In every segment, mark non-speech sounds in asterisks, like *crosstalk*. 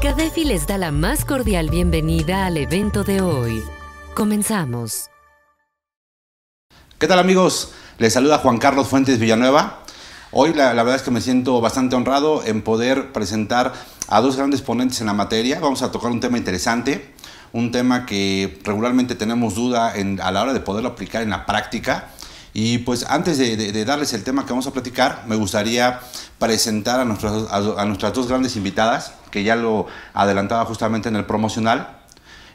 Cadefi les da la más cordial bienvenida al evento de hoy. Comenzamos. ¿Qué tal amigos? Les saluda Juan Carlos Fuentes Villanueva. Hoy la, la, verdad es que me siento bastante honrado en poder presentar a dos grandes ponentes en la materia. Vamos a tocar un tema interesante, un tema que regularmente tenemos duda en, a la hora de poderlo aplicar en la práctica. Y pues antes de, de, de, darles el tema que vamos a platicar, me gustaría presentar a, a, a nuestras dos grandes invitadas, que ya lo adelantaba justamente en el promocional.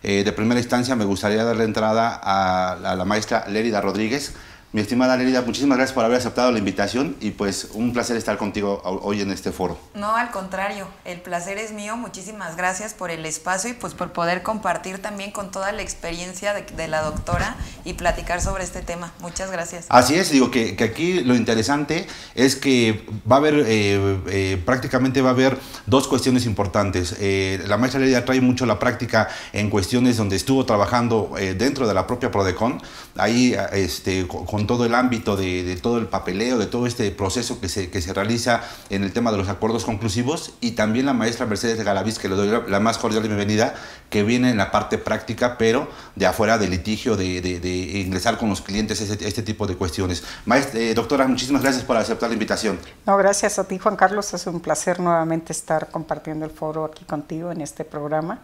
Eh, de primera instancia me gustaría darle entrada a, a la maestra Lérida Rodríguez, mi estimada Lerida, muchísimas gracias por haber aceptado la invitación y pues un placer estar contigo hoy en este foro. No, al contrario, el placer es mío. Muchísimas gracias por el espacio y pues por poder compartir también con toda la experiencia de, de la doctora y platicar sobre este tema. Muchas gracias. Así es, digo que, que aquí lo interesante es que va a haber, eh, eh, prácticamente va a haber dos cuestiones importantes. Eh, la maestra Lerida trae mucho la práctica en cuestiones donde estuvo trabajando dentro de la propia Prodecon, ahí este, con todo el ámbito de, de, todo el papeleo, de todo este proceso que se, que se realiza en el tema de los acuerdos conclusivos y también la maestra Mercedes Galaviz, que le doy la, la más cordial bienvenida, que viene en la parte práctica, pero de afuera del litigio, de, de, de ingresar con los clientes, este, este tipo de cuestiones. Maestra, eh, doctora, muchísimas gracias por aceptar la invitación. No, gracias a ti, Juan Carlos. Es un placer nuevamente estar compartiendo el foro aquí contigo en este programa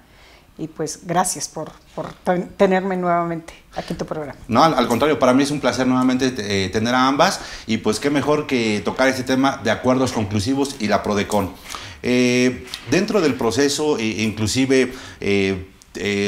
y pues gracias por, por tenerme nuevamente aquí en tu programa. No, al, contrario, para mí es un placer nuevamente eh, tener a ambas y pues qué mejor que tocar este tema de acuerdos conclusivos y la PRODECON. Eh, dentro del proceso, eh, inclusive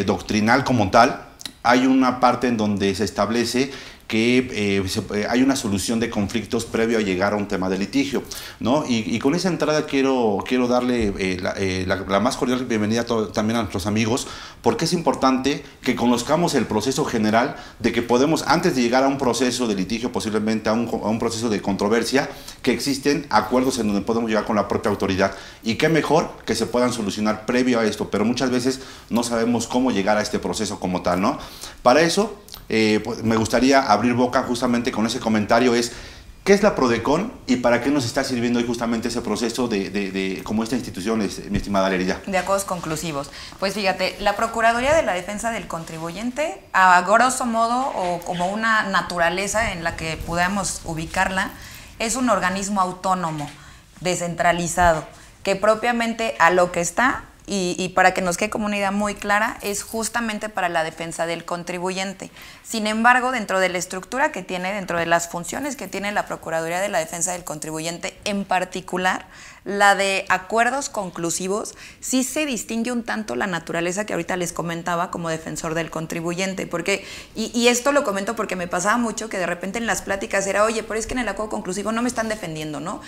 doctrinal como tal, hay una parte en donde se establece que eh, se, eh, hay una solución de conflictos previo a llegar a un tema de litigio. ¿no? Y, y con esa entrada quiero, quiero darle eh, la, la, la, más cordial bienvenida a también a nuestros amigos, porque es importante que conozcamos el proceso general de que podemos, antes de llegar a un proceso de litigio, posiblemente a un, a un proceso de controversia, que existen acuerdos en donde podemos llegar con la propia autoridad. Y qué mejor que se puedan solucionar previo a esto, pero muchas veces no sabemos cómo llegar a este proceso como tal. ¿no? Para eso, eh, pues me gustaría abrir boca justamente con ese comentario es ¿Qué es la PRODECON y para qué nos está sirviendo hoy justamente ese proceso de, de, de como esta institución, es, mi estimada Lerida? De acuerdos conclusivos. Pues fíjate, la Procuraduría de la Defensa del Contribuyente, a grosso modo o como una naturaleza en la que podamos ubicarla, es un organismo autónomo, descentralizado, que propiamente a lo que está y, para que nos quede como una idea muy clara, es justamente para la defensa del contribuyente. Sin embargo, dentro de la estructura que tiene, dentro de las funciones que tiene la Procuraduría de la Defensa del Contribuyente, en particular, la de acuerdos conclusivos, sí se distingue un tanto la naturaleza que ahorita les comentaba como defensor del contribuyente. Porque, y, y esto lo comento porque me pasaba mucho que de repente en las pláticas era, oye, pero es que en el acuerdo conclusivo no me están defendiendo, ¿no?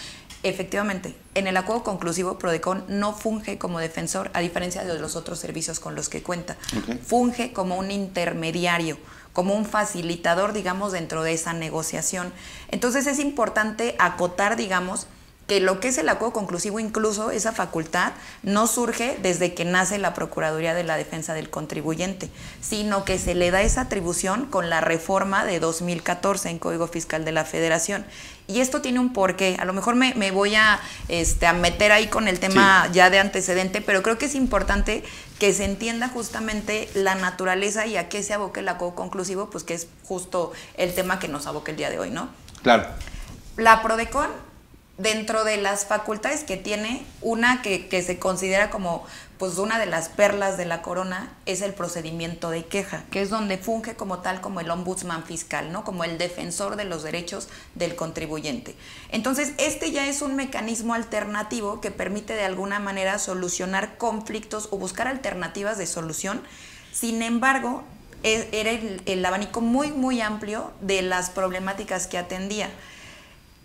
Efectivamente, en el acuerdo conclusivo, Prodecon no funge como defensor, a diferencia de los otros servicios con los que cuenta. Okay. Funge como un intermediario como un facilitador, digamos, dentro de esa negociación. Entonces es importante acotar, digamos, que lo que es el acuerdo conclusivo, incluso esa facultad, no surge desde que nace la Procuraduría de la Defensa del Contribuyente, sino que se le da esa atribución con la reforma de 2014 en Código Fiscal de la Federación. Y esto tiene un porqué. A lo mejor me, me voy a, este, a meter ahí con el tema sí. ya de antecedente, pero creo que es importante que se entienda justamente la naturaleza y a qué se aboque el acuerdo conclusivo, pues que es justo el tema que nos aboca el día de hoy, ¿no? Claro. La PRODECON dentro de las facultades que tiene, una que, se considera como pues una de las perlas de la corona es el procedimiento de queja, que es donde funge como tal como el ombudsman fiscal, ¿no? Como el defensor de los derechos del contribuyente. Entonces, este ya es un mecanismo alternativo que permite de alguna manera solucionar conflictos o buscar alternativas de solución. Sin embargo, e, era el, el abanico muy, muy amplio de las problemáticas que atendía.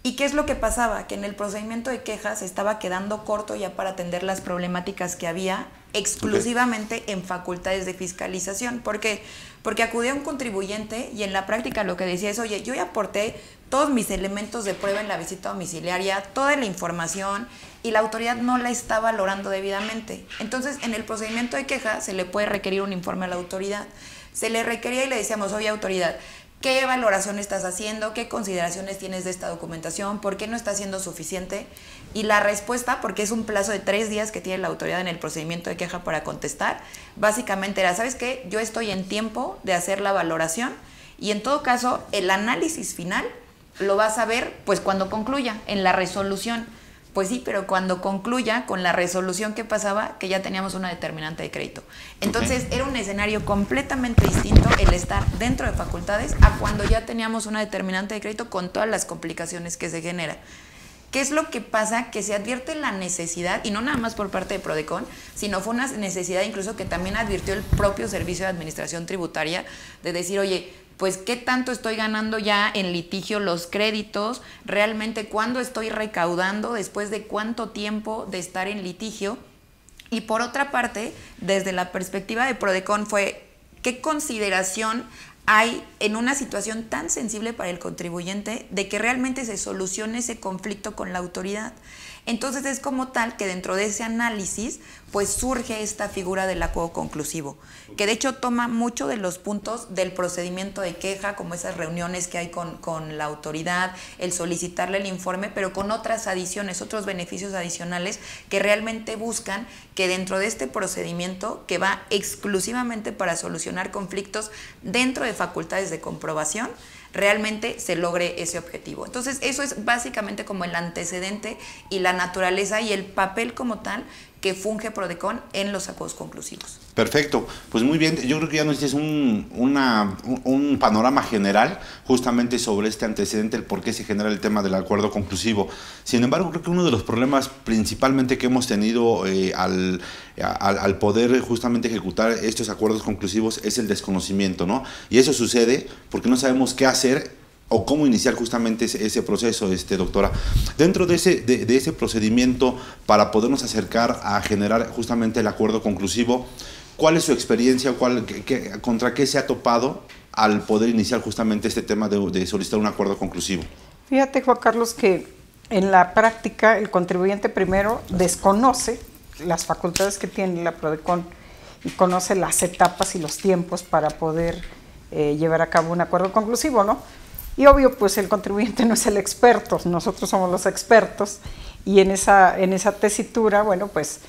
¿Y qué es lo que pasaba? Que en el procedimiento de quejas estaba quedando corto ya para atender las problemáticas que había exclusivamente okay. en facultades de fiscalización. ¿Por qué? Porque acudía un contribuyente y en la práctica lo que decía es, oye, yo ya aporté todos mis elementos de prueba en la visita domiciliaria, toda la información y la autoridad no la está valorando debidamente. Entonces, en el procedimiento de queja se le puede requerir un informe a la autoridad. Se le requería y le decíamos, oye, autoridad, ¿Qué valoración estás haciendo? ¿Qué consideraciones tienes de esta documentación? ¿Por qué no está siendo suficiente? Y la respuesta, porque es un plazo de tres días que tiene la autoridad en el procedimiento de queja para contestar, básicamente era, ¿sabes qué? Yo estoy en tiempo de hacer la valoración y en todo caso el análisis final lo vas a ver pues cuando concluya, en la resolución. Pues sí, pero cuando concluya con la resolución que pasaba, que ya teníamos una determinante de crédito. Entonces era un escenario completamente distinto el estar dentro de facultades a cuando ya teníamos una determinante de crédito con todas las complicaciones que se genera. ¿Qué es lo que pasa? Que se advierte la necesidad, y no nada más por parte de Prodecon, sino fue una necesidad incluso que también advirtió el propio Servicio de Administración Tributaria de decir, oye, pues qué tanto estoy ganando ya en litigio los créditos, realmente cuándo estoy recaudando, después de cuánto tiempo de estar en litigio. Y por otra parte, desde la perspectiva de Prodecon fue qué consideración hay en una situación tan sensible para el contribuyente de que realmente se solucione ese conflicto con la autoridad. Entonces es como tal que dentro de ese análisis pues surge esta figura del acuerdo conclusivo, que de hecho toma mucho de los puntos del procedimiento de queja, como esas reuniones que hay con, con la autoridad, el solicitarle el informe, pero con otras adiciones, otros beneficios adicionales que realmente buscan que dentro de este procedimiento, que va exclusivamente para solucionar conflictos dentro de facultades de comprobación, realmente se logre ese objetivo. Entonces, eso es básicamente como el antecedente y la naturaleza y el papel como tal que funge Prodecon en los acuerdos conclusivos. Perfecto, pues muy bien, yo creo que ya nos dices un, un, panorama general justamente sobre este antecedente, el por qué se genera el tema del acuerdo conclusivo. Sin embargo, creo que uno de los problemas principalmente que hemos tenido eh, al, al, poder justamente ejecutar estos acuerdos conclusivos es el desconocimiento, ¿no? Y eso sucede porque no sabemos qué hacer o cómo iniciar justamente ese, proceso, este, doctora. Dentro de ese, de, ese procedimiento para podernos acercar a generar justamente el acuerdo conclusivo, ¿cuál es su experiencia? Cuál, ¿Contra qué se ha topado al poder iniciar justamente este tema de, de solicitar un acuerdo conclusivo? Fíjate, Juan Carlos, que en la práctica el contribuyente primero desconoce las facultades que tiene la PRODECON y conoce las etapas y los tiempos para poder eh, llevar a cabo un acuerdo conclusivo, ¿no? Y obvio, pues el contribuyente no es el experto, nosotros somos los expertos y en esa, en esa tesitura, bueno, pues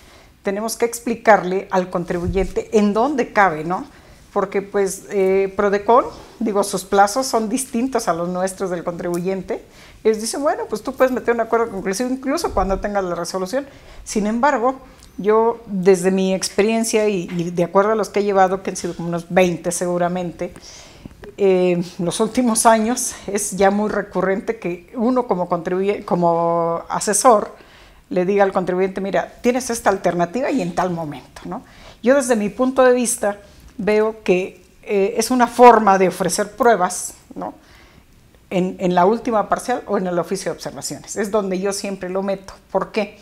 tenemos que explicarle al contribuyente en dónde cabe, ¿no? Porque pues eh, Prodecon, digo, sus plazos son distintos a los nuestros del contribuyente. Ellos dicen, bueno, pues tú puedes meter un acuerdo conclusivo incluso cuando tengas la resolución. Sin embargo, yo desde mi experiencia y, y de acuerdo a los que he llevado, que han sido como unos 20 seguramente, en los últimos años es ya muy recurrente que uno como, como asesor le diga al contribuyente, mira, tienes esta alternativa y en tal momento. ¿no? Yo desde mi punto de vista veo que eh, es una forma de ofrecer pruebas ¿no? en, en, la última parcial o en el oficio de observaciones. Es donde yo siempre lo meto. ¿Por qué?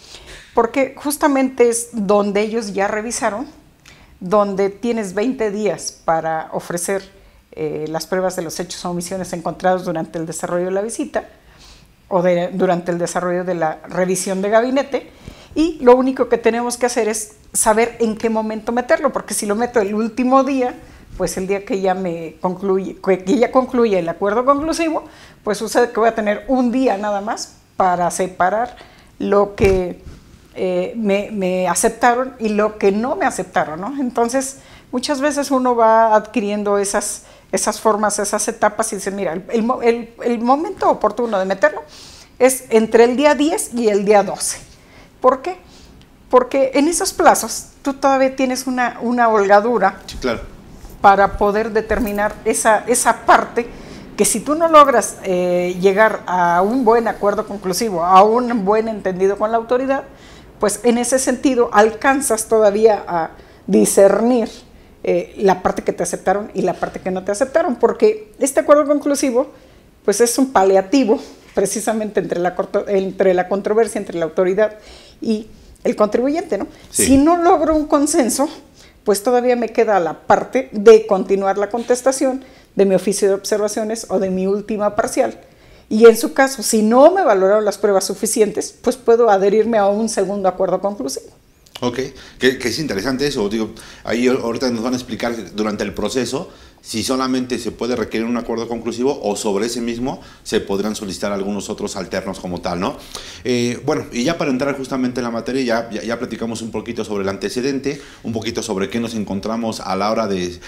Porque justamente es donde ellos ya revisaron, donde tienes 20 días para ofrecer eh, las pruebas de los hechos o omisiones encontrados durante el desarrollo de la visita o durante el desarrollo de la revisión de gabinete y lo único que tenemos que hacer es saber en qué momento meterlo, porque si lo meto el último día, pues el día que ya me concluye, que ya concluye el acuerdo conclusivo, pues sucede que voy a tener un día nada más para separar lo que eh, me, me, aceptaron y lo que no me aceptaron, ¿no? Entonces, muchas veces uno va adquiriendo esas esas formas, esas etapas y dice, mira, el, el, momento oportuno de meterlo es entre el día 10 y el día 12. ¿Por qué? Porque en esos plazos tú todavía tienes una, una holgadura para poder determinar esa, esa parte que si tú no logras eh, llegar a un buen acuerdo conclusivo, a un buen entendido con la autoridad, pues en ese sentido alcanzas todavía a discernir eh, la parte que te aceptaron y la parte que no te aceptaron, porque este acuerdo conclusivo pues es un paliativo precisamente entre la, entre la controversia entre la autoridad y el contribuyente, ¿no? Si no logro un consenso, pues todavía me queda la parte de continuar la contestación de mi oficio de observaciones o de mi última parcial. Y en su caso, si no me valoraron las pruebas suficientes, pues puedo adherirme a un segundo acuerdo conclusivo. Ok, que, es interesante eso. Digo, ahí ahorita nos van a explicar durante el proceso si solamente se puede requerir un acuerdo conclusivo o sobre ese mismo se podrán solicitar algunos otros alternos como tal, ¿no? Eh, bueno, y ya para entrar justamente en la materia, ya, ya, platicamos un poquito sobre el antecedente, un poquito sobre qué nos encontramos a la hora de,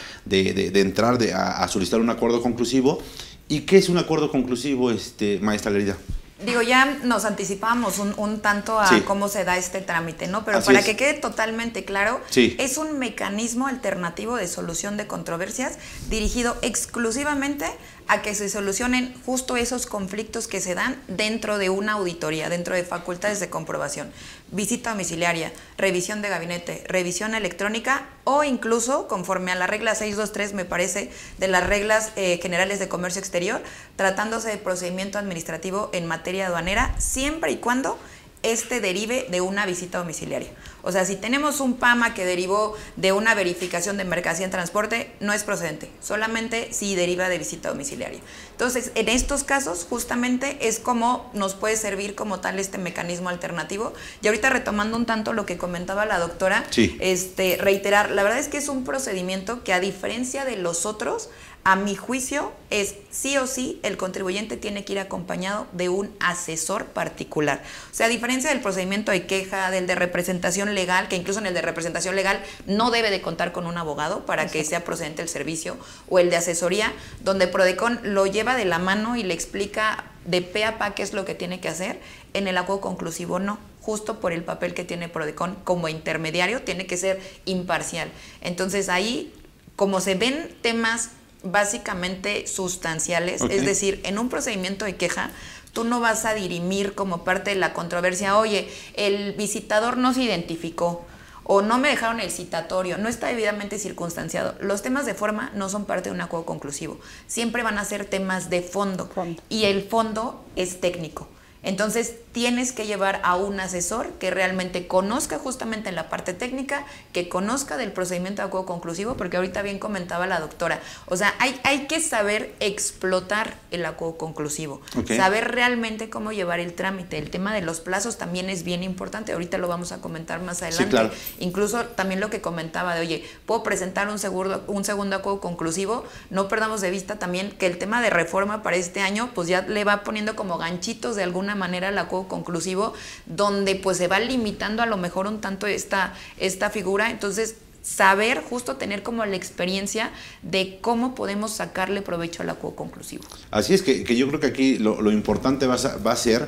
entrar a, a, solicitar un acuerdo conclusivo. ¿Y qué es un acuerdo conclusivo, este, maestra Lerida? Digo, ya nos anticipábamos un, tanto a cómo se da este trámite, ¿no? Pero para que quede totalmente claro, es un mecanismo alternativo de solución de controversias dirigido exclusivamente a que se solucionen justo esos conflictos que se dan dentro de una auditoría, dentro de facultades de comprobación, visita domiciliaria, revisión de gabinete, revisión electrónica o incluso, conforme a la regla 623, me parece, de las reglas eh, generales de comercio exterior, tratándose de procedimiento administrativo en materia aduanera, siempre y cuando este derive de una visita domiciliaria. O sea, si tenemos un PAMA que derivó de una verificación de mercancía en transporte, no es procedente, solamente si deriva de visita domiciliaria. Entonces, en estos casos, justamente es como nos puede servir como tal este mecanismo alternativo. Y ahorita retomando un tanto lo que comentaba la doctora, este, reiterar, la verdad es que es un procedimiento que a diferencia de los otros, a mi juicio, es sí o sí el contribuyente tiene que ir acompañado de un asesor particular. O sea, a diferencia del procedimiento de queja, del de representación legal, que incluso en el de representación legal no debe de contar con un abogado para que sea procedente el servicio, o el de asesoría, donde Prodecon lo lleva de la mano y le explica de pe a pa qué es lo que tiene que hacer, en el acuerdo conclusivo no justo por el papel que tiene Prodecon como intermediario, tiene que ser imparcial. Entonces ahí, como se ven temas básicamente sustanciales, es decir, en un procedimiento de queja, tú no vas a dirimir como parte de la controversia, oye, el visitador no se identificó o no me dejaron el citatorio, no está debidamente circunstanciado. Los temas de forma no son parte de un acuerdo conclusivo, siempre van a ser temas de fondo. y el fondo es técnico. Entonces tienes que llevar a un asesor que realmente conozca justamente en la parte técnica, que conozca del procedimiento de acuerdo conclusivo, porque ahorita bien comentaba la doctora, o sea, hay, hay que saber explotar el acuerdo conclusivo, saber realmente cómo llevar el trámite. El tema de los plazos también es bien importante, ahorita lo vamos a comentar más adelante. Incluso también lo que comentaba de, oye, puedo presentar un, segundo un segundo acuerdo conclusivo, no perdamos de vista también que el tema de reforma para este año, pues ya le va poniendo como ganchitos de alguna manera el acuerdo conclusivo, donde pues se va limitando a lo mejor un tanto esta, esta figura. Entonces, saber, justo tener como la experiencia de cómo podemos sacarle provecho al acuerdo conclusivo. Así es que, yo creo que aquí lo, importante va a, ser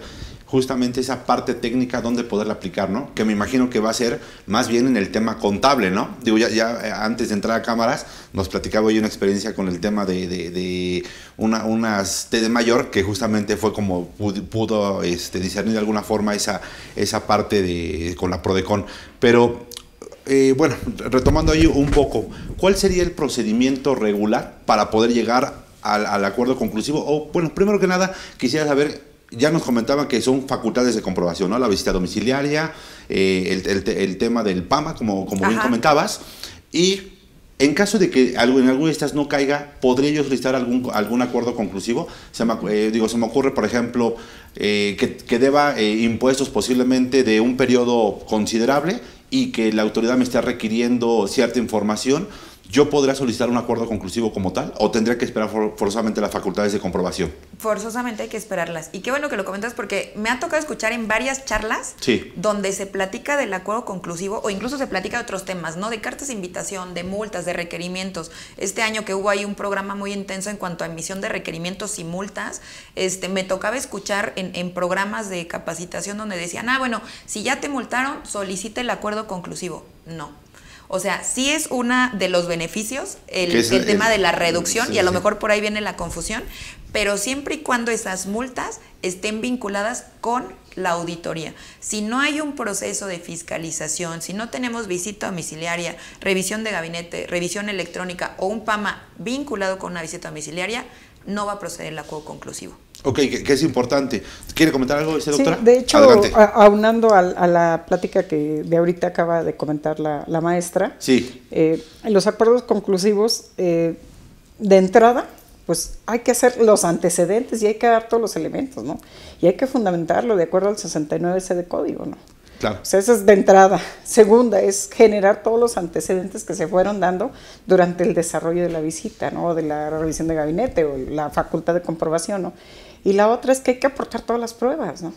justamente esa parte técnica donde poderla aplicar, ¿no? Que me imagino que va a ser más bien en el tema contable, ¿no? Digo, ya, eh, antes de entrar a cámaras, nos platicaba yo una experiencia con el tema de, una, unas de mayor, que justamente fue como pudo, este, discernir de alguna forma esa, esa parte de, con la Prodecon. Pero eh, bueno, retomando ahí un poco, ¿cuál sería el procedimiento regular para poder llegar al, acuerdo conclusivo? O, bueno, primero que nada, quisiera saber ya nos comentaban que son facultades de comprobación, ¿no? La visita domiciliaria, eh, el, tema del PAMA, como, como bien comentabas, y en caso de que en alguna de estas no caiga, ¿podría yo solicitar algún, algún acuerdo conclusivo? Se me, eh, digo, se me ocurre, por ejemplo, eh, que, que, deba impuestos posiblemente de un periodo considerable y que la autoridad me esté requiriendo cierta información ¿yo podría solicitar un acuerdo conclusivo como tal o tendría que esperar forzosamente las facultades de comprobación? Forzosamente hay que esperarlas. Y qué bueno que lo comentas porque me ha tocado escuchar en varias charlas donde se platica del acuerdo conclusivo o incluso se platica de otros temas, ¿no? De cartas de invitación, de multas, de requerimientos. Este año que hubo ahí un programa muy intenso en cuanto a emisión de requerimientos y multas, este, me tocaba escuchar en, en programas de capacitación donde decían, ah, bueno, si ya te multaron, solicita el acuerdo conclusivo. No o sea, sí es uno de los beneficios el, tema de la reducción y a lo mejor por ahí viene la confusión, pero siempre y cuando esas multas estén vinculadas con la auditoría. Si no hay un proceso de fiscalización, si no tenemos visita domiciliaria, revisión de gabinete, revisión electrónica o un PAMA vinculado con una visita domiciliaria, no va a proceder el acuerdo conclusivo. Ok, que, es importante. ¿Quiere comentar algo, ese doctora? Sí, de hecho, aunando a, la plática que de ahorita acaba de comentar la, maestra, sí. Eh, en los acuerdos conclusivos, eh, de entrada, pues hay que hacer los antecedentes y hay que dar todos los elementos, ¿no? Y hay que fundamentarlo de acuerdo al 69C de código, ¿no? Claro. O sea, esa es de entrada. Segunda es generar todos los antecedentes que se fueron dando durante el desarrollo de la visita, ¿no? De la revisión de gabinete o la facultad de comprobación, ¿no? Y la otra es que hay que aportar todas las pruebas, ¿no?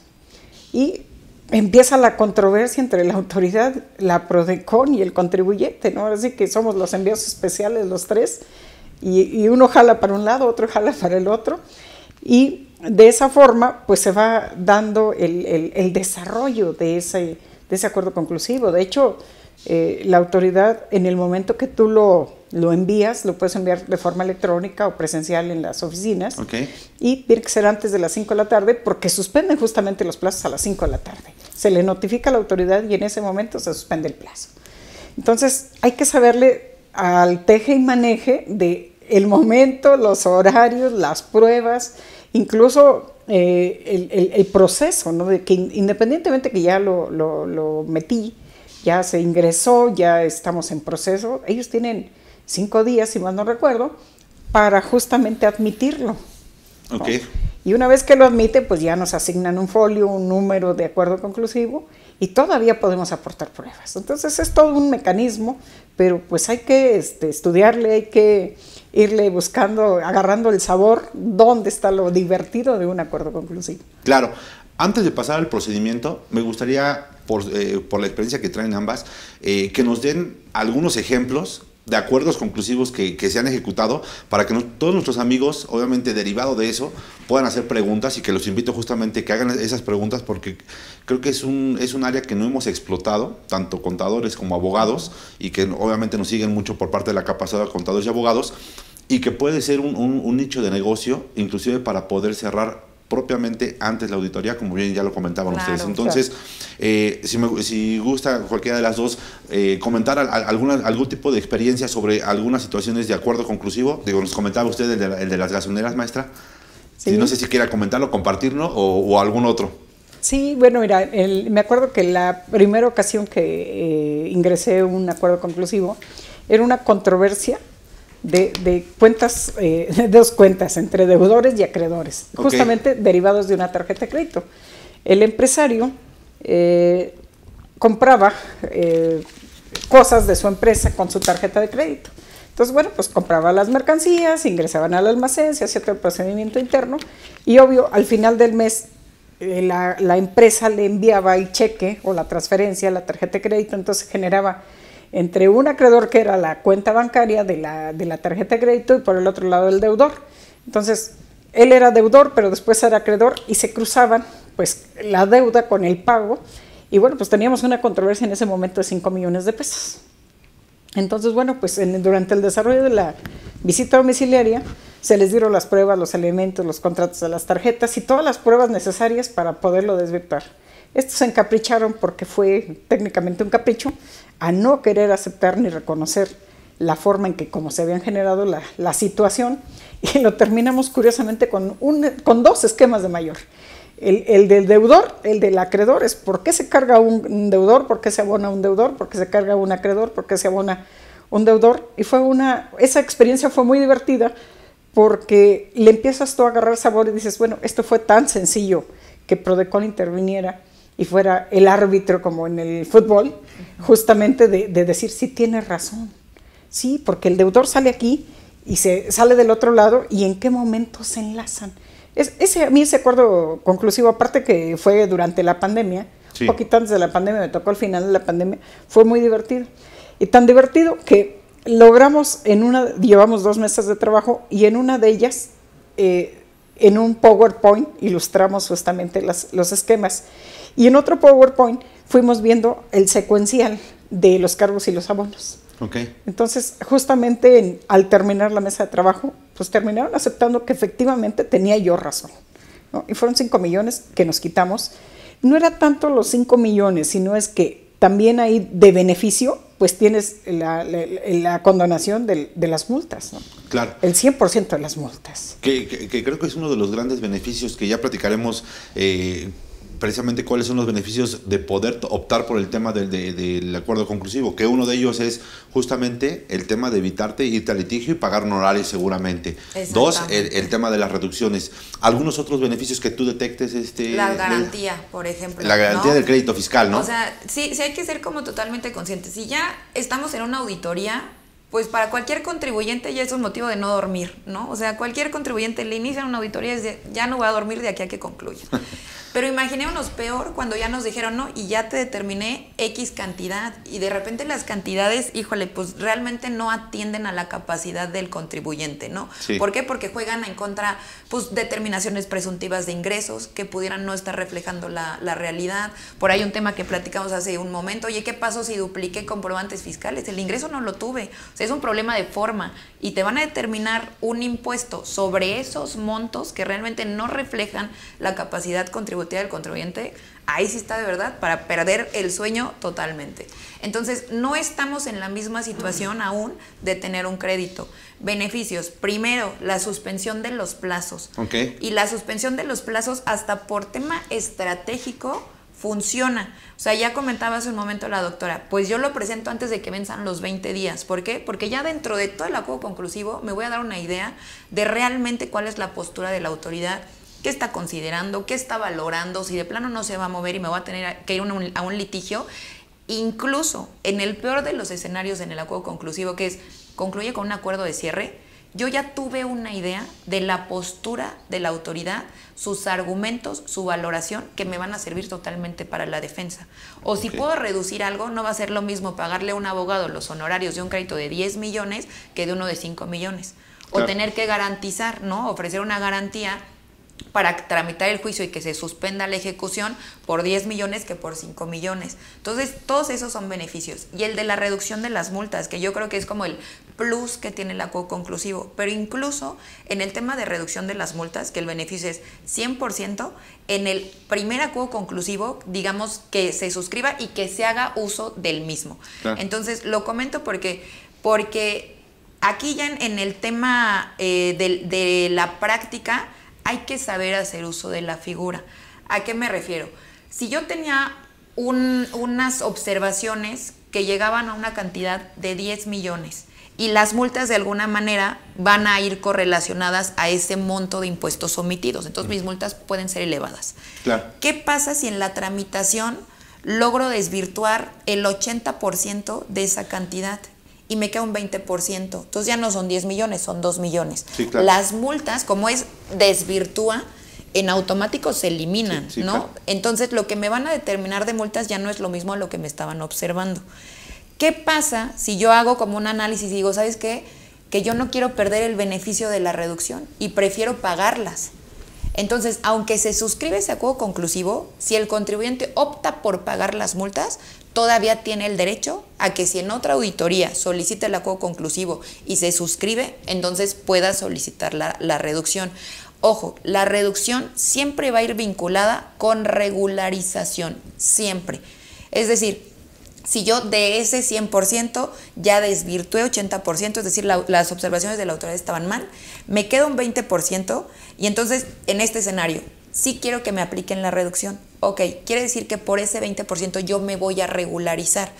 Y empieza la controversia entre la autoridad, la PRODECON y el contribuyente, ¿no? Así que somos los envíos especiales los tres y, uno jala para un lado, otro jala para el otro y de esa forma pues se va dando el, desarrollo de ese, de ese acuerdo conclusivo. De hecho, eh, la autoridad en el momento que tú lo, lo, envías, lo puedes enviar de forma electrónica o presencial en las oficinas y tiene que ser antes de las 5 de la tarde porque suspenden justamente los plazos a las 5 de la tarde. Se le notifica a la autoridad y en ese momento se suspende el plazo. Entonces hay que saberle al teje y maneje de el momento, los horarios, las pruebas, incluso eh, el, proceso, ¿no? de que independientemente que ya lo, lo, metí, ya se ingresó, ya estamos en proceso, ellos tienen cinco días, si mal no recuerdo, para justamente admitirlo. Okay. Y una vez que lo admite, pues ya nos asignan un folio, un número de acuerdo conclusivo y todavía podemos aportar pruebas. Entonces es todo un mecanismo, pero pues hay que este, estudiarle, hay que irle buscando, agarrando el sabor, dónde está lo divertido de un acuerdo conclusivo. Claro. Antes de pasar al procedimiento, me gustaría, por, eh, la experiencia que traen ambas, eh, que nos den algunos ejemplos de acuerdos conclusivos que, se han ejecutado para que todos nuestros amigos, obviamente derivado de eso, puedan hacer preguntas y que los invito justamente que hagan esas preguntas porque creo que es un, es un área que no hemos explotado, tanto contadores como abogados, y que obviamente nos siguen mucho por parte de la capacidad de contadores y abogados, y que puede ser un nicho de negocio, inclusive para poder cerrar propiamente antes la auditoría, como bien ya lo comentaban ustedes. Entonces, eh, si, si, gusta cualquiera de las dos eh, comentar alguna, algún tipo de experiencia sobre algunas situaciones de acuerdo conclusivo, digo, nos comentaba usted el de, el de las gasolineras, maestra. Si no sé si quiera comentarlo, compartirlo o, algún otro. Sí, bueno, mira, me acuerdo que la primera ocasión que eh, ingresé un acuerdo conclusivo era una controversia de, cuentas, eh, de *laughs* dos cuentas entre deudores y acreedores, justamente derivados de una tarjeta de crédito. El empresario eh, compraba eh, cosas de su empresa con su tarjeta de crédito. Entonces, bueno, pues compraba las mercancías, ingresaban al almacén, se hacía todo el procedimiento interno y obvio, al final del mes la, la, empresa le enviaba el cheque o la transferencia, la tarjeta de crédito, entonces generaba entre un acreedor que era la cuenta bancaria de la, de la tarjeta de crédito y por el otro lado el deudor. Entonces, él era deudor, pero después era acreedor y se cruzaban pues la deuda con el pago. Y bueno, pues teníamos una controversia en ese momento de 5 millones de pesos. Entonces, bueno, pues durante el desarrollo de la visita domiciliaria se les dieron las pruebas, los elementos, los contratos de las tarjetas y todas las pruebas necesarias para poderlo desvirtuar. Estos se encapricharon porque fue técnicamente un capricho a no querer aceptar ni reconocer la forma en que como se habían generado la, situación y lo terminamos curiosamente con, un, con dos esquemas de mayor. El, del deudor, el del acreedor, es por qué se carga un, deudor, por qué se abona un deudor, por qué se carga un acreedor, por qué se abona un deudor. Y fue una, esa experiencia fue muy divertida porque le empiezas tú a agarrar sabor y dices, bueno, esto fue tan sencillo que Prodecon interviniera y fuera el árbitro como en el fútbol, justamente de, decir, sí, tiene razón. Sí, porque el deudor sale aquí y se sale del otro lado y en qué momento se enlazan. Es, ese, a mí ese acuerdo conclusivo, aparte que fue durante la pandemia, un poquito antes de la pandemia, me tocó al final de la pandemia, fue muy divertido. Y tan divertido que logramos en una, llevamos dos meses de trabajo y en una de ellas, eh, en un PowerPoint, ilustramos justamente los esquemas. Y en otro PowerPoint fuimos viendo el secuencial de los cargos y los abonos. Okay. Entonces, justamente al terminar la mesa de trabajo, pues terminaron aceptando que efectivamente tenía yo razón. Y fueron 5 millones que nos quitamos. No era tanto los 5 millones, sino es que también ahí de beneficio, pues tienes la, condonación de, las multas. Claro. El 100% de las multas. Que, creo que es uno de los grandes beneficios que ya platicaremos. Eh, precisamente cuáles son los beneficios de poder optar por el tema del, del acuerdo conclusivo, que uno de ellos es justamente el tema de evitarte irte al litigio y pagar honorarios seguramente. Dos, el, tema de las reducciones. Algunos otros beneficios que tú detectes. Este, la garantía, por ejemplo. La garantía del crédito fiscal, ¿no? O sea, sí, sí hay que ser como totalmente conscientes. Si ya estamos en una auditoría, pues para cualquier contribuyente ya es un motivo de no dormir, ¿no? O sea, cualquier contribuyente le inicia una auditoría y dice, ya no voy a dormir de aquí a que concluya. *laughs* Pero imaginémonos peor cuando ya nos dijeron, no, y ya te determiné X cantidad, y de repente las cantidades, híjole, pues realmente no atienden a la capacidad del contribuyente, ¿no? ¿Por qué? Porque juegan en contra, pues, determinaciones presuntivas de ingresos que pudieran no estar reflejando la, la realidad. Por ahí un tema que platicamos hace un momento, oye, ¿qué pasó si dupliqué comprobantes fiscales? El ingreso no lo tuve. O sea, es un problema de forma, y te van a determinar un impuesto sobre esos montos que realmente no reflejan la capacidad contributiva del contribuyente, ahí sí está de verdad para perder el sueño totalmente. Entonces, no estamos en la misma situación aún de tener un crédito. Beneficios. Primero, la suspensión de los plazos. Y la suspensión de los plazos hasta por tema estratégico funciona. O sea, ya comentaba hace un momento la doctora, pues yo lo presento antes de que venzan los 20 días. ¿Por qué? Porque ya dentro de todo el acuerdo conclusivo me voy a dar una idea de realmente cuál es la postura de la autoridad qué está considerando, qué está valorando, si de plano no se va a mover y me voy a tener que ir a un litigio. Incluso en el peor de los escenarios en el acuerdo conclusivo, que es concluye con un acuerdo de cierre, yo ya tuve una idea de la postura de la autoridad, sus argumentos, su valoración, que me van a servir totalmente para la defensa. O si puedo reducir algo, no va a ser lo mismo pagarle a un abogado los honorarios de un crédito de 10 millones que de uno de 5 millones. O tener que garantizar, ¿no? Ofrecer una garantía para tramitar el juicio y que se suspenda la ejecución por 10 millones que por 5 millones. Entonces, todos esos son beneficios. Y el de la reducción de las multas, que yo creo que es como el plus que tiene el acuerdo conclusivo. Pero incluso en el tema de reducción de las multas, que el beneficio es 100%, en el primer acuerdo conclusivo, digamos que se suscriba y que se haga uso del mismo. Entonces, lo comento porque, porque aquí ya en, el tema eh, de la práctica, hay que saber hacer uso de la figura. ¿A qué me refiero? Si yo tenía unas observaciones que llegaban a una cantidad de 10 millones y las multas de alguna manera van a ir correlacionadas a ese monto de impuestos omitidos, entonces mis multas pueden ser elevadas. ¿Qué pasa si en la tramitación logro desvirtuar el 80% de esa cantidad? y me queda un 20%. Entonces ya no son 10 millones, son 2 millones. Las multas, como es desvirtúa, en automático se eliminan, ¿no? Entonces lo que me van a determinar de multas ya no es lo mismo a lo que me estaban observando. ¿Qué pasa si yo hago como un análisis y digo, ¿sabes qué? Que yo no quiero perder el beneficio de la reducción y prefiero pagarlas. Entonces, aunque se suscribe ese acuerdo conclusivo, si el contribuyente opta por pagar las multas, todavía tiene el derecho a que si en otra auditoría solicita el acuerdo conclusivo y se suscribe, entonces pueda solicitar la, la reducción. Ojo, la reducción siempre va a ir vinculada con regularización, siempre. Es decir, si yo de ese 100% ya desvirtué 80%, es decir, las observaciones de la autoridad estaban mal, me queda un 20% y entonces en este escenario sí quiero que me apliquen la reducción. Ok, quiere decir que por ese 20% yo me voy a regularizar.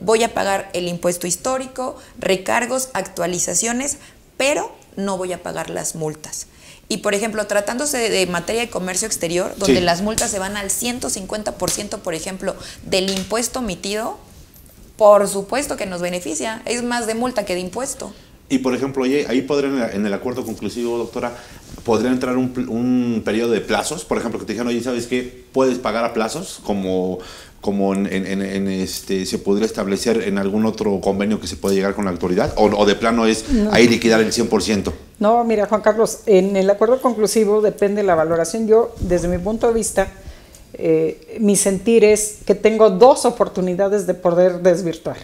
Voy a pagar el impuesto histórico, recargos, actualizaciones, pero no voy a pagar las multas. Y por ejemplo, tratándose de materia de comercio exterior, donde las multas se van al 150%, por ejemplo, del impuesto emitido, por supuesto que nos beneficia. Es más de multa que de impuesto. Y por ejemplo, ahí podría en el acuerdo conclusivo, doctora, podría entrar un, un periodo de plazos, por ejemplo, que te dijeron, oye, ¿sabes qué? Puedes pagar a plazos, como, como en, este, se podría establecer en algún otro convenio que se puede llegar con la autoridad, o, de plano es ahí liquidar el 100%. No, mira, Juan Carlos, en el acuerdo conclusivo depende la valoración. Yo, desde mi punto de vista, eh, mi sentir es que tengo dos oportunidades de poder desvirtuar.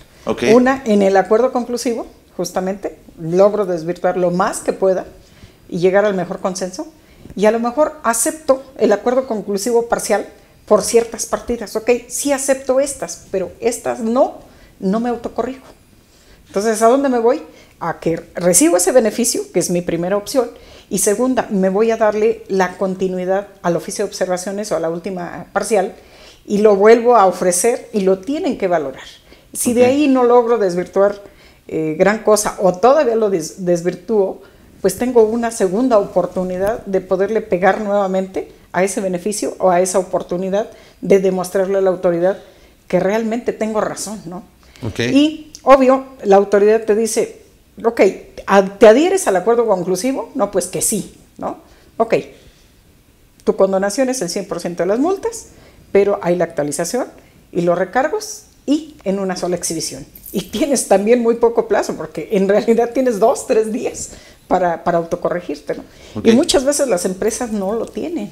Una, en el acuerdo conclusivo, justamente, logro desvirtuar lo más que pueda y llegar al mejor consenso. Y a lo mejor acepto el acuerdo conclusivo parcial por ciertas partidas. Ok, sí acepto estas, pero estas no, no me autocorrijo. Entonces, ¿a dónde me voy? A que recibo ese beneficio, que es mi primera opción, Y segunda, me voy a darle la continuidad al oficio de observaciones o a la última parcial y lo vuelvo a ofrecer y lo tienen que valorar. Si de ahí no logro desvirtuar eh, gran cosa o todavía lo desvirtúo, pues tengo una segunda oportunidad de poderle pegar nuevamente a ese beneficio o a esa oportunidad de demostrarle a la autoridad que realmente tengo razón, ¿no? Y obvio, la autoridad te dice, ok, ¿te adhieres al acuerdo conclusivo? No, pues que sí, ¿no? Ok, tu condonación es el 100% de las multas, pero hay la actualización y los recargos y en una sola exhibición. Y tienes también muy poco plazo, porque en realidad tienes dos, tres días para, para autocorregirte. ¿no? Y muchas veces las empresas no lo tienen.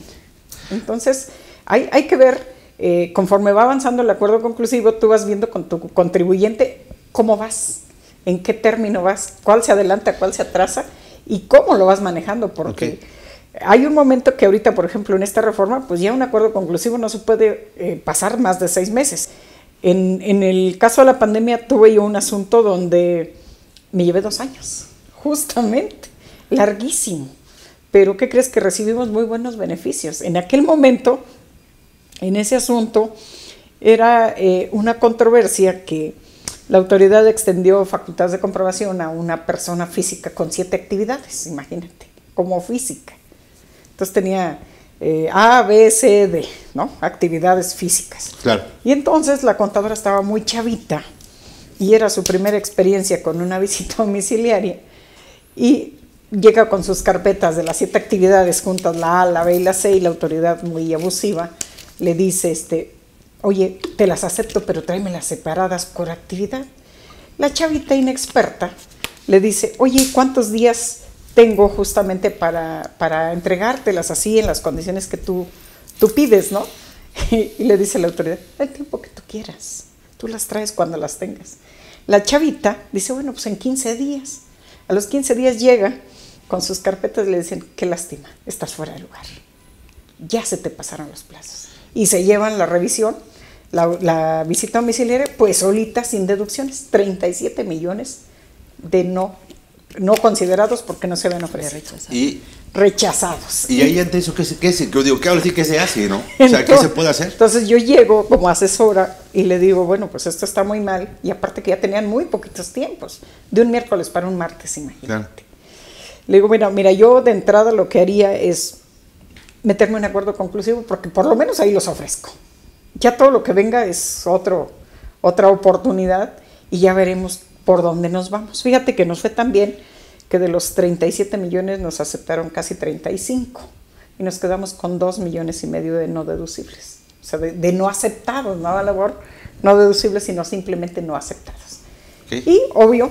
Entonces, hay, hay que ver, eh, conforme va avanzando el acuerdo conclusivo, tú vas viendo con tu contribuyente cómo vas, en qué término vas, cuál se adelanta, cuál se atrasa y cómo lo vas manejando, porque hay un momento que ahorita, por ejemplo, en esta reforma, pues ya un acuerdo conclusivo no se puede eh, pasar más de seis meses. En, en, el caso de la pandemia tuve yo un asunto donde me llevé dos años, justamente, larguísimo. Pero ¿qué crees que recibimos muy buenos beneficios? En aquel momento, en ese asunto, era eh, una controversia que la autoridad extendió facultades de comprobación a una persona física con siete actividades, imagínate, como física. Entonces tenía eh, A, B, C, D, ¿no? Actividades físicas. Claro. Y entonces la contadora estaba muy chavita y era su primera experiencia con una visita *laughs* domiciliaria y llega con sus carpetas de las siete actividades juntas, la A, la B y la C, y la autoridad muy abusiva le dice, este, oye, te las acepto, pero tráemelas separadas por actividad. La chavita inexperta le dice, oye, ¿cuántos días tengo justamente para, para entregártelas así en las condiciones que tú, tú pides, ¿no? *laughs* Y, le dice la autoridad, el tiempo que tú quieras, tú las traes cuando las tengas. La chavita dice, bueno, pues en 15 días. A los 15 días llega con sus carpetas le dicen, qué lástima, estás fuera de lugar. Ya se te pasaron los plazos. Y se llevan la revisión, la, la visita domiciliaria, pues solita, sin deducciones, 37 millones de no no considerados porque no se ven ofrecidos. Y rechazados. Y ahí ante eso, ¿qué se, qué se, yo digo, ¿qué ahora sí que se hace, no? O sea, ¿qué se puede hacer? Entonces yo llego como asesora y le digo, bueno, pues esto está muy mal. Y aparte que ya tenían muy poquitos tiempos, de un miércoles para un martes, imagínate. Le digo, mira, mira, yo de entrada lo que haría es meterme en acuerdo conclusivo porque por lo menos ahí los ofrezco. Ya todo lo que venga es otro, otra oportunidad y ya veremos por dónde nos vamos. Fíjate que nos fue tan bien que de los 37 millones nos aceptaron casi 35 y nos quedamos con 2 millones y medio de no deducibles. O sea, de, no aceptados, no a labor no deducibles, sino simplemente no aceptados. Y obvio,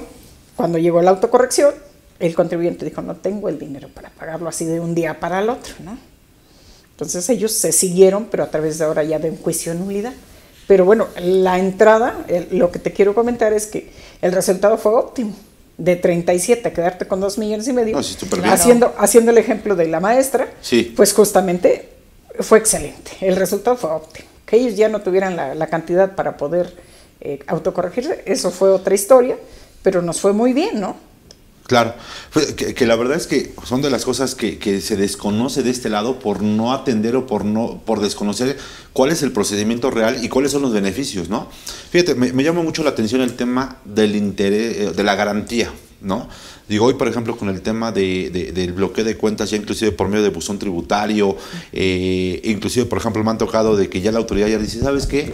cuando llegó la autocorrección, el contribuyente dijo, no tengo el dinero para pagarlo así de un día para el otro, ¿no? Entonces ellos se siguieron, pero a través de ahora ya de un juicio de nulidad. Pero bueno, la entrada, lo que te quiero comentar es que el resultado fue óptimo. De 37 a quedarte con 2 millones y medio, haciendo, haciendo el ejemplo de la maestra, pues justamente fue excelente. El resultado fue óptimo. Que ellos ya no tuvieran la, cantidad para poder eh, autocorregirse, eso fue otra historia, pero nos fue muy bien, ¿no? Claro, que, la verdad es que son de las cosas que, se desconoce de este lado por no atender o por no por desconocer cuál es el procedimiento real y cuáles son los beneficios, ¿no? Fíjate, me, llama mucho la atención el tema del interés, eh, de la garantía, ¿no? Digo, hoy por ejemplo con el tema de, del bloqueo de cuentas ya inclusive por medio de buzón tributario, eh, inclusive por ejemplo me han tocado de que ya la autoridad ya dice, ¿sabes qué?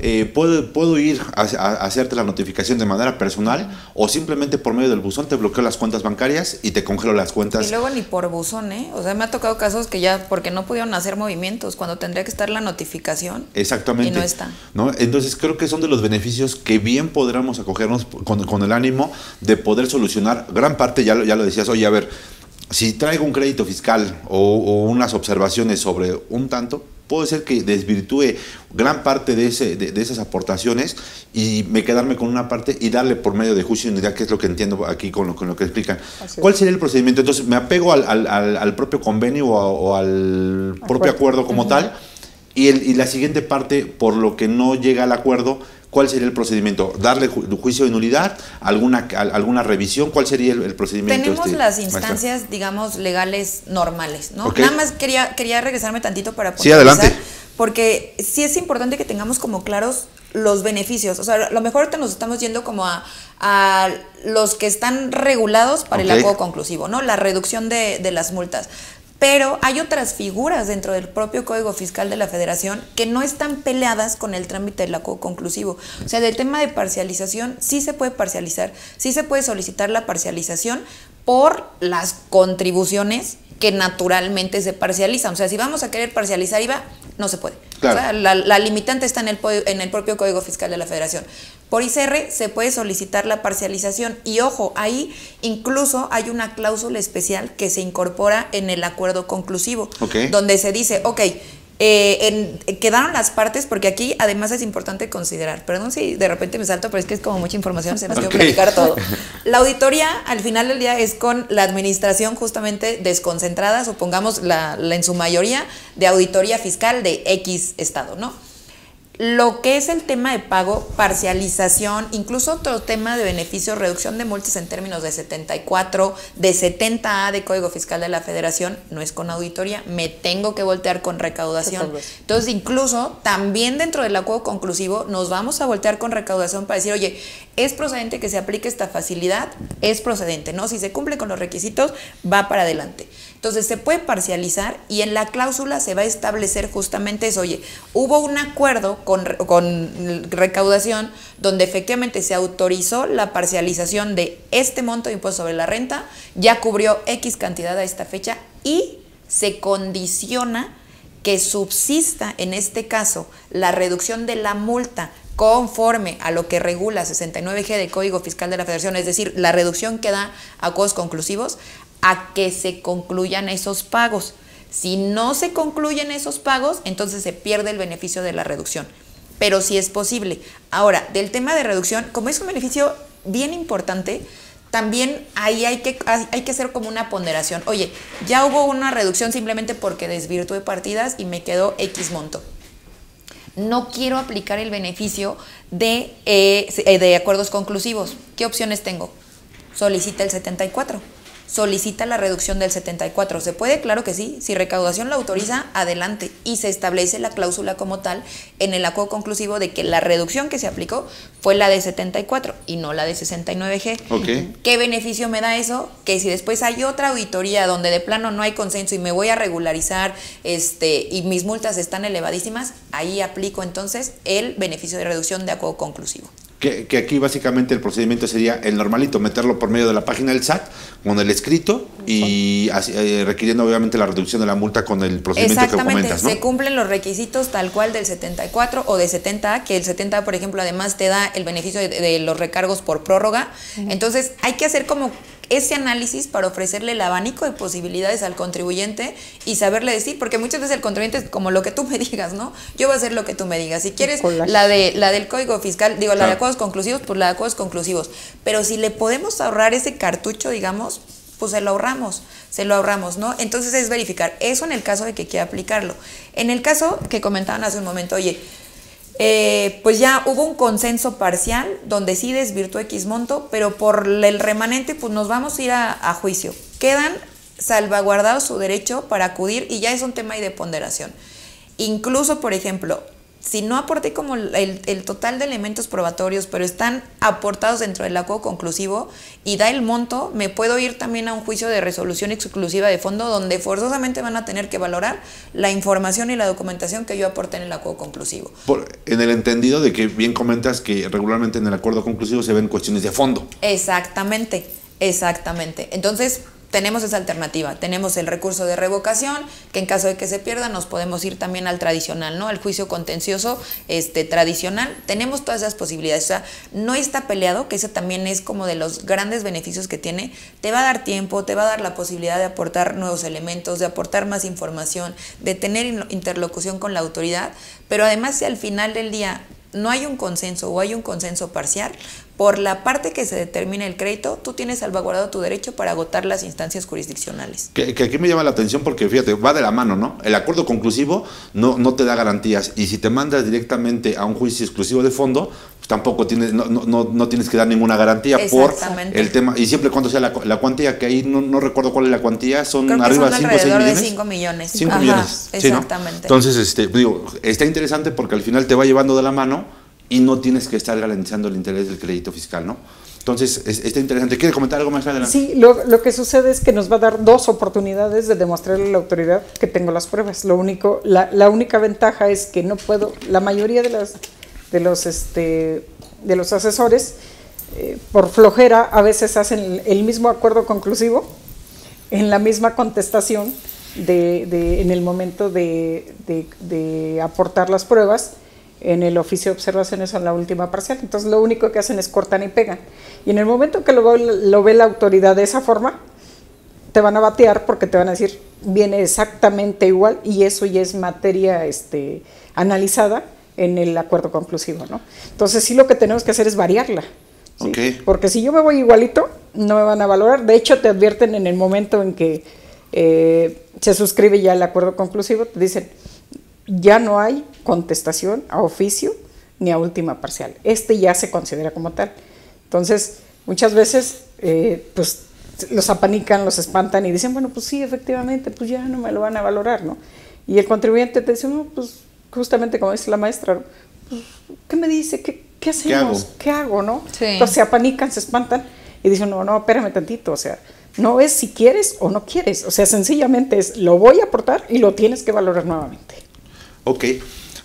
Eh, puedo, puedo ir a, hacerte la notificación de manera personal o simplemente por medio del buzón te bloqueo las cuentas bancarias y te congelo las cuentas. Y luego ni por buzón, ¿eh? O sea, me ha tocado casos que ya, porque no pudieron hacer movimientos, cuando tendría que estar la notificación. Exactamente. Y no está. ¿no? Entonces creo que son de los beneficios que bien podremos acogernos con, con el ánimo de poder solucionar gran parte, ya, ya lo decías, oye, a ver, si traigo un crédito fiscal o, o unas observaciones sobre un tanto, puede ser que desvirtúe gran parte de, ese, de, esas aportaciones y me quedarme con una parte y darle por medio de juicio de unidad, que es lo que entiendo aquí con lo, con lo que explican. ¿Cuál sería el procedimiento? Entonces, me apego al, al, al propio convenio o, al propio acuerdo como tal y, el, y la siguiente parte, por lo que no llega al acuerdo, ¿cuál sería el procedimiento? ¿Darle juicio de nulidad? ¿Alguna, alguna revisión? ¿Cuál sería el, procedimiento? Tenemos este, las instancias, digamos, legales normales, ¿no? Nada más quería, quería regresarme tantito para Sí, adelante. Porque sí es importante que tengamos como claros los beneficios. O sea, a lo mejor ahorita nos estamos yendo como a, los que están regulados para el acuerdo conclusivo, ¿no? La reducción de, de las multas. Pero hay otras figuras dentro del propio Código Fiscal de la Federación que no están peleadas con el trámite del acuerdo conclusivo. O sea, del tema de parcialización sí se puede parcializar, sí se puede solicitar la parcialización por las contribuciones que naturalmente se parcializan. O sea, si vamos a querer parcializar IVA, no se puede. la, limitante está en el, en el propio Código Fiscal de la Federación. Por ICR se puede solicitar la parcialización y ojo, ahí incluso hay una cláusula especial que se incorpora en el acuerdo conclusivo, donde se dice, ok, eh, quedaron las partes, porque aquí además es importante considerar, perdón si de repente me salto, pero es que es como mucha información, se nos okay. que platicar todo. La auditoría al final del día es con la administración justamente desconcentrada, supongamos la, la en su mayoría, de auditoría fiscal de X estado, ¿no? Lo que es el tema de pago, parcialización, incluso otro tema de beneficio, reducción de multas en términos de 74, de 70A de Código Fiscal de la Federación, no es con auditoría, me tengo que voltear con recaudación. Entonces, incluso también dentro del acuerdo conclusivo nos vamos a voltear con recaudación para decir, oye, es procedente que se aplique esta facilidad, es procedente, ¿no? Si se cumple con los requisitos, va para adelante. Entonces se puede parcializar y en la cláusula se va a establecer justamente eso. Oye, hubo un acuerdo con, con recaudación donde efectivamente se autorizó la parcialización de este monto de impuesto sobre la renta, ya cubrió X cantidad a esta fecha y se condiciona que subsista en este caso la reducción de la multa conforme a lo que regula 69G del Código Fiscal de la Federación, es decir, la reducción que da a conclusivos, a que se concluyan esos pagos. Si no se concluyen esos pagos, entonces se pierde el beneficio de la reducción. Pero sí es posible. Ahora, del tema de reducción, como es un beneficio bien importante, también ahí hay que, hay que hacer como una ponderación. Oye, ya hubo una reducción simplemente porque desvirtué partidas y me quedó X monto. No quiero aplicar el beneficio de, eh, de acuerdos conclusivos. ¿Qué opciones tengo? Solicita el 74 solicita la reducción del 74. ¿Se puede? Claro que sí. Si recaudación la autoriza, adelante. Y se establece la cláusula como tal en el acuerdo conclusivo de que la reducción que se aplicó fue la de 74 y no la de 69G. ¿Qué beneficio me da eso? Que si después hay otra auditoría donde de plano no hay consenso y me voy a regularizar este, y mis multas están elevadísimas, ahí aplico entonces el beneficio de reducción de acuerdo conclusivo que, aquí básicamente el procedimiento sería el normalito, meterlo por medio de la página del SAT con el escrito y eh, requiriendo obviamente la reducción de la multa con el procedimiento que comentas, ¿no? se cumplen los requisitos tal cual del 74 o de 70, que el 70, por ejemplo, además te da el beneficio de, los recargos por prórroga. Entonces, hay que hacer como ese análisis para ofrecerle el abanico de posibilidades al contribuyente y saberle decir, porque muchas veces el contribuyente es como lo que tú me *laughs* digas, ¿no? Yo voy a hacer lo que tú me digas. Si quieres la de la del código fiscal, digo, la de acuerdos conclusivos, pues la de acuerdos conclusivos. Pero si le podemos ahorrar ese cartucho, digamos, pues se lo ahorramos, se lo ahorramos, ¿no? Entonces es verificar eso en el caso de que quiera aplicarlo. En el caso que comentaban hace un momento, oye, eh, pues ya hubo un consenso parcial donde sí desvirtuó X monto, pero por el remanente pues nos vamos a ir a, juicio. Quedan salvaguardados su derecho para acudir y ya es un tema de ponderación. Incluso, por ejemplo, si no aporté como el, total de elementos probatorios, pero están aportados dentro del acuerdo conclusivo y da el monto, me puedo ir también a un juicio de resolución exclusiva de fondo donde forzosamente van a tener que valorar la información y la documentación que yo aporté en el acuerdo conclusivo. en el entendido de que bien comentas que regularmente en el acuerdo conclusivo se ven cuestiones de fondo. Exactamente, exactamente. Entonces, tenemos esa alternativa. Tenemos el recurso de revocación, que en caso de que se pierda nos podemos ir también al tradicional, ¿no? Al juicio contencioso este, tradicional. Tenemos todas esas posibilidades. O sea, no está peleado, que eso también es como de los grandes beneficios que tiene. Te va a dar tiempo, te va a dar la posibilidad de aportar nuevos elementos, de aportar más información, de tener interlocución con la autoridad. Pero además, si al final del día no hay un consenso o hay un consenso parcial, por la parte que se determine el crédito, tú tienes salvaguardado tu derecho para agotar las instancias jurisdiccionales. Que, aquí me llama la atención porque, fíjate, va de la mano, ¿no? El acuerdo conclusivo no, no te da garantías y si te mandas directamente a un juicio exclusivo de fondo, pues tampoco tienes, no, no, no, tienes que dar ninguna garantía por el tema, y siempre cuando sea la, la cuantía, que ahí no, recuerdo cuál es la cuantía, son arriba de 5 o 6 millones. de 5 millones. 5 millones. Exactamente. Entonces, este, digo, está interesante porque al final te va llevando de la mano y no tienes que estar garantizando el interés del crédito fiscal, ¿no? Entonces, es, está interesante. ¿Quiere comentar algo más adelante? Sí, lo, que sucede es que nos va a dar dos oportunidades de demostrarle a la autoridad que tengo las pruebas. Lo único, la, la única ventaja es que no puedo, la mayoría de, las, de, los, este, de los asesores, eh, por flojera, a veces hacen el, mismo acuerdo conclusivo en la misma contestación de, de en el momento de, de aportar las pruebas en el oficio de observaciones en la última parcial. Entonces lo único que hacen es cortan y pegan. Y en el momento que lo, lo ve la autoridad de esa forma, te van a batear porque te van a decir, viene exactamente igual y eso ya es materia este, analizada en el acuerdo conclusivo. ¿no? Entonces sí lo que tenemos que hacer es variarla. Porque si yo me voy igualito, no me van a valorar. De hecho, te advierten en el momento en que eh, se suscribe ya el acuerdo conclusivo, te dicen, ya no hay contestación a oficio ni a última parcial. Este ya se considera como tal. Entonces, muchas veces, eh, pues los apanican, los espantan y dicen, bueno, pues sí, efectivamente, pues ya no me lo van a valorar, ¿no? Y el contribuyente te dice, no, pues justamente como dice la maestra, pues, ¿qué me dice? ¿Qué, qué hacemos? ¿Qué hago? no? Entonces se apanican, se espantan y dicen, no, no, espérame tantito, o sea, no es si quieres o no quieres, o sea, sencillamente es, lo voy a aportar y lo tienes que valorar nuevamente. Ok,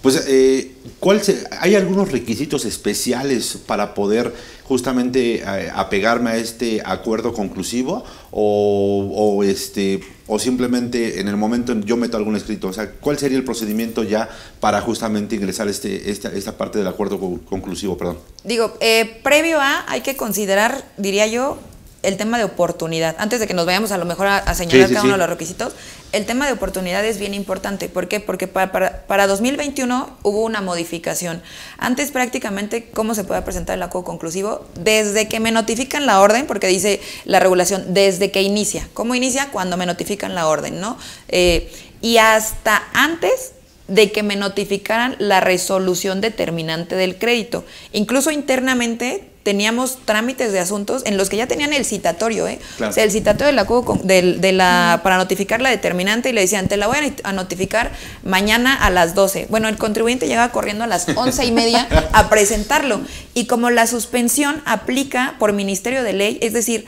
pues eh, ¿cuál ¿hay algunos requisitos especiales para poder justamente eh, apegarme a este acuerdo conclusivo o, este, o simplemente en el momento en yo meto algún escrito? O sea, ¿cuál sería el procedimiento ya para justamente ingresar este, esta, esta parte del acuerdo conclusivo? Perdón. Digo, eh, previo a, hay que considerar, diría yo, el tema de oportunidad. Antes de que nos vayamos a lo mejor a, señalar cada uno de los requisitos, el tema de oportunidad es bien importante. ¿Por qué? Porque para, para, 2021 hubo una modificación. Antes prácticamente, ¿cómo se puede presentar el acuerdo conclusivo? Desde que me notifican la orden, porque dice la regulación, desde que inicia. ¿Cómo inicia? Cuando me notifican la orden, ¿no? Eh, y hasta antes de que me notificaran la resolución determinante del crédito. Incluso internamente teníamos trámites de asuntos en los que ya tenían el citatorio, ¿eh? O sea, el citatorio de la, para notificar la determinante y le decían, te la voy a notificar mañana a las 12. Bueno, el contribuyente llegaba corriendo a las once y media a presentarlo. Y como la suspensión aplica por Ministerio de Ley, es decir,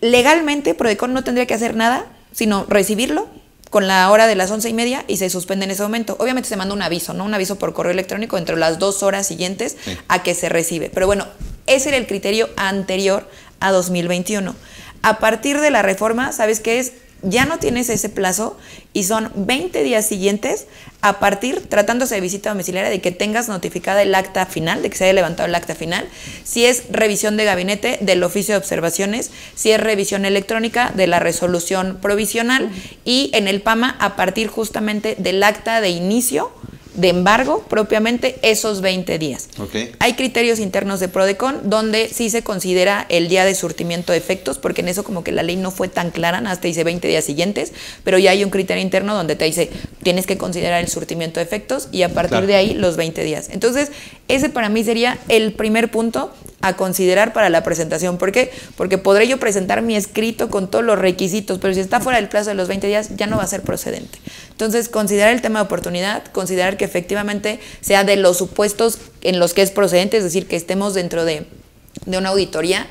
legalmente Prodecon no tendría que hacer nada, sino recibirlo, con la hora de las once y media y se suspende en ese momento. Obviamente se manda un aviso, ¿no? Un aviso por correo electrónico entre las dos horas siguientes a que se recibe. Pero bueno, ese era el criterio anterior a 2021. A partir de la reforma, ¿sabes qué es? Ya no tienes ese plazo y son 20 días siguientes a partir, tratándose de visita domiciliaria, de que tengas notificada el acta final, de que se haya levantado el acta final, si es revisión de gabinete del oficio de observaciones, si es revisión electrónica de la resolución provisional y en el PAMA a partir justamente del acta de inicio de embargo propiamente esos 20 días. Hay criterios internos de Prodecon donde sí se considera el día de surtimiento de efectos, porque en eso como que la ley no fue tan clara, hasta dice 20 días siguientes, pero ya hay un criterio interno donde te dice tienes que considerar el surtimiento de efectos y a partir de ahí los 20 días. Entonces, ese para mí sería el primer punto a considerar para la presentación. ¿Por qué? Porque podré yo presentar mi escrito con todos los requisitos, pero si está fuera del plazo de los 20 días ya no va a ser procedente. Entonces, considerar el tema de oportunidad, considerar que efectivamente sea de los supuestos en los que es procedente, es decir, que estemos dentro de, de una auditoría.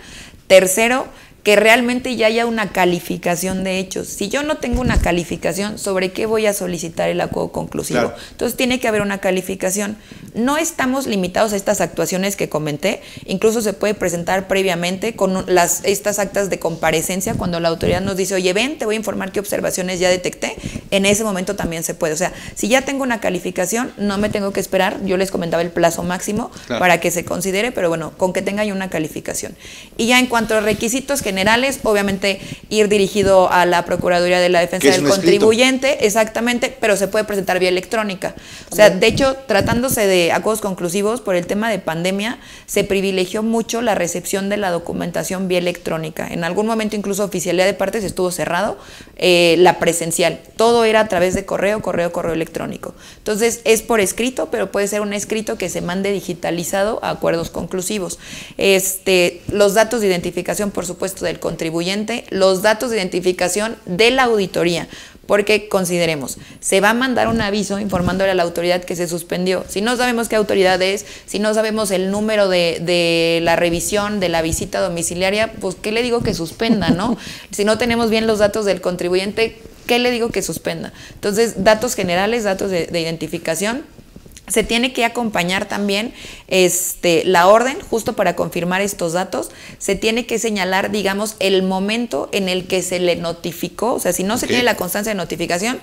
Tercero, que realmente ya haya una calificación de hechos. Si yo no tengo una calificación, ¿sobre qué voy a solicitar el acuerdo conclusivo? Entonces tiene que haber una calificación. No estamos limitados a estas actuaciones que comenté, incluso se puede presentar previamente con las, estas actas de comparecencia cuando la autoridad nos dice, oye, ven, te voy a informar qué observaciones ya detecté, en ese momento también se puede. O sea, si ya tengo una calificación, no me tengo que esperar, yo les comentaba el plazo máximo para que se considere, pero bueno, con que tenga ya una calificación. Y ya en cuanto a requisitos que generales, obviamente ir dirigido a la Procuraduría de la Defensa del Contribuyente, exactamente, pero se puede presentar vía electrónica. O sea, de hecho, tratándose de acuerdos conclusivos por el tema de pandemia, se privilegió mucho la recepción de la documentación vía electrónica. En algún momento incluso oficialidad de partes estuvo cerrado, eh, la presencial. Todo era a través de correo, correo, correo electrónico. Entonces, es por escrito, pero puede ser un escrito que se mande digitalizado a acuerdos conclusivos. Este, los datos de identificación, por supuesto, del contribuyente, los datos de identificación de la auditoría. Porque consideremos, se va a mandar un aviso informándole a la autoridad que se suspendió. Si no sabemos qué autoridad es, si no sabemos el número de, de, la revisión de la visita domiciliaria, pues ¿qué le digo que suspenda, no? *laughs* si no tenemos bien los datos del contribuyente, ¿qué le digo que suspenda? Entonces, datos generales, datos de, de identificación, se tiene que acompañar también este, la orden, justo para confirmar estos datos. Se tiene que señalar, digamos, el momento en el que se le notificó. O sea, si no se tiene la constancia de notificación,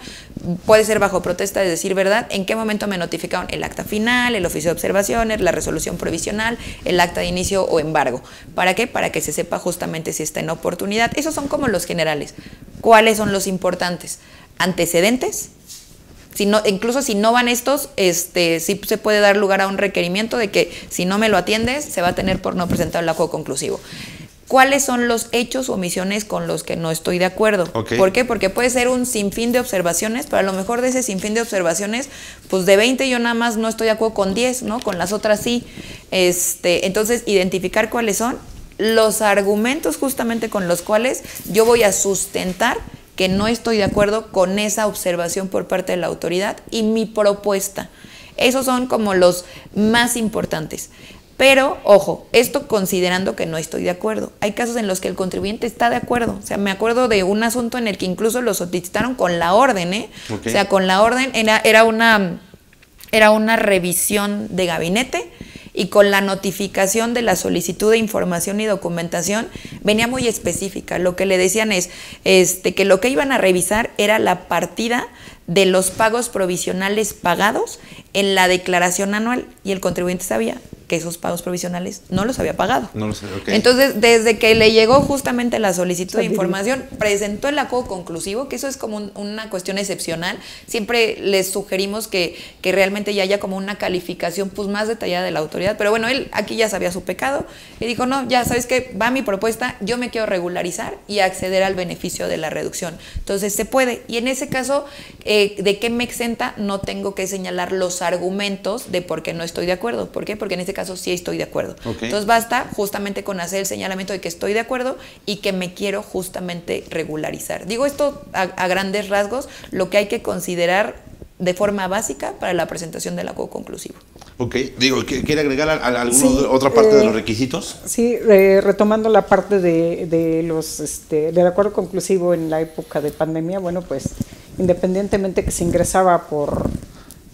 puede ser bajo protesta de decir verdad. ¿En qué momento me notificaron? El acta final, el oficio de observaciones, la resolución provisional, el acta de inicio o embargo. ¿Para qué? Para que se sepa justamente si está en oportunidad. Esos son como los generales. ¿Cuáles son los importantes? Antecedentes si no, incluso si no van estos, este, sí se puede dar lugar a un requerimiento de que si no me lo atiendes, se va a tener por no presentar el acuerdo conclusivo. ¿Cuáles son los hechos o omisiones con los que no estoy de acuerdo? ¿Por qué? Porque puede ser un sinfín de observaciones, pero a lo mejor de ese sinfín de observaciones, pues de 20 yo nada más no estoy de acuerdo con 10, ¿no? Con las otras sí. Este, entonces, identificar cuáles son los argumentos justamente con los cuales yo voy a sustentar que no estoy de acuerdo con esa observación por parte de la autoridad y mi propuesta. Esos son como los más importantes. Pero, ojo, esto considerando que no estoy de acuerdo. Hay casos en los que el contribuyente está de acuerdo. O sea, me acuerdo de un asunto en el que incluso lo solicitaron con la orden, ¿eh? O sea, con la orden era, era, una, era una revisión de gabinete y con la notificación de la solicitud de información y documentación venía muy específica. Lo que le decían es este, que lo que iban a revisar era la partida de los pagos provisionales pagados en la declaración anual y el contribuyente sabía que esos pagos provisionales no los había pagado. No los Entonces, desde que le llegó justamente la solicitud de información, presentó el acuerdo conclusivo, que eso es como una cuestión excepcional. Siempre les sugerimos que, que realmente ya haya como una calificación pues más detallada de la autoridad. Pero bueno, él aquí ya sabía su pecado y dijo, no, ya sabes que va mi propuesta, yo me quiero regularizar y acceder al beneficio de la reducción. Entonces, se puede. Y en ese caso, eh, ¿de qué me exenta? No tengo que señalar los argumentos de por qué no estoy de acuerdo. ¿Por qué? Porque en este caso caso sí estoy de acuerdo. Entonces basta justamente con hacer el señalamiento de que estoy de acuerdo y que me quiero justamente regularizar. Digo esto a, grandes rasgos, lo que hay que considerar de forma básica para la presentación del acuerdo conclusivo. Ok, digo, ¿quiere agregar alguna otra parte de los eh, requisitos? Sí, eh, retomando la parte de, los este, del acuerdo conclusivo en la época de pandemia, bueno, pues independientemente que se ingresaba por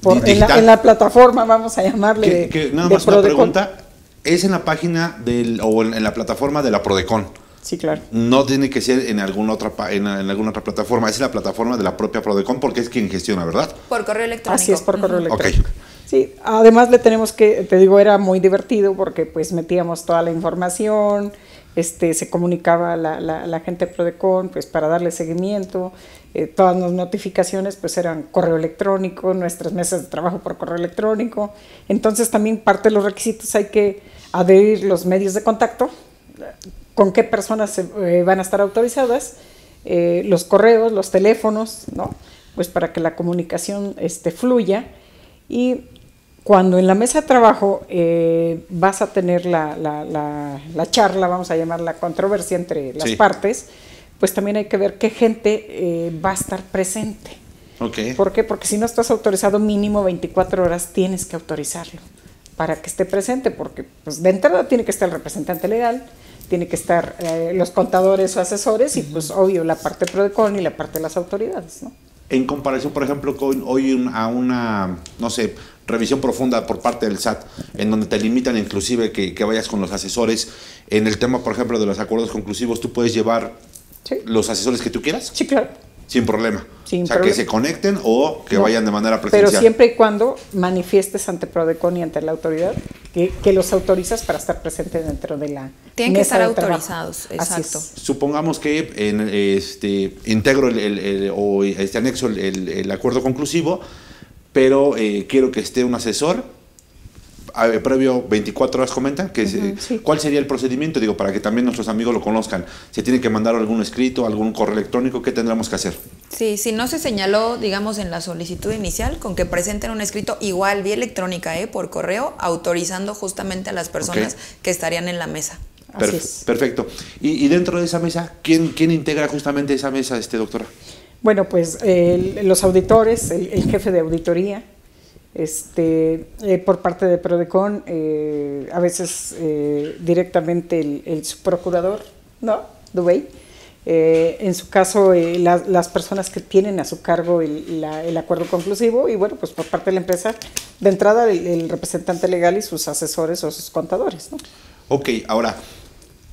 en, la, plataforma, vamos a llamarle. Que, nada más una pregunta, ¿es en la página del, o en la plataforma de la Prodecon? Sí, claro. No tiene que ser en alguna otra en, alguna otra plataforma, es en la plataforma de la propia Prodecon porque es quien gestiona, ¿verdad? Por correo electrónico. Así es, por correo electrónico. Sí, además le tenemos que, te digo, era muy divertido porque pues metíamos toda la información, este, se comunicaba la, la, la gente de Prodecon pues para darle seguimiento, eh, todas las notificaciones pues eran correo electrónico, nuestras mesas de trabajo por correo electrónico. Entonces también parte de los requisitos hay que adherir los medios de contacto, con qué personas eh, van a estar autorizadas, eh, los correos, los teléfonos, ¿no? Pues para que la comunicación este, fluya. Y cuando en la mesa de trabajo vas a tener la, la, la, charla, vamos a llamar la controversia entre las partes, pues también hay que ver qué gente eh, va a estar presente. Okay. ¿Por qué? Porque si no estás autorizado mínimo 24 horas, tienes que autorizarlo para que esté presente, porque pues, de entrada tiene que estar el representante legal, tiene que estar eh, los contadores o asesores y pues obvio la parte PRODECON y la parte de las autoridades. ¿no? En comparación, por ejemplo, con hoy a una, no sé, revisión profunda por parte del SAT, en donde te limitan inclusive que, que vayas con los asesores, en el tema, por ejemplo, de los acuerdos conclusivos, tú puedes llevar los asesores que tú quieras. Sí, claro. sin problema. Sin o sea, problema. que se conecten o que No, vayan de manera presencial. Pero siempre y cuando manifiestes ante Prodecon y ante la autoridad que, que los autorizas para estar presente dentro de la Tienen que estar de autorizados, Así exacto. es. Supongamos que en, este, integro el, el- el- o este anexo el, el- el acuerdo conclusivo, pero eh, quiero que esté un asesor. ver, previo 24 horas comentan que se- sí. cuál sería el procedimiento digo para que también nuestros amigos lo conozcan se tiene que mandar algún escrito algún correo electrónico qué tendremos que hacer Sí, si no se señaló, digamos, en la solicitud inicial, con que presenten un escrito igual vía electrónica, ¿eh? por correo, autorizando justamente a las personas que estarían en la mesa. Así Perf- es. perfecto y, y dentro de esa mesa quién quién integra justamente esa mesa este doctora Bueno, pues el- los auditores, el, jefe de auditoría, este, eh, por parte de Prodecon, eh, a veces eh, directamente el, el subprocurador, ¿no? Dubey. Eh, en su caso, eh, la- las personas que tienen a su cargo el, acuerdo conclusivo y bueno, pues por parte de la empresa, de entrada el, representante legal y sus asesores o sus contadores, ¿no? Ok, ahora,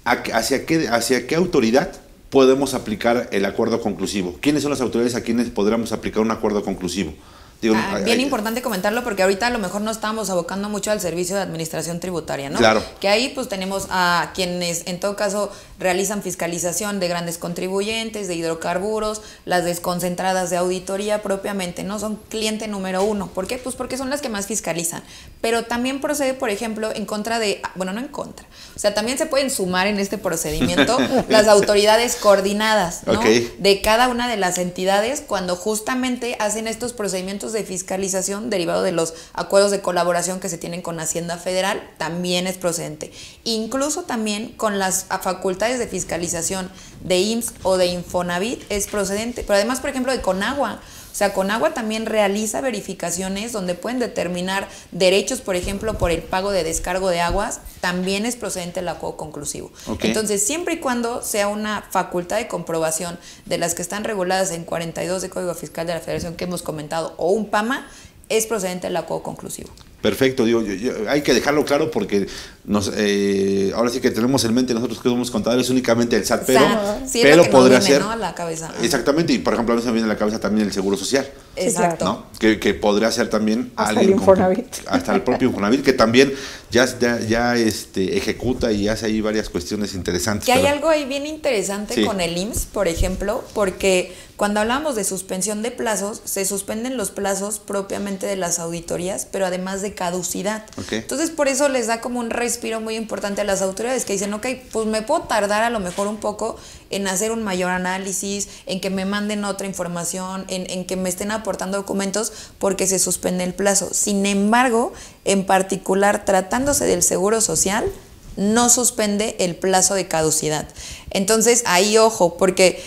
¿a qué- ¿hacia qué, ¿hacia qué autoridad podemos aplicar el acuerdo conclusivo? ¿Quiénes son las autoridades a quienes podríamos aplicar un acuerdo conclusivo? Digo, Ah, hay- bien hay- importante comentarlo porque ahorita a lo mejor no estamos abocando mucho al servicio de administración tributaria, ¿no? Claro. Que ahí pues tenemos a quienes en todo caso realizan fiscalización de grandes contribuyentes, de hidrocarburos, las desconcentradas de auditoría propiamente, ¿no? Son cliente número uno. ¿Por qué? Pues porque son las que más fiscalizan. Pero también procede, por ejemplo, en contra de, ah, bueno, no en contra, o sea, también se pueden sumar en este procedimiento *laughs* las autoridades coordinadas, ¿no? De cada una de las entidades cuando justamente hacen estos procedimientos de fiscalización derivado de los acuerdos de colaboración que se tienen con Hacienda Federal, también es procedente. Incluso también con las facultades de fiscalización de IMSS o de Infonavit es procedente. Pero además, por ejemplo, de Conagua. O sea, Conagua también realiza verificaciones donde pueden determinar derechos, por ejemplo, por el pago de descargo de aguas, también es procedente el acuerdo conclusivo. Entonces, siempre y cuando sea una facultad de comprobación de las que están reguladas en 42 de Código Fiscal de la Federación que hemos comentado, o un PAMA, es procedente el acuerdo conclusivo. Perfecto, digo, yo- yo- hay que dejarlo claro porque nos, eh, ahora sí que tenemos en mente nosotros que somos contadores únicamente el SAT, pero, sí, pero que podría viene, ser. la cabeza. Exactamente, y por ejemplo a mí se me viene a la cabeza también el Seguro Social. Exacto. ¿no? Que, que podría ser también Hasta alguien el con- Infonavit. *laughs* hasta el propio Infonavit que también ya, ya, ya, este, ejecuta y hace ahí varias cuestiones interesantes. Que hay algo ahí bien interesante Sí. con el IMSS, por ejemplo, porque cuando hablamos de suspensión de plazos, se suspenden los plazos propiamente de las auditorías, pero además de caducidad. Entonces, por eso les da como un respiro muy importante a las autoridades que dicen, ok, pues me puedo tardar a lo mejor un poco en hacer un mayor análisis, en que me manden otra información, en, en que me estén aportando documentos, porque se suspende el plazo. Sin embargo, en particular, tratándose del seguro social, no suspende el plazo de caducidad. Entonces, ahí ojo, porque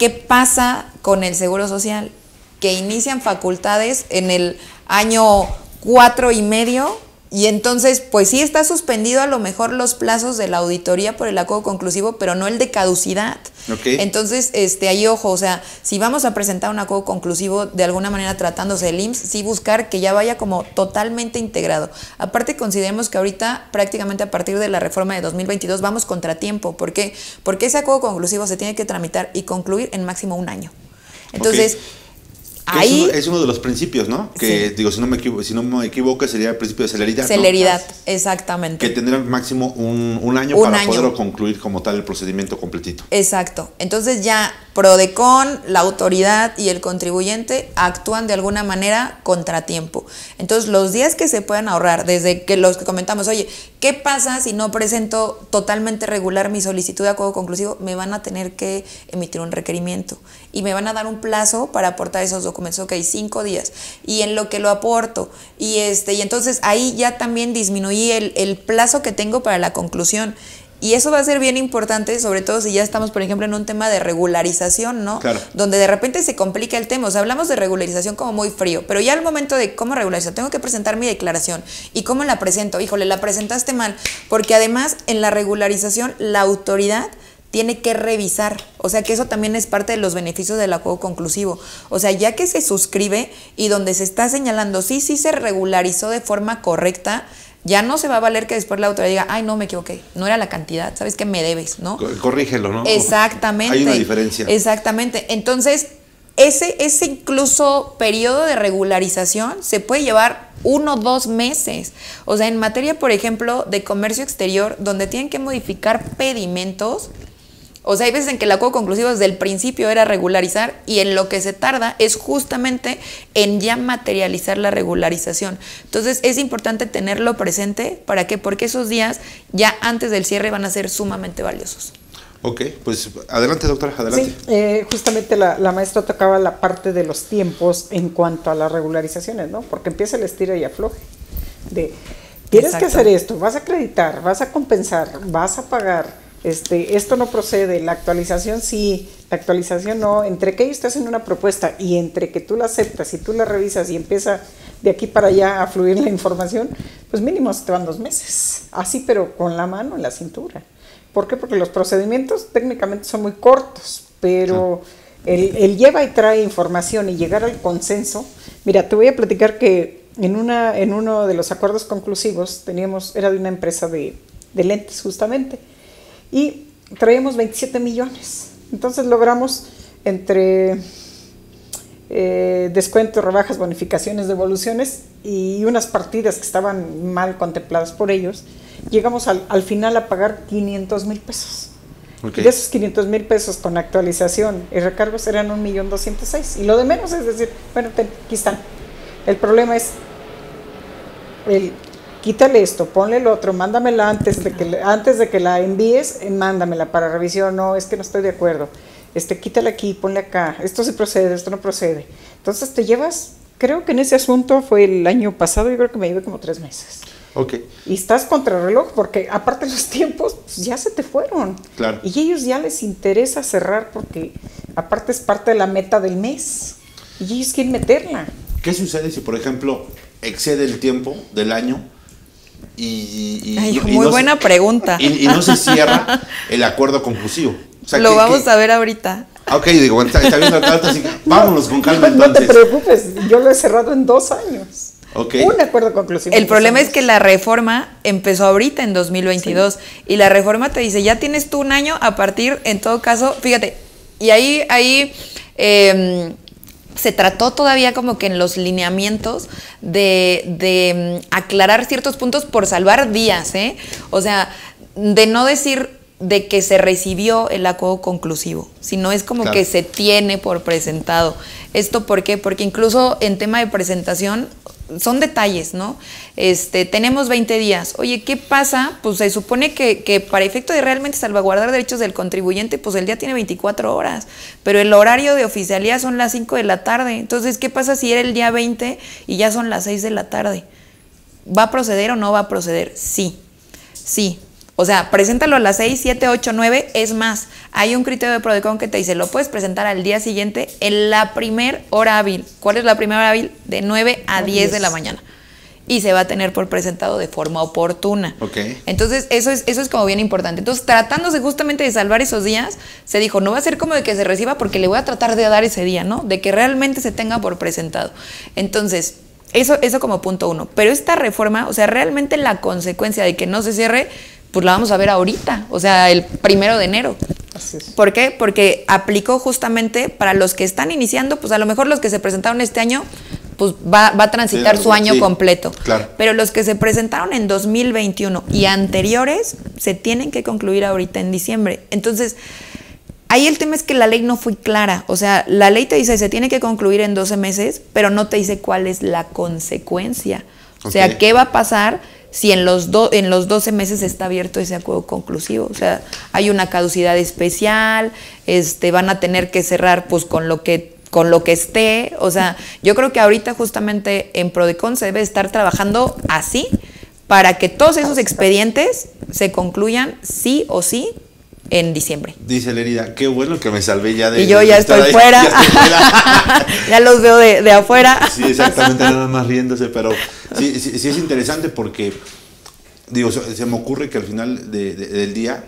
¿qué pasa con el Seguro Social? Que inician facultades en el año cuatro y medio y entonces, pues sí está suspendido a lo mejor los plazos de la auditoría por el acuerdo conclusivo, pero no el de caducidad. Entonces, este, ahí ojo, o sea, si vamos a presentar un acuerdo conclusivo de alguna manera tratándose del IMSS, sí buscar que ya vaya como totalmente integrado. Aparte, consideremos que ahorita, prácticamente a partir de la reforma de 2022, vamos contratiempo. ¿Por qué? Porque ese acuerdo conclusivo se tiene que tramitar y concluir en máximo un año. Entonces, ahí... Es uno, es uno de los principios, ¿no? Que Sí. digo, si no, me equivoco, si no me equivoco, sería el principio de celeridad. ¿no? Celeridad, exactamente. Que tendrán máximo un, un año Un para año. poder concluir como tal el procedimiento completito. Exacto. Entonces ya Prodecon, la autoridad y el contribuyente actúan de alguna manera contratiempo. Entonces los días que se puedan ahorrar, desde que los que comentamos, oye, ¿qué pasa si no presento totalmente regular mi solicitud de acuerdo conclusivo? Me van a tener que emitir un requerimiento y me van a dar un plazo para aportar esos documentos. Ok, cinco días. Y en lo que lo aporto. Y este, y entonces ahí ya también disminuí el, el plazo que tengo para la conclusión. Y eso va a ser bien importante, sobre todo si ya estamos, por ejemplo, en un tema de regularización, ¿no? Claro. Donde de repente se complica el tema. O sea, hablamos de regularización como muy frío, pero ya al momento de cómo regularizar, tengo que presentar mi declaración. ¿Y cómo la presento? Híjole, la presentaste mal. Porque además, en la regularización, la autoridad tiene que revisar. O sea que eso también es parte de los beneficios del acuerdo conclusivo. O sea, ya que se suscribe y donde se está señalando, sí, sí se regularizó de forma correcta, ya no se va a valer que después la autoridad diga, ay, no me equivoqué, no era la cantidad, sabes que me debes, ¿no? Co- Corrígelo, ¿no? Exactamente. Hay una diferencia. Exactamente. Entonces, ese, ese incluso periodo de regularización se puede llevar uno o dos meses. O sea, en materia, por ejemplo, de comercio exterior, donde tienen que modificar pedimentos, o sea, hay veces en que el acuerdo conclusivo desde el principio era regularizar y en lo que se tarda es justamente en ya materializar la regularización. Entonces es importante tenerlo presente para que, porque esos días ya antes del cierre van a ser sumamente valiosos. Ok, pues adelante doctora, adelante. Sí, eh, justamente la, la, maestra tocaba la parte de los tiempos en cuanto a las regularizaciones, ¿no? Porque empieza el estira y afloje. De, tienes que hacer esto, vas a acreditar, vas a compensar, vas a pagar, este, esto no procede, la actualización sí, la actualización no, entre que ellos te hacen una propuesta y entre que tú la aceptas y tú la revisas y empieza de aquí para allá a fluir la información, pues mínimo te van dos meses, así pero con la mano en la cintura. ¿Por qué? Porque los procedimientos técnicamente son muy cortos, pero el, lleva y trae información y llegar al consenso. Mira, te voy a platicar que en, una, en uno de los acuerdos conclusivos teníamos, era de una empresa de, lentes justamente, y traíamos 27 millones. Entonces logramos entre eh, descuentos, rebajas, bonificaciones, devoluciones y unas partidas que estaban mal contempladas por ellos, llegamos al, al final a pagar 500 mil pesos. Y de esos 500 mil pesos con actualización y recargos eran 1.206.000. Y lo de menos es decir, bueno, aquí están. El problema es, el, quítale esto, ponle el otro, mándamela antes de que, antes de que la envíes, eh, mándamela para revisión. No, es que no estoy de acuerdo. Este, quítale aquí, ponle acá. Esto sí procede, esto no procede. Entonces te llevas, creo que en ese asunto fue el año pasado, yo creo que me llevé como tres meses. Y estás contra el reloj porque aparte los tiempos pues, ya se te fueron. Claro. Y a ellos ya les interesa cerrar porque aparte es parte de la meta del mes. Y ellos quieren meterla. ¿Qué sucede si, por ejemplo, excede el tiempo del año y... muy buena pregunta. Y, no se cierra *laughs* el acuerdo conclusivo? Lo vamos a ver ahorita. Ok, digo, está, está viendo así vámonos con calma entonces. *laughs* No te preocupes, yo lo he cerrado en dos años. Un acuerdo conclusivo. El problema es que la reforma empezó ahorita en 2022 y la reforma te dice, ya tienes tú un año a partir, en todo caso, fíjate, y ahí, ahí em, se trató todavía como que en los lineamientos de, de mm, aclarar ciertos puntos por salvar días, ¿eh? O sea, de no decir de que se recibió el acuerdo conclusivo, sino es como que se tiene por presentado. ¿Esto por qué? Porque incluso en tema de presentación son detalles, ¿no? Este, tenemos 20 días. Oye, ¿qué pasa? Pues se supone que, para efecto de realmente salvaguardar derechos del contribuyente, pues el día tiene 24 horas, pero el horario de oficialía son las 5 de la tarde. Entonces, ¿qué pasa si era el día 20 y ya son las 6 de la tarde? ¿Va a proceder o no va a proceder? Sí, sí. O sea, preséntalo a las 6, 7, 8, 9. Es más, hay un criterio de Prodecon que te dice, lo puedes presentar al día siguiente en la primer hora hábil. ¿Cuál es la primera hora hábil? De 9 a 10 de la mañana. Y se va a tener por presentado de forma oportuna. Ok. Entonces, eso es, eso es como bien importante. Entonces, tratándose justamente de salvar esos días, se dijo, no va a ser como de que se reciba porque le voy a tratar de dar ese día, ¿no? De que realmente se tenga por presentado. Entonces, eso, eso como punto uno. Pero esta reforma, o sea, realmente la consecuencia de que no se cierre pues la vamos a ver ahorita, o sea, el primero de enero. ¿Por qué? Porque aplicó justamente para los que están iniciando, pues a lo mejor los que se presentaron este año, pues va, a transitar su año completo. Claro. Pero los que se presentaron en 2021 y anteriores se tienen que concluir ahorita en diciembre. Entonces, ahí el tema es que la ley no fue clara. O sea, la ley te dice se tiene que concluir en 12 meses, pero no te dice cuál es la consecuencia. O sea, ¿qué va a pasar? Si en los, en los 12 meses está abierto ese acuerdo conclusivo. O sea, hay una caducidad especial, este, van a tener que cerrar pues con lo que con lo que esté, o sea, yo creo que ahorita justamente en Prodecon se debe estar trabajando así para que todos esos expedientes se concluyan sí o sí en diciembre. Dice Lerida, qué bueno que me salvé ya de... Y yo ya *laughs* estoy fuera, *laughs* ya, los veo de, afuera. Sí, exactamente, nada más riéndose, pero sí, sí, es interesante porque, digo, se, me ocurre que al final del día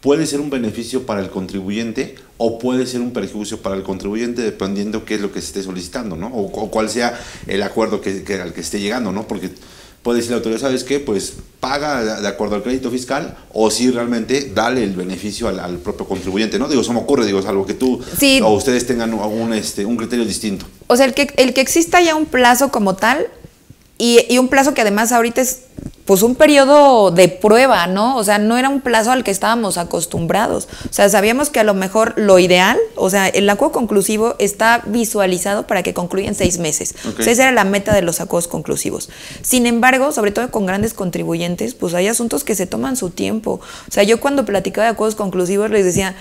puede ser un beneficio para el contribuyente o puede ser un perjuicio para el contribuyente dependiendo qué es lo que se esté solicitando, ¿no? O, cuál sea el acuerdo que, al que esté llegando, ¿no? Porque puede decir la autoridad, ¿sabes qué? Pues paga de acuerdo al crédito fiscal o si realmente dale el beneficio al, propio contribuyente, ¿no? Digo, eso me ocurre, digo, es algo que tú o ustedes tengan un, este, un criterio distinto. O sea, el que, el que exista ya un plazo como tal y, y un plazo que además ahorita es pues un periodo de prueba, ¿no? O sea, no era un plazo al que estábamos acostumbrados. O sea, sabíamos que a lo mejor lo ideal, o sea, el acuerdo conclusivo está visualizado para que concluyan seis meses. O sea, esa era la meta de los acuerdos conclusivos. Sin embargo, sobre todo con grandes contribuyentes, pues hay asuntos que se toman su tiempo. O sea, yo cuando platicaba de acuerdos conclusivos les decía,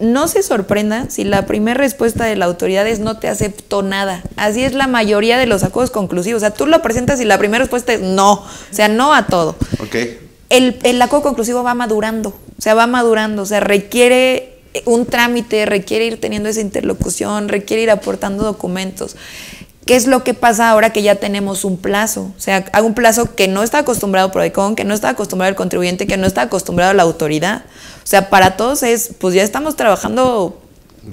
no se sorprenda si la primera respuesta de la autoridad es no te acepto nada. Así es la mayoría de los acuerdos conclusivos. O sea, tú lo presentas y la primera respuesta es no. O sea, no a todo. Ok. El, el acuerdo conclusivo va madurando. O sea, va madurando. O sea, requiere un trámite, requiere ir teniendo esa interlocución, requiere ir aportando documentos. ¿Qué es lo que pasa ahora que ya tenemos un plazo? O sea, un plazo que no está acostumbrado Prodecon, que no está acostumbrado el contribuyente, que no está acostumbrado la autoridad. O sea, para todos es, pues ya estamos trabajando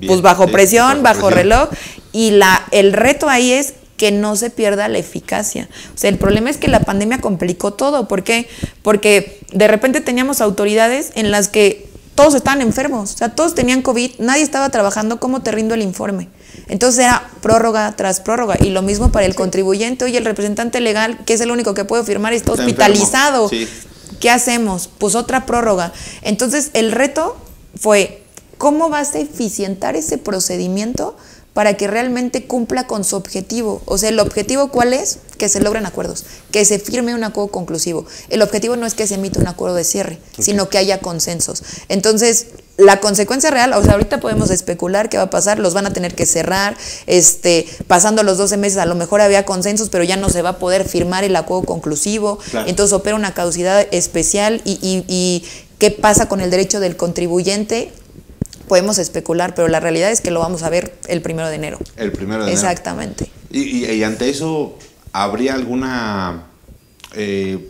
pues bajo presión, bajo, reloj, y la, el reto ahí es que no se pierda la eficacia. O sea, el problema es que la pandemia complicó todo. ¿Por qué? Porque de repente teníamos autoridades en las que todos estaban enfermos, o sea, todos tenían COVID, nadie estaba trabajando, ¿cómo te rindo el informe? Entonces era prórroga tras prórroga. Y lo mismo para el contribuyente. Oye, el representante legal, que es el único que puede firmar, está, hospitalizado. ¿Qué hacemos? Pues otra prórroga. Entonces el reto fue, ¿cómo vas a eficientar ese procedimiento para que realmente cumpla con su objetivo. O sea, el objetivo cuál es? Que se logren acuerdos, que se firme un acuerdo conclusivo. El objetivo no es que se emita un acuerdo de cierre, sino que haya consensos. Entonces, la consecuencia real, o sea, ahorita podemos especular qué va a pasar, los van a tener que cerrar, este, pasando los 12 meses a lo mejor había consensos, pero ya no se va a poder firmar el acuerdo conclusivo, entonces opera una caducidad especial y, y, y qué pasa con el derecho del contribuyente podemos especular, pero la realidad es que lo vamos a ver el primero de enero. El primero de enero. Exactamente. Y, ante eso, ¿habría alguna, eh,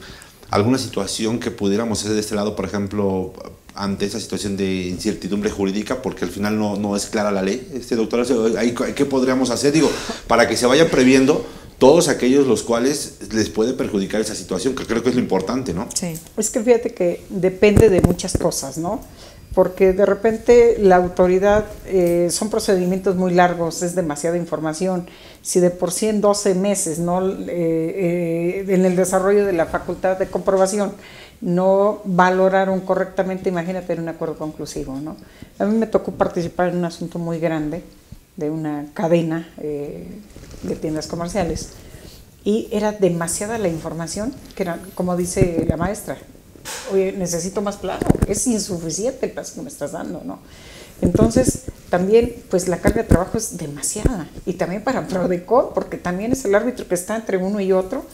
alguna situación que pudiéramos hacer de este lado, por ejemplo, ante esa situación de incertidumbre jurídica, porque al final no, no es clara la ley? Este doctor, ¿qué podríamos hacer? Digo, para que se vayan previendo todos aquellos los cuales les puede perjudicar esa situación, que creo que es lo importante, ¿no? Sí. Es que fíjate que depende de muchas cosas, ¿no? porque de repente la autoridad eh, son procedimientos muy largos, es demasiada información. Si de por sí en 12 meses, ¿no? Eh, eh, en el desarrollo de la facultad de comprobación, no valoraron correctamente, imagínate en un acuerdo conclusivo. ¿no? A mí me tocó participar en un asunto muy grande de una cadena de tiendas comerciales y era demasiada la información, que era, como dice la maestra, oye, necesito más plazo, es insuficiente el plazo que me estás dando, ¿no? Entonces, también, pues la carga de trabajo es demasiada. Y también para Prodecon, porque también es el árbitro que está entre uno y otro.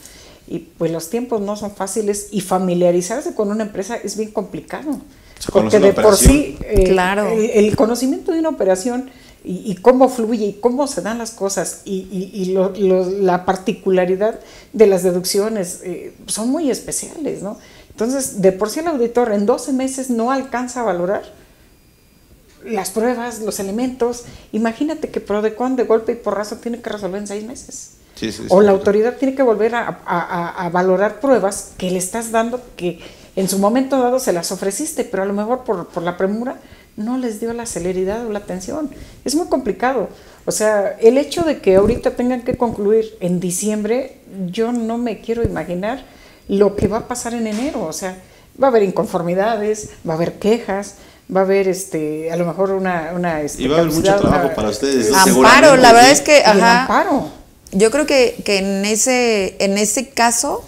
Y pues los tiempos no son fáciles y familiarizarse con una empresa es bien complicado. Porque de por sí, eh, claro. el, conocimiento de una operación y, cómo fluye y cómo se dan las cosas y, la particularidad de las deducciones eh, son muy especiales, ¿no? Entonces, de por sí el auditor en 12 meses no alcanza a valorar las pruebas, los elementos. Imagínate que Prodecon de golpe y porrazo tiene que resolver en seis meses. O la autoridad tiene que volver a, valorar pruebas que le estás dando que en su momento dado se las ofreciste, pero a lo mejor por, por la premura no les dio la celeridad o la atención. Es muy complicado. O sea, el hecho de que ahorita tengan que concluir en diciembre, yo no me quiero imaginar lo que va a pasar en enero. O sea, va a haber inconformidades, va a haber quejas, va a haber este a lo mejor una, una este, y va a haber mucho trabajo para ustedes amparo la verdad es que ajá, amparo. Yo creo que, que, en ese en ese caso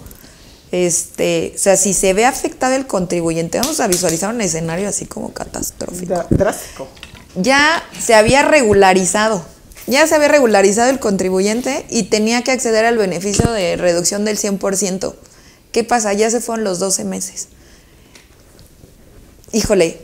este o sea si se ve afectado el contribuyente vamos a visualizar un escenario así como catastrófico drástico ya se había regularizado ya se había regularizado el contribuyente y tenía que acceder al beneficio de reducción del 100%. ¿Qué pasa? Ya se fueron los 12 meses. Híjole,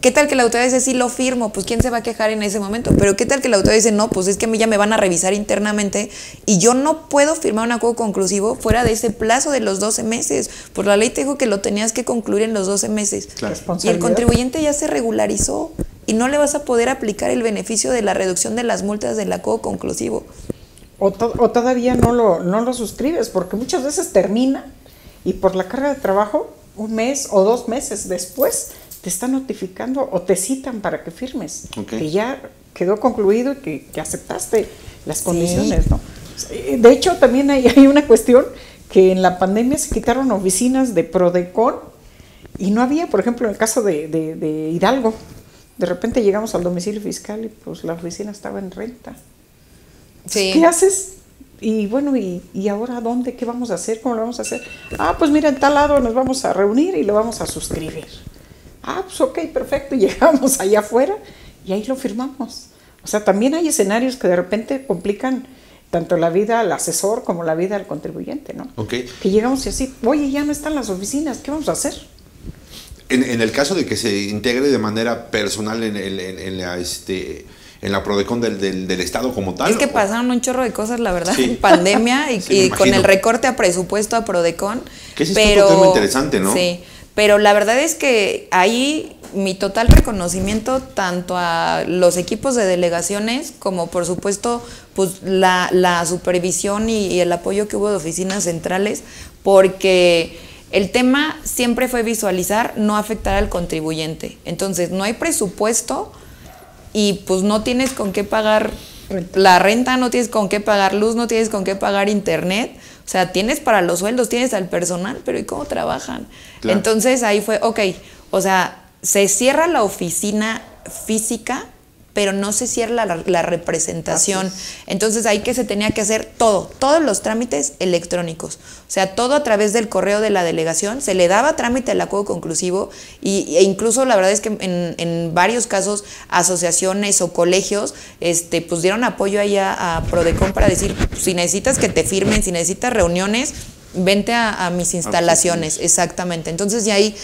¿qué tal que la autoridad dice sí lo firmo? Pues quién se va a quejar en ese momento. Pero ¿qué tal que la autoridad dice no? Pues es que a mí ya me van a revisar internamente y yo no puedo firmar un acuerdo conclusivo fuera de ese plazo de los 12 meses. Por la ley te dijo que lo tenías que concluir en los 12 meses. Y el contribuyente ya se regularizó y no le vas a poder aplicar el beneficio de la reducción de las multas del acuerdo conclusivo. o, todavía no lo, no lo suscribes, porque muchas veces termina y por la carga de trabajo, un mes o dos meses después, te están notificando o te citan para que firmes, que ya quedó concluido y que, aceptaste las condiciones, ¿no? De hecho, también hay, *laughs* hay, una cuestión que en la pandemia se quitaron oficinas de Prodecon y no había, por ejemplo, en el caso de, de Hidalgo, de repente llegamos al domicilio fiscal y pues la oficina estaba en renta. ¿Qué haces? Y bueno, y, ¿y, ahora dónde? ¿Qué vamos a hacer? ¿Cómo lo vamos a hacer? Ah, pues mira, en tal lado nos vamos a reunir y lo vamos a suscribir. Ah, pues ok, perfecto. Y *laughs* llegamos allá afuera y ahí lo firmamos. O sea, también hay escenarios que de repente complican tanto la vida al asesor como la vida al contribuyente, ¿no? Ok. Que llegamos y así, oye, ya no están las oficinas, ¿qué vamos a hacer? En, el caso de que se integre de manera personal en, en la este en la Prodecon del, del, Estado como tal. Es que pasaron un chorro de cosas, la verdad, en *laughs* pandemia y, *laughs* con el recorte a presupuesto a Prodecon. Que es pero, un tema interesante, ¿no? Sí, pero la verdad es que ahí mi total reconocimiento tanto a los equipos de delegaciones como por supuesto pues la, la supervisión y, y el apoyo que hubo de oficinas centrales porque el tema siempre fue visualizar no afectar al contribuyente. Entonces, no hay presupuesto y pues no tienes con qué pagar la renta, no tienes con qué pagar luz, no tienes con qué pagar internet. O sea, tienes para los sueldos, tienes al personal, pero ¿y cómo trabajan? Entonces ahí fue, ok, o sea, se cierra la oficina física pero no se cierra la, representación. Entonces ahí que se tenía que hacer todo, todos los trámites electrónicos. O sea, todo a través del correo de la delegación, se le daba trámite al acuerdo conclusivo y, e incluso la verdad es que en, varios casos asociaciones o colegios este, pues dieron apoyo ahí a, Prodecon para decir, si necesitas que te firmen, si necesitas reuniones, vente a, a mis instalaciones, exactamente. Entonces ya ahí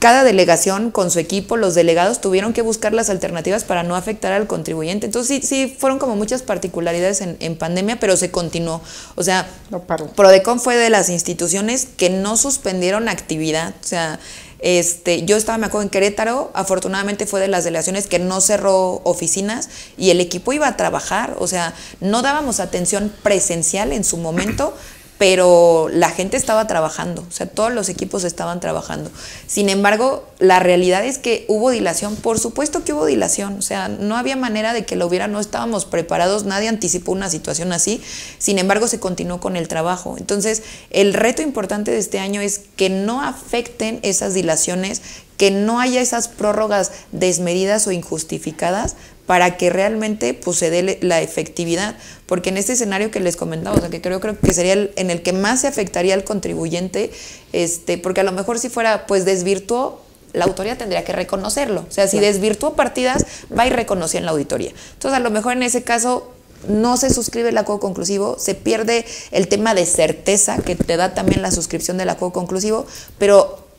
cada delegación con su equipo, los delegados tuvieron que buscar las alternativas para no afectar al contribuyente. Entonces sí, sí fueron como muchas particularidades en, pandemia, pero se continuó. O sea, no Prodecon fue de las instituciones que no suspendieron actividad. O sea, este, yo estaba, me acuerdo, en Querétaro, afortunadamente fue de las delegaciones que no cerró oficinas y el equipo iba a trabajar, o sea, no dábamos atención presencial en su momento, pero la gente estaba trabajando, o sea, todos los equipos estaban trabajando. Sin embargo, la realidad es que hubo dilación, por supuesto que hubo dilación, o sea, no había manera de que lo hubiera, no estábamos preparados, nadie anticipó una situación así, sin embargo se continuó con el trabajo. Entonces, el reto importante de este año es que no afecten esas dilaciones, que no haya esas prórrogas desmedidas o injustificadas para que realmente pues, se dé la efectividad. Porque en este escenario que les comentaba, o sea, que creo, creo que sería el, en el que más se afectaría al contribuyente, este, porque a lo mejor si fuera, pues desvirtuó, la autoría tendría que reconocerlo. O sea, si desvirtuó partidas, va y reconoció en la auditoría. Entonces, a lo mejor en ese caso no se suscribe el acuerdo conclusivo, se pierde el tema de certeza que te da también la suscripción del acuerdo conclusivo, pero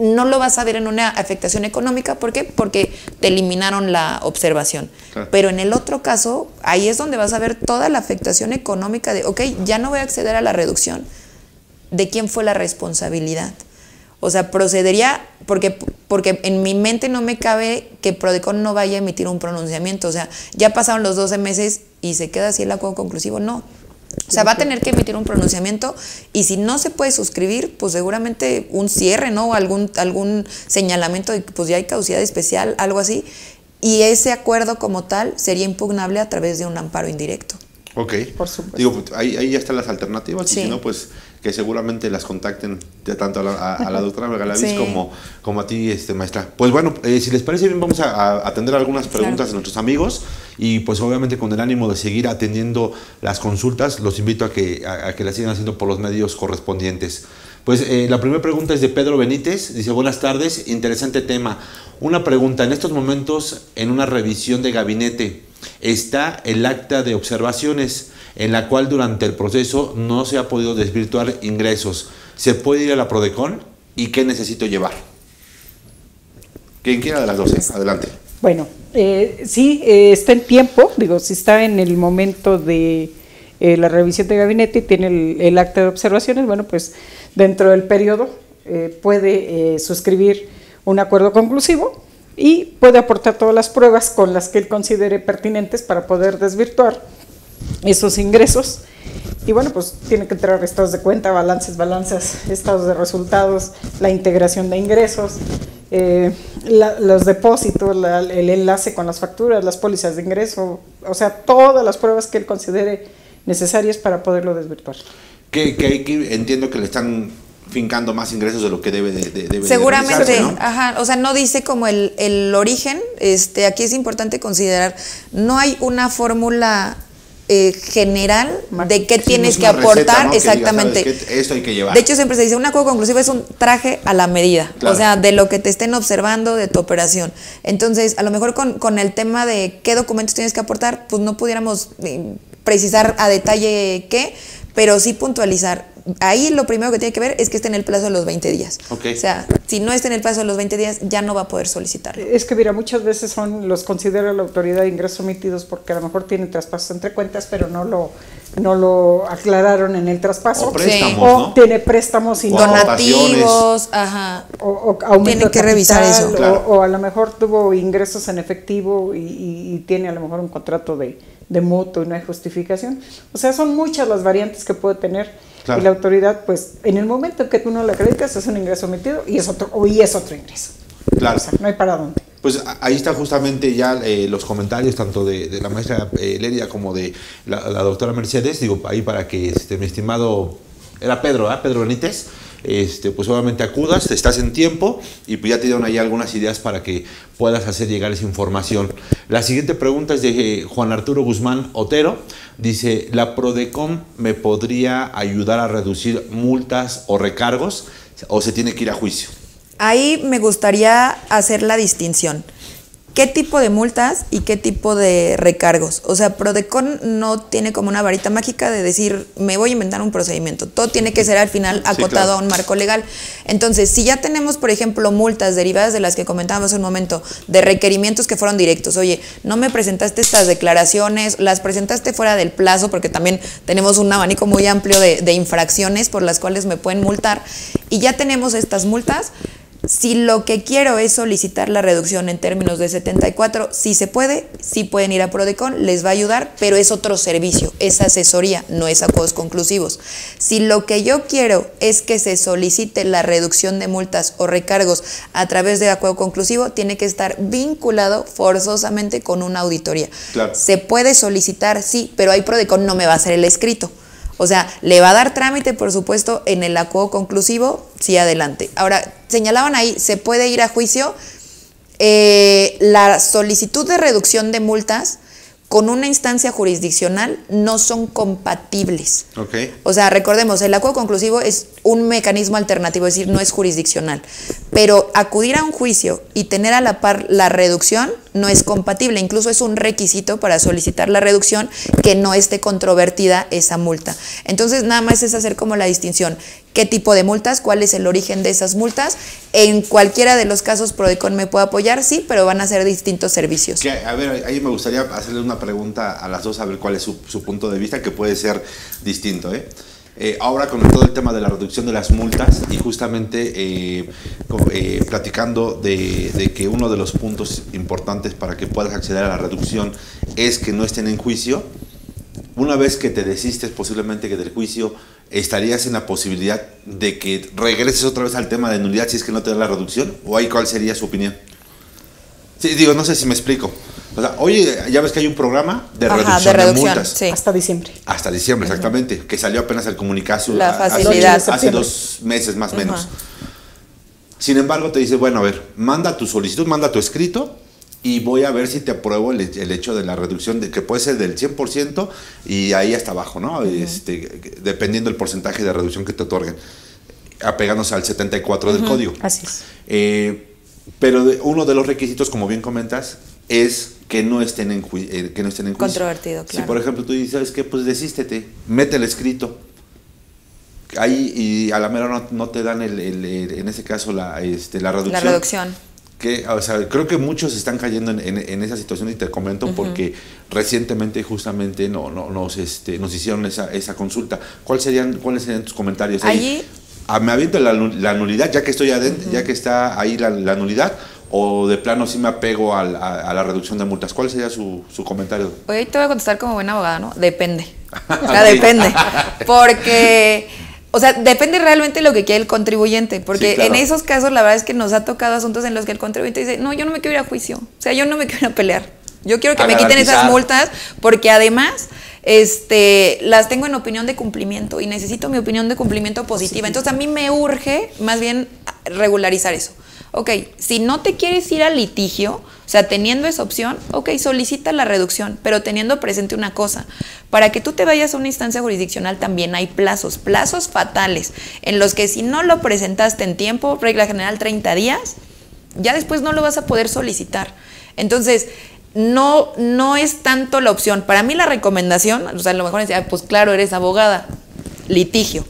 no lo vas a ver en una afectación económica. ¿Por qué? Porque te eliminaron la observación. Pero en el otro caso, ahí es donde vas a ver toda la afectación económica de, ok, ya no voy a acceder a la reducción. ¿De quién fue la responsabilidad? O sea, procedería, porque, porque en mi mente no me cabe que Prodecon no vaya a emitir un pronunciamiento. O sea, ya pasaron los 12 meses y se queda así el acuerdo conclusivo. No, o sea, va a tener que emitir un pronunciamiento y si no se puede suscribir, pues seguramente un cierre, ¿no? O algún, algún señalamiento de que pues ya hay caducidad especial, algo así. Y ese acuerdo como tal sería impugnable a través de un amparo indirecto. Ok. Por supuesto. Digo, pues, ahí, ahí ya están las alternativas. Y si no, pues que seguramente las contacten de tanto a la, *laughs* doctora Galavis como, como a ti, este, maestra. Pues bueno, eh, si les parece bien, vamos a, atender algunas preguntas de nuestros amigos y pues obviamente con el ánimo de seguir atendiendo las consultas, los invito a que, a, que las sigan haciendo por los medios correspondientes. Pues eh, la primera pregunta es de Pedro Benítez, dice buenas tardes, interesante tema. Una pregunta, en estos momentos en una revisión de gabinete está el acta de observaciones en la cual durante el proceso no se ha podido desvirtuar ingresos. ¿Se puede ir a la Prodecon? ¿Y qué necesito llevar? Quien quiera de las dos, ¿eh? adelante. Bueno, eh, sí, eh, está en tiempo, digo, si está en el momento de eh, la revisión de gabinete y tiene el, acta de observaciones, bueno, pues dentro del periodo puede suscribir un acuerdo conclusivo y puede aportar todas las pruebas con las que él considere pertinentes para poder desvirtuar esos ingresos. Y bueno, pues tiene que entrar estados de cuenta, balances, balanzas, estados de resultados, la integración de ingresos, eh, los depósitos, el enlace con las facturas, las pólizas de ingreso, o sea, todas las pruebas que él considere necesarias para poderlo desvirtuar. Que, que, entiendo que le están fincando más ingresos de lo que debe de, seguramente ajá o sea no dice como el, el origen este aquí es importante considerar no hay una fórmula eh, general de qué tienes que aportar exactamente. hay que llevar. De hecho, siempre se dice, un acuerdo conclusivo es un traje a la medida, o sea, de lo que te estén observando de tu operación. Entonces, a lo mejor con, con el tema de qué documentos tienes que aportar, pues no pudiéramos eh, precisar a detalle qué, pero sí puntualizar ahí lo primero que tiene que ver es que esté en el plazo de los 20 días. O sea, si no está en el plazo de los 20 días, ya no va a poder solicitarlo. Es que, mira, muchas veces son los considera la autoridad de ingresos omitidos porque a lo mejor tienen traspasos entre cuentas, pero no lo no lo aclararon en el traspaso. O préstamos, O tiene préstamos y donativos, ajá. O, Tiene que revisar eso. O, a lo mejor tuvo ingresos en efectivo y, tiene a lo mejor un contrato de, de mutuo y no hay justificación. O sea, son muchas las variantes que puede tener y la autoridad, pues, en el momento que tú no la acreditas, es un ingreso omitido y es otro, y es otro ingreso. Claro. no hay para dónde. Pues ahí están justamente ya eh, los comentarios tanto de, la maestra eh, como de la, doctora Mercedes, digo, ahí para que este, mi estimado, era Pedro, ¿eh? Pedro Benítez, este, pues obviamente acudas, estás en tiempo y pues ya te dieron ahí algunas ideas para que puedas hacer llegar esa información. La siguiente pregunta es de Juan Arturo Guzmán Otero. Dice, ¿la PRODECOM me podría ayudar a reducir multas o recargos o se tiene que ir a juicio? Ahí me gustaría hacer la distinción qué tipo de multas y qué tipo de recargos. O sea, Prodecon no tiene como una varita mágica de decir, me voy a inventar un procedimiento. Todo tiene que ser al final acotado a un marco legal. Entonces, si ya tenemos, por ejemplo, multas derivadas de las que comentábamos hace un momento, de requerimientos que fueron directos, oye, no me presentaste estas declaraciones, las presentaste fuera del plazo, porque también tenemos un abanico muy amplio de, de infracciones por las cuales me pueden multar, y ya tenemos estas multas, si lo que quiero es solicitar la reducción en términos de 74, si se puede, sí pueden ir a Prodecon, les va a ayudar, pero es otro servicio, es asesoría, no es acuerdos conclusivos. Si lo que yo quiero es que se solicite la reducción de multas o recargos a través de acuerdo conclusivo, tiene que estar vinculado forzosamente con una auditoría. Se puede solicitar, sí, pero ahí Prodecon no me va a hacer el escrito. O sea, le va a dar trámite, por supuesto, en el acuerdo conclusivo, sí, adelante. Ahora, señalaban ahí, ¿se puede ir a juicio? Eh, la solicitud de reducción de multas con una instancia jurisdiccional no son compatibles. Okay. O sea, recordemos, el acuerdo conclusivo es un mecanismo alternativo, es decir, no es jurisdiccional. Pero acudir a un juicio y tener a la par la reducción no es compatible, incluso es un requisito para solicitar la reducción que no esté controvertida esa multa. Entonces, nada más es hacer como la distinción qué tipo de multas, cuál es el origen de esas multas. En cualquiera de los casos Prodecon me puede apoyar, sí, pero van a ser distintos servicios. a ver, ahí me gustaría hacerle una pregunta a las dos, a ver cuál es su, punto de vista, que puede ser distinto. ¿eh? Eh, ahora con todo el tema de la reducción de las multas y justamente eh, platicando de, de, que uno de los puntos importantes para que puedas acceder a la reducción es que no estén en juicio, una vez que te desistes posiblemente que del juicio estarías en la posibilidad de que regreses otra vez al tema de nulidad si es que no te da la reducción? ¿O ahí cuál sería su opinión? Sí, digo, no sé si me explico. O sea, oye, ya ves que hay un programa de reducción de, multas. Hasta diciembre. Hasta diciembre, exactamente. Que salió apenas el comunicado la facilidad. Hace, dos meses más o menos. Sin embargo, te dice, bueno, a ver, manda tu solicitud, manda tu escrito y voy a ver si te apruebo el, hecho de la reducción, de que puede ser del 100% y ahí hasta abajo, ¿no? este, dependiendo del porcentaje de reducción que te otorguen, apegándose al 74 del código. Así es. Eh, pero uno de los requisitos, como bien comentas, es que no estén en, eh, que no estén en juicio. Controvertido, claro. Si, por ejemplo, tú dices, ¿sabes qué? Pues desístete, mete el escrito. Ahí, y a la mera no, te dan, el, en ese caso, la, este, la reducción. La reducción que, o sea, creo que muchos están cayendo en, esa situación y te comento porque recientemente justamente no, no, nos, este, nos hicieron esa, esa consulta. ¿Cuál serían, ¿Cuáles serían tus comentarios? Allí... Ah, me aviento la, la, nulidad ya que estoy adentro, ya que está ahí la, la, nulidad, o de plano sí me apego a, a la reducción de multas. ¿Cuál sería su, su comentario? Oye, te voy a contestar como buena abogada, ¿no? Depende. *laughs* O sea, depende. *laughs* Porque, o sea, depende realmente de lo que quiere el contribuyente. Porque Sí, claro. en esos casos, la verdad es que nos ha tocado asuntos en los que el contribuyente dice, no, yo no me quiero ir a juicio. O sea, yo no me quiero ir a pelear. Yo quiero que A me quiten esas multas porque además este, las tengo en opinión de cumplimiento y necesito mi opinión de cumplimiento positiva. Entonces a mí me urge más bien regularizar eso. Ok, si no te quieres ir al litigio, o sea, teniendo esa opción, ok, solicita la reducción, pero teniendo presente una cosa, para que tú te vayas a una instancia jurisdiccional también hay plazos, plazos fatales, en los que si no lo presentaste en tiempo, regla general 30 días, ya después no lo vas a poder solicitar. Entonces, no, no es tanto la opción. Para mí la recomendación, o sea, a lo mejor decía, pues claro, eres abogada, litigio.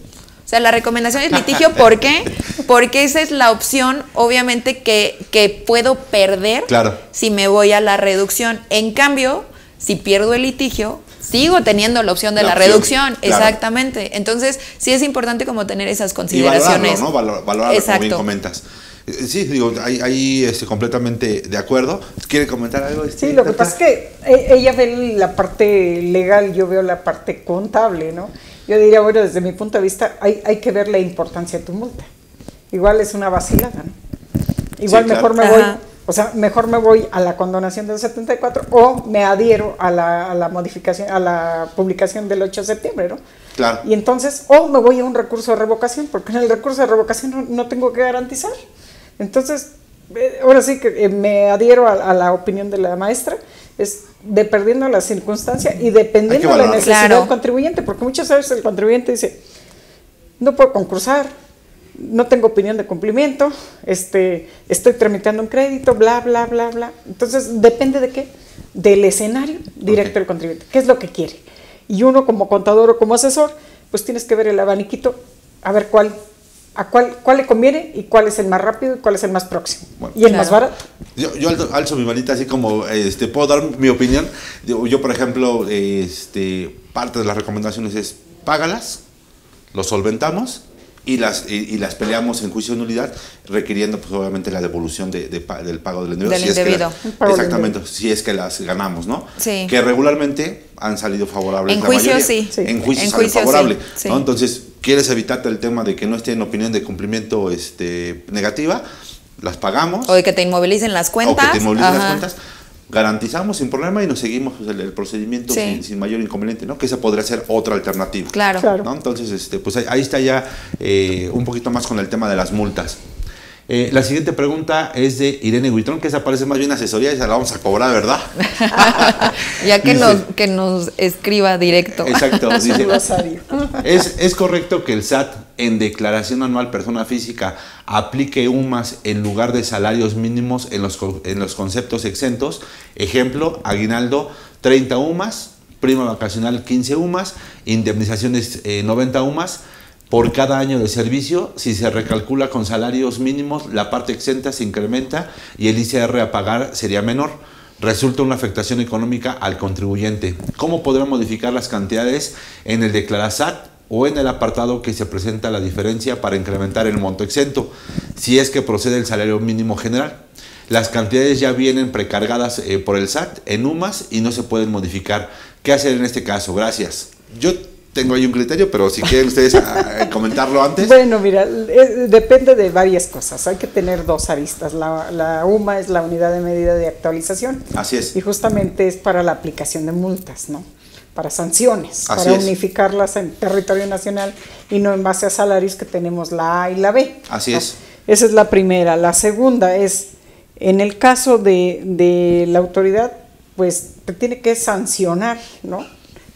O sea, la recomendación es litigio, *laughs* ¿por qué? Porque esa es la opción, obviamente, que, que puedo perder Claro. si me voy a la reducción. En cambio, si pierdo el litigio, sigo teniendo la opción de La la, opción, reducción. claro. Entonamente. Entonces, sí es importante como tener esas Y consideraciones. valorarlo, ¿no? Valor- valorarlo, como bien Exacto. comentas. Eh, Sí, digo, ahí, ahí este, completamente de acuerdo. ¿Quiere comentar algo? este, Sí, lo que pasa es que e- ella ve la parte legal, yo veo la parte contable, ¿no? Yo diría, bueno, desde mi punto de vista, hay, hay que ver la importancia de tu multa. Igual es una vacilada, ¿no? Igual Sí, claro. mejor me voy, Ajá. o sea, mejor me voy a la condonación del 74 o me adhiero a la, a la modificación, a la publicación del 8 de septiembre, ¿no? Claro. Y entonces, o me voy a un recurso de revocación, porque en el recurso de revocación no, no tengo que garantizar. Entonces, eh, ahora sí que eh, me adhiero a, a la opinión de la maestra, es dependiendo de la circunstancia y dependiendo de la necesidad Claro. del contribuyente, porque muchas veces el contribuyente dice, no puedo concursar, no tengo opinión de cumplimiento, este, estoy tramitando un crédito, bla, bla, bla, bla. Entonces, depende de qué? Del escenario directo Ok. del contribuyente, qué es lo que quiere. Y uno como contador o como asesor, pues tienes que ver el abaniquito, a ver cuál, a cuál, cuál le conviene y cuál es el más rápido y cuál es el más próximo. Bueno. y el más Claro. barato. Yo, yo alzo, alzo mi manita así como, este, puedo dar mi opinión. Yo, yo, por ejemplo, este, parte de las recomendaciones es págalas, lo solventamos y las, y, y las peleamos en juicio de nulidad, requiriendo pues obviamente la devolución de, de pa- del pago del indebido. Del es que la- indebido. Pago del exactamente, si es que las ganamos, ¿no? Sí. Que regularmente han salido favorables. En la juicio, mayoría. sí. Sí. En juicio En juicio, favorable. sí, ¿no? sí. Entonces, quieres evitarte el tema de que no esté en opinión de cumplimiento este, negativa, las pagamos. O de que te inmovilicen las cuentas. O que te inmovilicen las cuentas. Garantizamos sin problema y nos seguimos pues, el, el procedimiento Sí. sin, sin mayor inconveniente, ¿no? Que esa podría ser otra alternativa. Claro. Claro. ¿no? Entonces, este, pues ahí, ahí está ya eh, un poquito más con el tema de las multas. Eh, la siguiente pregunta es de Irene Huitrón, que esa parece más bien asesoría y se la vamos a cobrar, ¿verdad? *laughs* ya que Dice- nos, que nos escriba directo. Exacto, *laughs* dice. ¿Es, ¿Es correcto que el SAT en declaración anual persona física aplique UMAS en lugar de salarios mínimos en los, en los conceptos exentos? Ejemplo, aguinaldo 30 UMAS, prima vacacional 15 UMAS, indemnizaciones eh, 90 UMAS. Por cada año de servicio, si se recalcula con salarios mínimos, la parte exenta se incrementa y el ICR a pagar sería menor resulta una afectación económica al contribuyente. ¿Cómo podrá modificar las cantidades en el declarasat o en el apartado que se presenta la diferencia para incrementar el monto exento, si es que procede el salario mínimo general? Las cantidades ya vienen precargadas eh, por el SAT en UMAS y no se pueden modificar. ¿Qué hacer en este caso? Gracias. Yo tengo ahí un criterio, pero si quieren ustedes ah, comentarlo antes. Bueno, mira, eh, depende de varias cosas. Hay que tener dos aristas. La, la UMA es la unidad de medida de actualización. Así es. Y justamente es para la aplicación de multas, ¿no? Para sanciones, Así para es. unificarlas en territorio nacional y no en base a salarios que tenemos la A y la B. Así ¿no? es. Esa es la primera. La segunda es, en el caso de, de la autoridad, pues te tiene que sancionar, ¿no?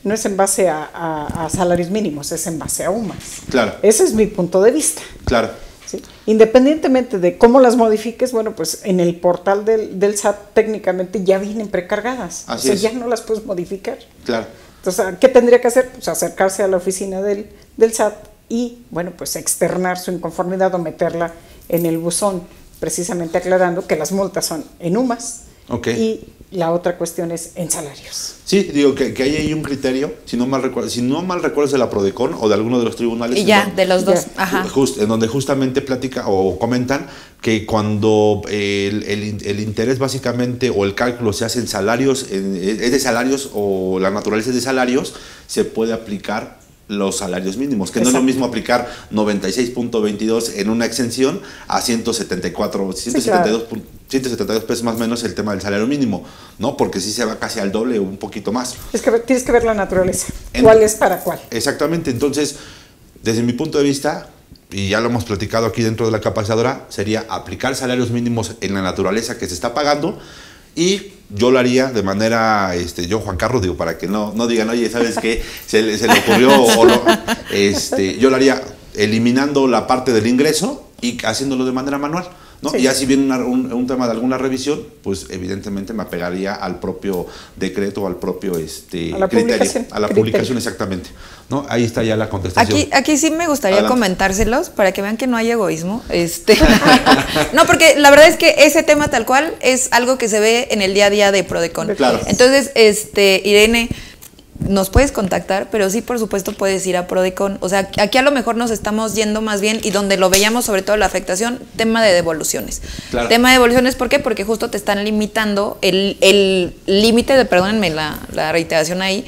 No es en base a, a- a salarios mínimos, es en base a UMAS. Claro, Ese es mi punto de vista. claro. ¿sí? Independientemente de cómo las modifiques, bueno, pues en el portal del, del SAT técnicamente ya vienen precargadas. Así o sea, es. ya no las puedes modificar. Claro. Entonces, ¿qué tendría que hacer? Pues acercarse a la oficina del, del SAT y, bueno, pues externar su inconformidad o meterla en el buzón, precisamente aclarando que las multas son en UMAS Y la otra cuestión es en salarios. Sí, digo que, que ahí hay un criterio, si no mal recuerdo, si no mal recuerdo es de la Prodecon o de alguno de los tribunales. Y ya, donde- de los dos. Ya. Ajá. Just- en donde justamente platica o comentan que cuando el, el in- el interés básicamente o el cálculo se hace en salarios, en- es de salarios o la naturaleza es de salarios, se puede aplicar los salarios mínimos, que no es lo mismo aplicar 96.22 en una exención a 174, 172, claro. Pun- 172 pesos más o menos el tema del salario mínimo, ¿no? Porque sí se va casi al doble o un poquito más. Es que tienes que ver la naturaleza. En- ¿Cuál es para cuál? Exactamente, entonces, desde mi punto de vista, y ya lo hemos platicado aquí dentro de la capacitadora, sería aplicar salarios mínimos en la naturaleza que se está pagando y yo lo haría de manera, este, yo Juan Carlos, digo, para que no, no digan, oye, ¿sabes qué? Se, le- se le ocurrió o no. Este, yo lo haría eliminando la parte del ingreso y haciéndolo de manera manual. ¿No? Sí. Y así viene una- un, un tema de alguna revisión, pues evidentemente me apegaría al propio decreto o al propio este, A la criterio, publicación, a la criterio. publicación exactamente. ¿no? Ahí está ya la contestación. Aquí, aquí sí me gustaría Adelante. comentárselos para que vean que no hay egoísmo. Este, *laughs* no, porque la verdad es que ese tema tal cual es algo que se ve en el día a día de Prodecon. Claro. Entonces, este, Irene, nos puedes contactar, pero sí, por supuesto, puedes ir a Prodecon. O sea, aquí a lo mejor nos estamos yendo más bien y donde lo veíamos sobre todo la afectación, tema de devoluciones. Claro. Tema de devoluciones, ¿por qué? Porque justo te están limitando el el límite de, perdónenme la, la reiteración ahí,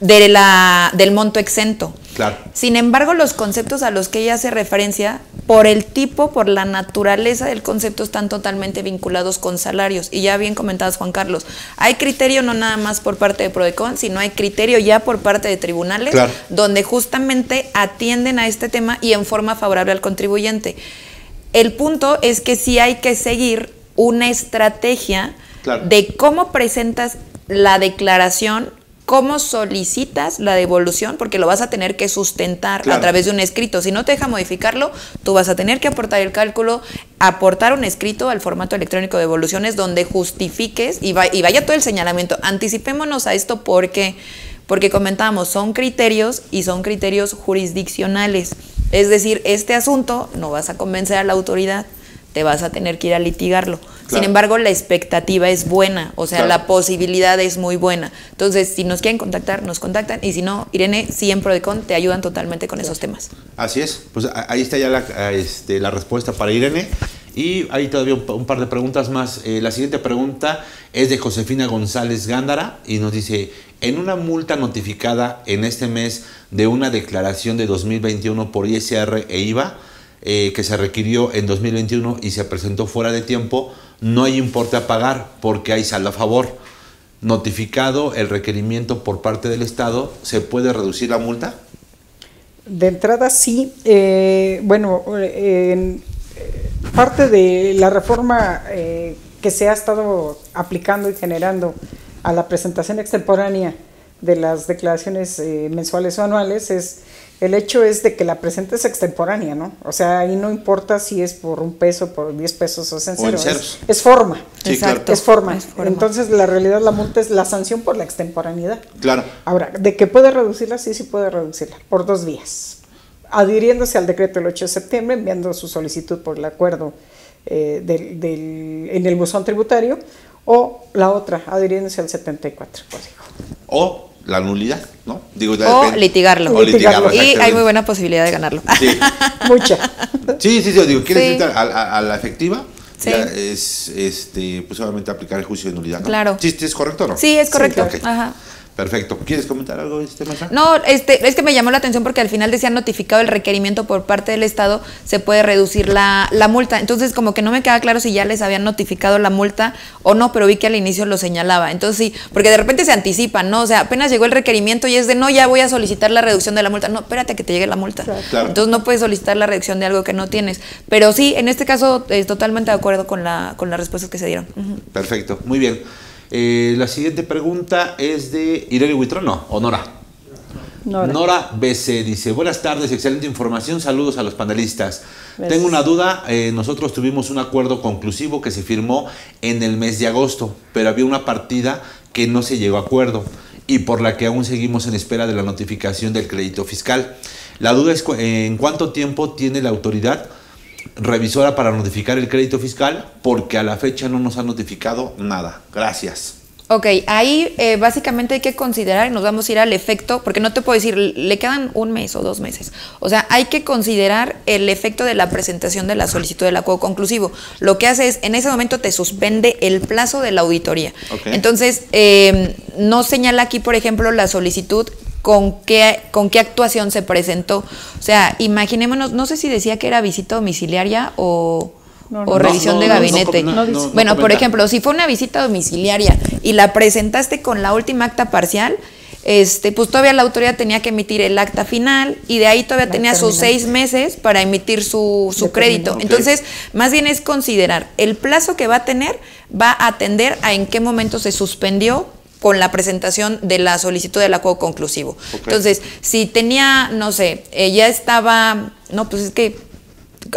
de la, del monto exento. Claro. Sin embargo, los conceptos a los que ella hace referencia, por el tipo, por la naturaleza del concepto, están totalmente vinculados con salarios. Y ya bien comentadas, Juan Carlos, hay criterio no nada más por parte de Prodecon, sino hay criterio ya por parte de tribunales, Claro. donde justamente atienden a este tema y en forma favorable al contribuyente. El punto es que sí hay que seguir una estrategia Claro. de cómo presentas la declaración, cómo solicitas la devolución, porque lo vas a tener que sustentar Claro. a través de un escrito. Si no te deja modificarlo, tú vas a tener que aportar el cálculo, aportar un escrito al formato electrónico de devoluciones donde justifiques y, va- y vaya todo el señalamiento. Anticipémonos a esto porque, porque comentábamos, son criterios y son criterios jurisdiccionales. Es decir, este asunto no vas a convencer a la autoridad, te vas a tener que ir a litigarlo. Sin embargo, la expectativa es buena, o sea, Claro. la posibilidad es muy buena. Entonces, si nos quieren contactar, nos contactan. Y si no, Irene, sí en Prodecon te ayudan totalmente con esos temas. Así es, pues ahí está ya la, este, la respuesta para Irene. Y hay todavía un par de preguntas más. Eh, la siguiente pregunta es de Josefina González Gándara y nos dice, en una multa notificada en este mes de una declaración de 2021 por ISR e IVA, eh, que se requirió en 2021 y se presentó fuera de tiempo, no hay importe a pagar porque hay saldo a favor. Notificado el requerimiento por parte del Estado, ¿se puede reducir la multa? De entrada sí, eh, bueno, eh, en, eh, parte de la reforma que se ha estado aplicando y generando a la presentación extemporánea de las declaraciones mensuales o anuales es el hecho es de que la presentes extemporánea, ¿no? O sea, ahí no importa si es por un peso, por 10 pesos o es en O en cero, es- es, forma. Sí, claro. Es forma. Es forma. Entonces, la realidad, la multa es la sanción por la extemporaneidad. Claro. Ahora, ¿de que puede reducirla? Sí, sí puede reducirla, por dos vías. Adhiriéndose al decreto del 8 de septiembre, enviando su solicitud por el acuerdo eh, del, del- en el buzón tributario, o la otra, adhiriéndose al 74 código. o la nulidad, ¿no? Digo, O litigarlo. O litigarlo. Y hay muy buena posibilidad de ganarlo. Sí, *laughs* Mucha. sí, sí, sí, digo, ¿quieres Sí. irte a, a- a la efectiva? Sí. Ya es, este, pues obviamente aplicar el juicio de nulidad, ¿no? Claro. Sí, sí, ¿es correcto o no? Sí, es correcto. Ok. Ajá. Perfecto. ¿Quieres comentar algo, este? No, este, es que me llamó la atención porque al final decía notificado el requerimiento por parte del Estado, se puede reducir la, la multa. Entonces, como que no me queda claro si ya les habían notificado la multa o no, pero vi que al inicio lo señalaba. Entonces, sí, porque de repente se anticipan, ¿no? O sea, apenas llegó el requerimiento y es de no, ya voy a solicitar la reducción de la multa. No, espérate a que te llegue la multa. Claro. Entonces, no puedes solicitar la reducción de algo que no tienes. Pero sí, en este caso, eh, totalmente de acuerdo con, la, con las respuestas que se dieron. Perfecto, muy bien. Eh, la siguiente pregunta es de Irene Huitrón, no, o Nora. Nora. Nora BC dice, buenas tardes, excelente información, saludos a los panelistas. Gracias. Tengo una duda, eh, nosotros tuvimos un acuerdo conclusivo que se firmó en el mes de agosto, pero había una partida que no se llegó a acuerdo y por la que aún seguimos en espera de la notificación del crédito fiscal. La duda es cu- en cuánto tiempo tiene la autoridad revisora para notificar el crédito fiscal, porque a la fecha no nos ha notificado nada. Gracias. Ok, ahí eh, básicamente hay que considerar, y nos vamos a ir al efecto, porque no te puedo decir, le quedan un mes o dos meses. O sea, hay que considerar el efecto de la presentación de la solicitud del acuerdo conclusivo. Lo que hace es, en ese momento te suspende el plazo de la auditoría. Ok. Entonces, eh, no señala aquí, por ejemplo, la solicitud con qué, con qué actuación se presentó. O sea, imaginémonos, no sé si decía que era visita domiciliaria o, No, o no. revisión No, de gabinete. no, no, no, no bueno, por ejemplo, si fue una visita domiciliaria y la presentaste con la última acta parcial, este, pues todavía la autoridad tenía que emitir el acta final y de ahí todavía La tenía sus seis meses para emitir su, su crédito. Entonces, más bien es considerar el plazo que va a tener, va a atender a en qué momento se suspendió con la presentación de la solicitud del acuerdo conclusivo. Entonces, si tenía, no sé, eh, ya estaba, no, pues es que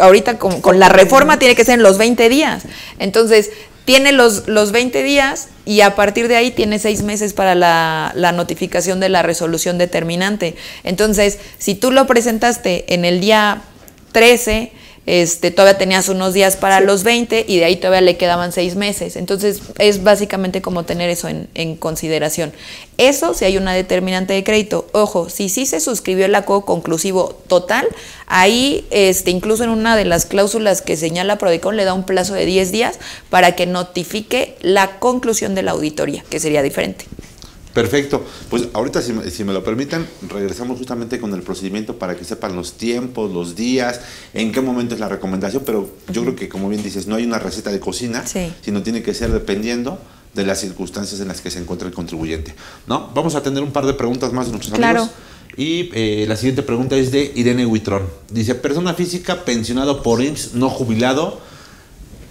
ahorita con, con la reforma tiene que ser en los 20 días. Entonces, tiene los, los 20 días y a partir de ahí tiene seis meses para la, la notificación de la resolución determinante. Entonces, si tú lo presentaste en el día 13, este, todavía tenías unos días para los 20 y de ahí todavía le quedaban seis meses. Entonces, es básicamente como tener eso en, en consideración. Eso si hay una determinante de crédito. Ojo, si sí se suscribió el acuerdo conclusivo total, ahí este, incluso en una de las cláusulas que señala Prodecon le da un plazo de 10 días para que notifique la conclusión de la auditoría, que sería diferente. Perfecto. Pues ahorita, si me, si me lo permiten, regresamos justamente con el procedimiento para que sepan los tiempos, los días, en qué momento es la recomendación, pero yo creo que, como bien dices, no hay una receta de cocina, Sí. sino tiene que ser dependiendo de las circunstancias en las que se encuentra el contribuyente. ¿no? Vamos a tener un par de preguntas más de nuestros Claro. amigos. Y eh, la siguiente pregunta es de Irene Huitrón. Dice, persona física pensionado por IMSS no jubilado,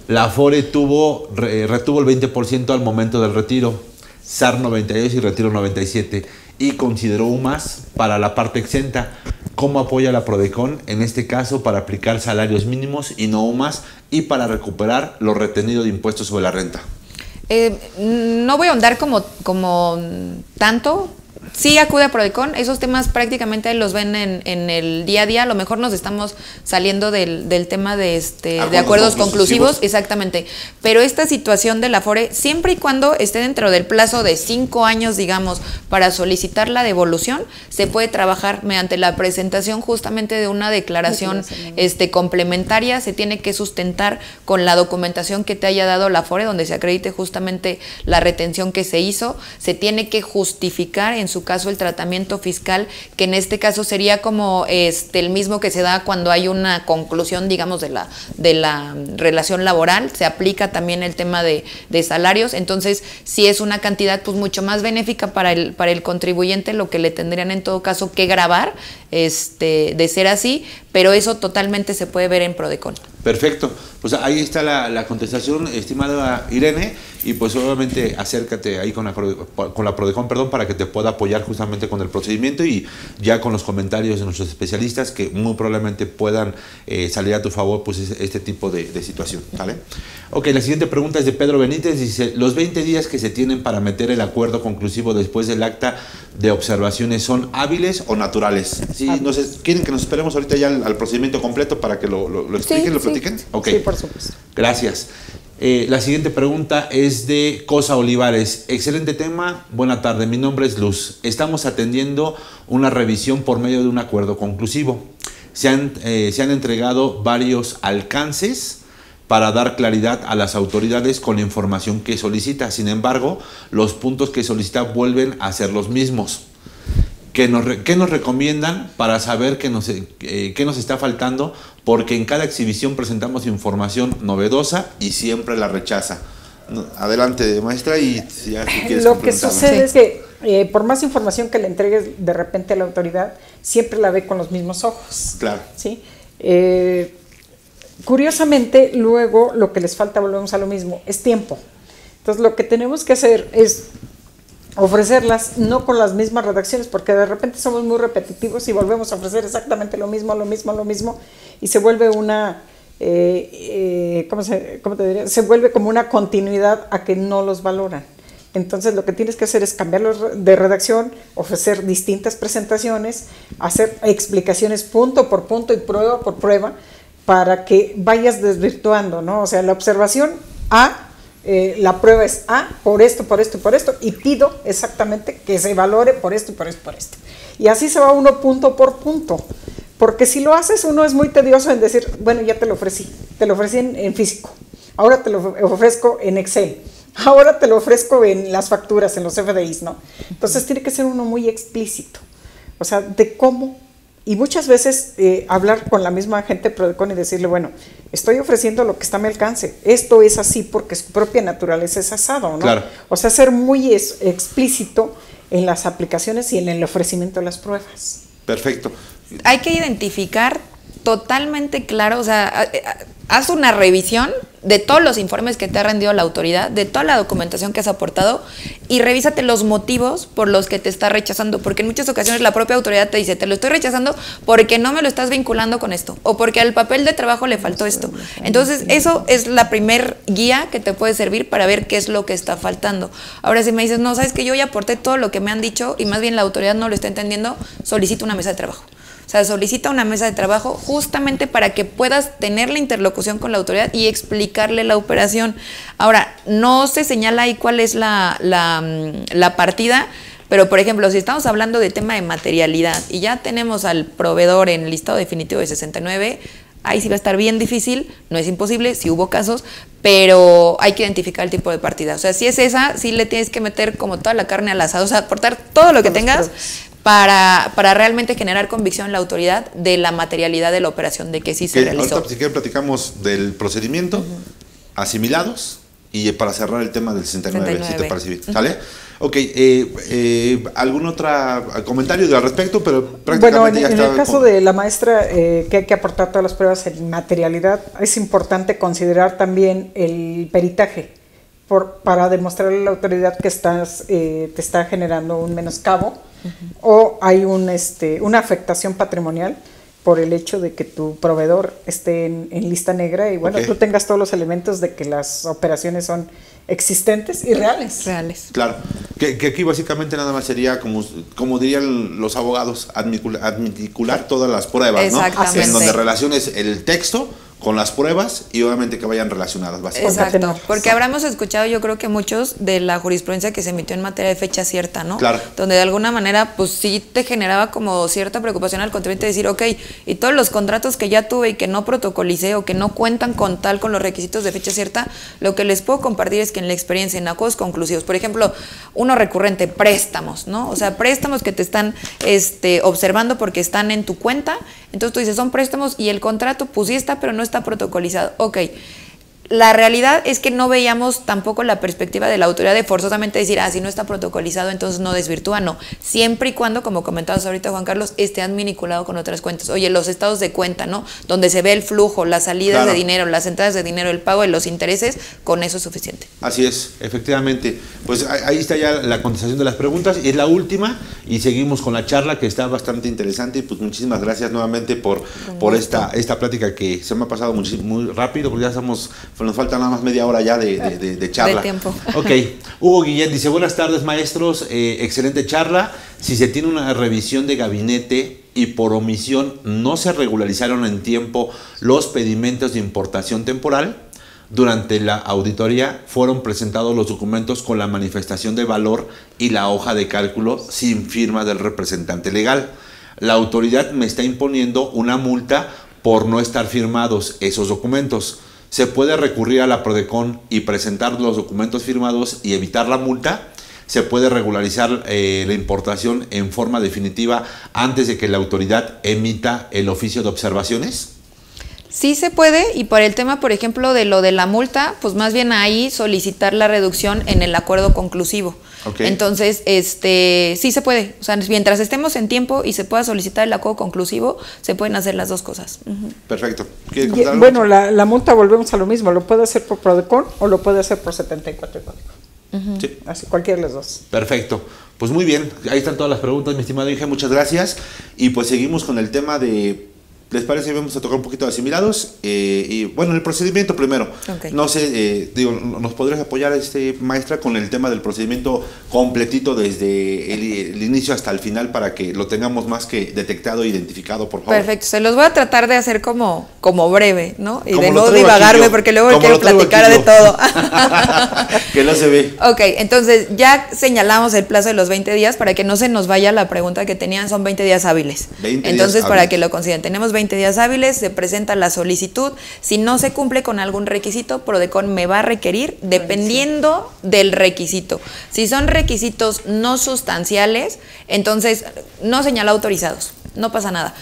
la Afore tuvo, re- retuvo el 20% al momento del retiro, SAR 92 y Retiro 97, y consideró UMAS para la parte exenta. ¿Cómo apoya la Prodecon en este caso para aplicar salarios mínimos y no UMAS y para recuperar lo retenido de impuestos sobre la renta? Eh, no voy a ahondar como, como tanto. Sí acude a Prodecon, esos temas prácticamente los ven en, en el día a día, a lo mejor nos estamos saliendo del, del tema de, este, de Acuerdos conclusivos. conclusivos, exactamente, pero esta situación de la FORE, siempre y cuando esté dentro del plazo de cinco años, digamos, para solicitar la devolución, se puede trabajar mediante la presentación justamente de una declaración Declaración. este, complementaria, se tiene que sustentar con la documentación que te haya dado la FORE, donde se acredite justamente la retención que se hizo, se tiene que justificar en su caso el tratamiento fiscal, que en este caso sería como este el mismo que se da cuando hay una conclusión, digamos, de la, de la relación laboral, se aplica también el tema de, de salarios, entonces si es una cantidad pues mucho más benéfica para el, para el contribuyente, lo que le tendrían en todo caso que grabar, este, de ser así, pero eso totalmente se puede ver en Prodecon. Perfecto. Pues ahí está la, la contestación, estimada Irene, y pues obviamente acércate ahí con la, con la Prodecon, perdón, para que te pueda apoyar justamente con el procedimiento y ya con los comentarios de nuestros especialistas que muy probablemente puedan eh, salir a tu favor pues es- este tipo de, de situación, ¿vale? Ok, la siguiente pregunta es de Pedro Benítez, dice, los 20 días que se tienen para meter el acuerdo conclusivo después del acta de observaciones son hábiles o naturales? Sí, no sé, ¿quieren que nos esperemos ahorita ya al, al procedimiento completo para que lo, lo, lo expliquen, lo sí. por supuesto. Gracias. Eh, la siguiente pregunta es de Cosa Olivares. Excelente tema. Buena tarde. Mi nombre es Luz. Estamos atendiendo una revisión por medio de un acuerdo conclusivo. Se han, eh, se han entregado varios alcances para dar claridad a las autoridades con la información que solicita. Sin embargo, los puntos que solicita vuelven a ser los mismos. ¿Qué nos, re- qué nos recomiendan para saber qué nos, eh, qué nos está faltando? Porque en cada exhibición presentamos información novedosa y siempre la rechaza. Adelante, maestra, y si ya si *laughs* quieres Lo que sucede Sí. es que eh, por más información que le entregues de repente a la autoridad, siempre la ve con los mismos ojos. Claro. ¿sí? Eh, curiosamente, luego lo que les falta, volvemos a lo mismo, es tiempo. Entonces, lo que tenemos que hacer es ofrecerlas no con las mismas redacciones, porque de repente somos muy repetitivos y volvemos a ofrecer exactamente lo mismo, lo mismo, lo mismo, y se vuelve una, eh, eh, ¿cómo, se, cómo te diría? Se vuelve como una continuidad a que no los valoran. Entonces lo que tienes que hacer es cambiarlos de redacción, ofrecer distintas presentaciones, hacer explicaciones punto por punto y prueba por prueba para que vayas desvirtuando, ¿no? O sea, la observación A eh, la prueba es A por esto, por esto por esto, y pido exactamente que se valore por esto por esto por esto. Y así se va uno punto por punto. Porque si lo haces, uno es muy tedioso en decir, bueno, ya te lo ofrecí, te lo ofrecí en, físico, ahora te lo ofrezco en Excel, *laughs* ahora te lo ofrezco en las facturas, en los FDIs, ¿no? Entonces tiene que ser uno muy explícito, o sea, de cómo y muchas veces eh, hablar con la misma gente Prodecon y decirle, bueno, estoy ofreciendo lo que está a mi alcance. Esto es así porque su propia naturaleza es asado, ¿no? O sea, ser muy explícito en las aplicaciones y en el ofrecimiento de las pruebas. Perfecto. Hay que identificar totalmente claro, o sea, haz una revisión de todos los informes que te ha rendido la autoridad, de toda la documentación que has aportado y revísate los motivos por los que te está rechazando, porque en muchas ocasiones la propia autoridad te dice, te lo estoy rechazando porque no me lo estás vinculando con esto o porque al papel de trabajo le faltó esto. Entonces, eso es la primer guía que te puede servir para ver qué es lo que está faltando. Ahora, si me dices, no, sabes que yo ya aporté todo lo que me han dicho y más bien la autoridad no lo está entendiendo, solicito una mesa de trabajo. O sea, solicita una mesa de trabajo justamente para que puedas tener la interlocución con la autoridad y explicarle la operación. Ahora, no se señala ahí cuál es la, la, mm, la partida, pero por ejemplo, si estamos hablando de tema de materialidad y ya tenemos al proveedor en el listado definitivo de 69, ahí sí va a estar bien difícil, no es imposible, si hubo casos, pero hay que identificar el tipo de partida. O sea, si es esa, sí le tienes que meter como toda la carne al asado, o sea, aportar todo lo que tengas para, para realmente generar convicción en la autoridad de la materialidad de la operación, de que sí se realizó. Ahorita, si quieren, platicamos del procedimiento, asimilados, y para cerrar el tema del 69, si te parece bien. ¿Sale? Ok, eh, eh, ¿algún otro comentario al respecto? Pero prácticamente bueno, en, en el caso de la maestra eh, que hay que aportar todas las pruebas en materialidad, es importante considerar también el peritaje por, para demostrarle a la autoridad que estás, te está generando un menoscabo o hay un, este, una afectación patrimonial por el hecho de que tu proveedor esté en, lista negra y bueno, tú tengas todos los elementos de que las operaciones son existentes y reales. Reales. Claro, que, aquí básicamente nada más sería, como, como dirían los abogados, admiticular todas las pruebas, ¿no? En donde relaciones el texto con las pruebas y obviamente que vayan relacionadas. Básicamente. Exacto, porque habremos escuchado yo creo que muchos de la jurisprudencia que se emitió en materia de fecha cierta, ¿no? Claro. Donde de alguna manera pues sí te generaba como cierta preocupación al contribuyente decir, ok, y todos los contratos que ya tuve y que no protocolicé o que no cuentan con tal con los requisitos de fecha cierta, lo que les puedo compartir es que en la experiencia, en acuerdos conclusivos, por ejemplo, uno recurrente, préstamos, ¿no? O sea, préstamos que te están este, observando porque están en tu cuenta, entonces tú dices, son préstamos y el contrato pues sí está, pero no está protocolizado. Ok, la realidad es que no veíamos tampoco la perspectiva de la autoridad de forzosamente decir, ah, si no está protocolizado, entonces no desvirtúa, no. Siempre y cuando, como comentabas ahorita, Juan Carlos, esté adminiculado con otras cuentas. Oye, los estados de cuenta, ¿no? Donde se ve el flujo, las salidas de dinero, las entradas de dinero, el pago de los intereses, con eso es suficiente. Así es, efectivamente. Pues ahí está ya la contestación de las preguntas. Y es la última y seguimos con la charla que está bastante interesante. Y pues muchísimas gracias nuevamente por, por esta, esta plática que se me ha pasado muy, muy rápido, porque ya estamos pues nos falta nada más media hora ya de, de, charla. De tiempo. Ok, Hugo Guillén dice, buenas tardes maestros, eh, excelente charla. Si se tiene una revisión de gabinete y por omisión no se regularizaron en tiempo los pedimentos de importación temporal, durante la auditoría fueron presentados los documentos con la manifestación de valor y la hoja de cálculo sin firma del representante legal. La autoridad me está imponiendo una multa por no estar firmados esos documentos se puede recurrir a la PRODECON y presentar los documentos firmados y evitar la multa. Se puede regularizar eh, la importación en forma definitiva antes de que la autoridad emita el oficio de observaciones. Sí se puede y por el tema, por ejemplo, de lo de la multa, pues más bien ahí solicitar la reducción en el acuerdo conclusivo. Entonces, este, sí se puede. O sea, mientras estemos en tiempo y se pueda solicitar el acuerdo conclusivo, se pueden hacer las dos cosas. Perfecto. bueno, la, multa volvemos a lo mismo. Lo puede hacer por Prodecon o lo puede hacer por 74 sí. Así, cualquiera de las dos. Perfecto. Pues muy bien, ahí están todas las preguntas, mi estimado Inge, muchas gracias. Y pues seguimos con el tema de ¿Les parece? Vamos a tocar un poquito de asimilados. Eh, y bueno, el procedimiento primero. Ok. No sé, eh, digo, ¿nos podrías apoyar, este, maestra, con el tema del procedimiento completito desde el, el inicio hasta el final para que lo tengamos más que detectado e identificado, por favor? Perfecto, se los voy a tratar de hacer como, como breve, ¿no? Y Como de no divagarme porque luego quiero platicar de todo. *laughs* que no se ve. Ok, entonces ya señalamos el plazo de los 20 días para que no se nos vaya la pregunta que tenían, son 20 días hábiles. 20 días entonces, para hábiles. que lo consideren, tenemos 20 días hábiles, se presenta la solicitud. Si no se cumple con algún requisito, Prodecon me va a requerir dependiendo del requisito. Si son requisitos no sustanciales, entonces no señala autorizados, no pasa nada.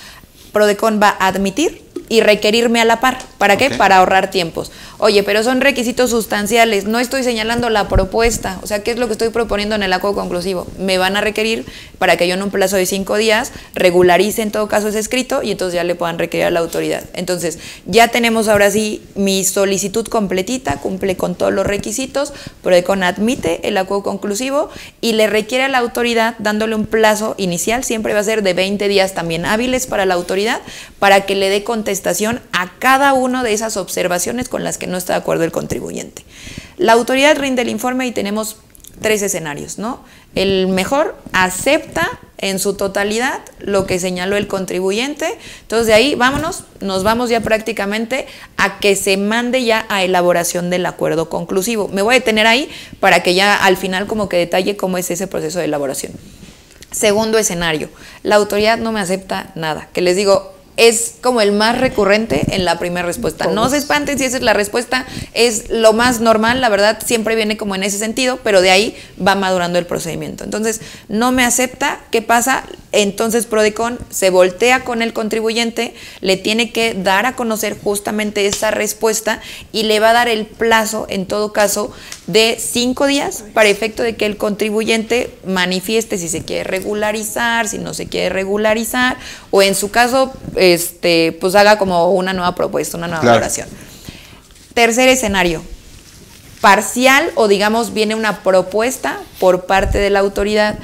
Prodecon va a admitir y requerirme a la par. ¿Para qué? Para ahorrar tiempos. Oye, pero son requisitos sustanciales, no estoy señalando la propuesta, o sea, ¿qué es lo que estoy proponiendo en el acuerdo conclusivo? Me van a requerir para que yo en un plazo de cinco días regularice en todo caso ese escrito y entonces ya le puedan requerir a la autoridad. Entonces, ya tenemos ahora sí mi solicitud completita, cumple con todos los requisitos, Prodecon admite el acuerdo conclusivo y le requiere a la autoridad dándole un plazo inicial, siempre va a ser de 20 días también hábiles para la autoridad, para que le dé contestación a cada una de esas observaciones con las que no está de acuerdo el contribuyente. La autoridad rinde el informe y tenemos tres escenarios, ¿no? El mejor acepta en su totalidad lo que señaló el contribuyente, entonces de ahí vámonos, nos vamos ya prácticamente a que se mande ya a elaboración del acuerdo conclusivo. Me voy a detener ahí para que ya al final como que detalle cómo es ese proceso de elaboración. Segundo escenario, la autoridad no me acepta nada, que les digo, es como el más recurrente en la primera respuesta. No se espanten si esa es la respuesta, es lo más normal, la verdad siempre viene como en ese sentido, pero de ahí va madurando el procedimiento. Entonces, no me acepta, ¿qué pasa? Entonces Prodecon se voltea con el contribuyente, le tiene que dar a conocer justamente esa respuesta y le va a dar el plazo, en todo caso, de cinco días para efecto de que el contribuyente manifieste si se quiere regularizar, si no se quiere regularizar, o en su caso, este, pues haga como una nueva propuesta, una nueva Claro. valoración. Tercer escenario, parcial o digamos viene una propuesta por parte de la autoridad.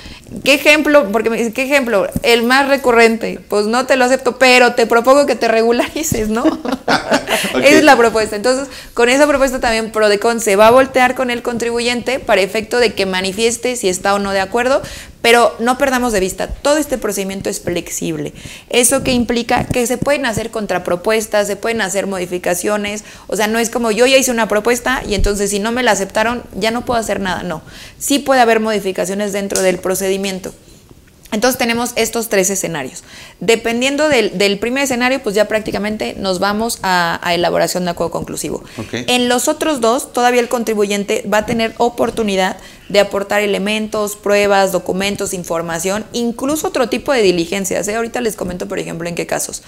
¿Qué ejemplo? Porque me dicen, ¿qué ejemplo? El más recurrente. Pues no te lo acepto, pero te propongo que te regularices, ¿no? *laughs* Esa es la propuesta. Entonces, con esa propuesta también Prodecon se va a voltear con el contribuyente para efecto de que manifieste si está o no de acuerdo, pero no perdamos de vista, todo este procedimiento es flexible. ¿Eso que implica? Que se pueden hacer contrapropuestas, se pueden hacer modificaciones, o sea, no es como yo ya hice una propuesta y entonces si no me la aceptaron ya no puedo hacer nada, no. Sí puede haber modificaciones dentro del procedimiento. Entonces tenemos estos tres escenarios. Dependiendo del, del primer escenario, pues ya prácticamente nos vamos a, a elaboración de acuerdo conclusivo. En los otros dos, todavía el contribuyente va a tener oportunidad de aportar elementos, pruebas, documentos, información, incluso otro tipo de diligencias. ¿eh? Ahorita les comento, por ejemplo, en qué casos.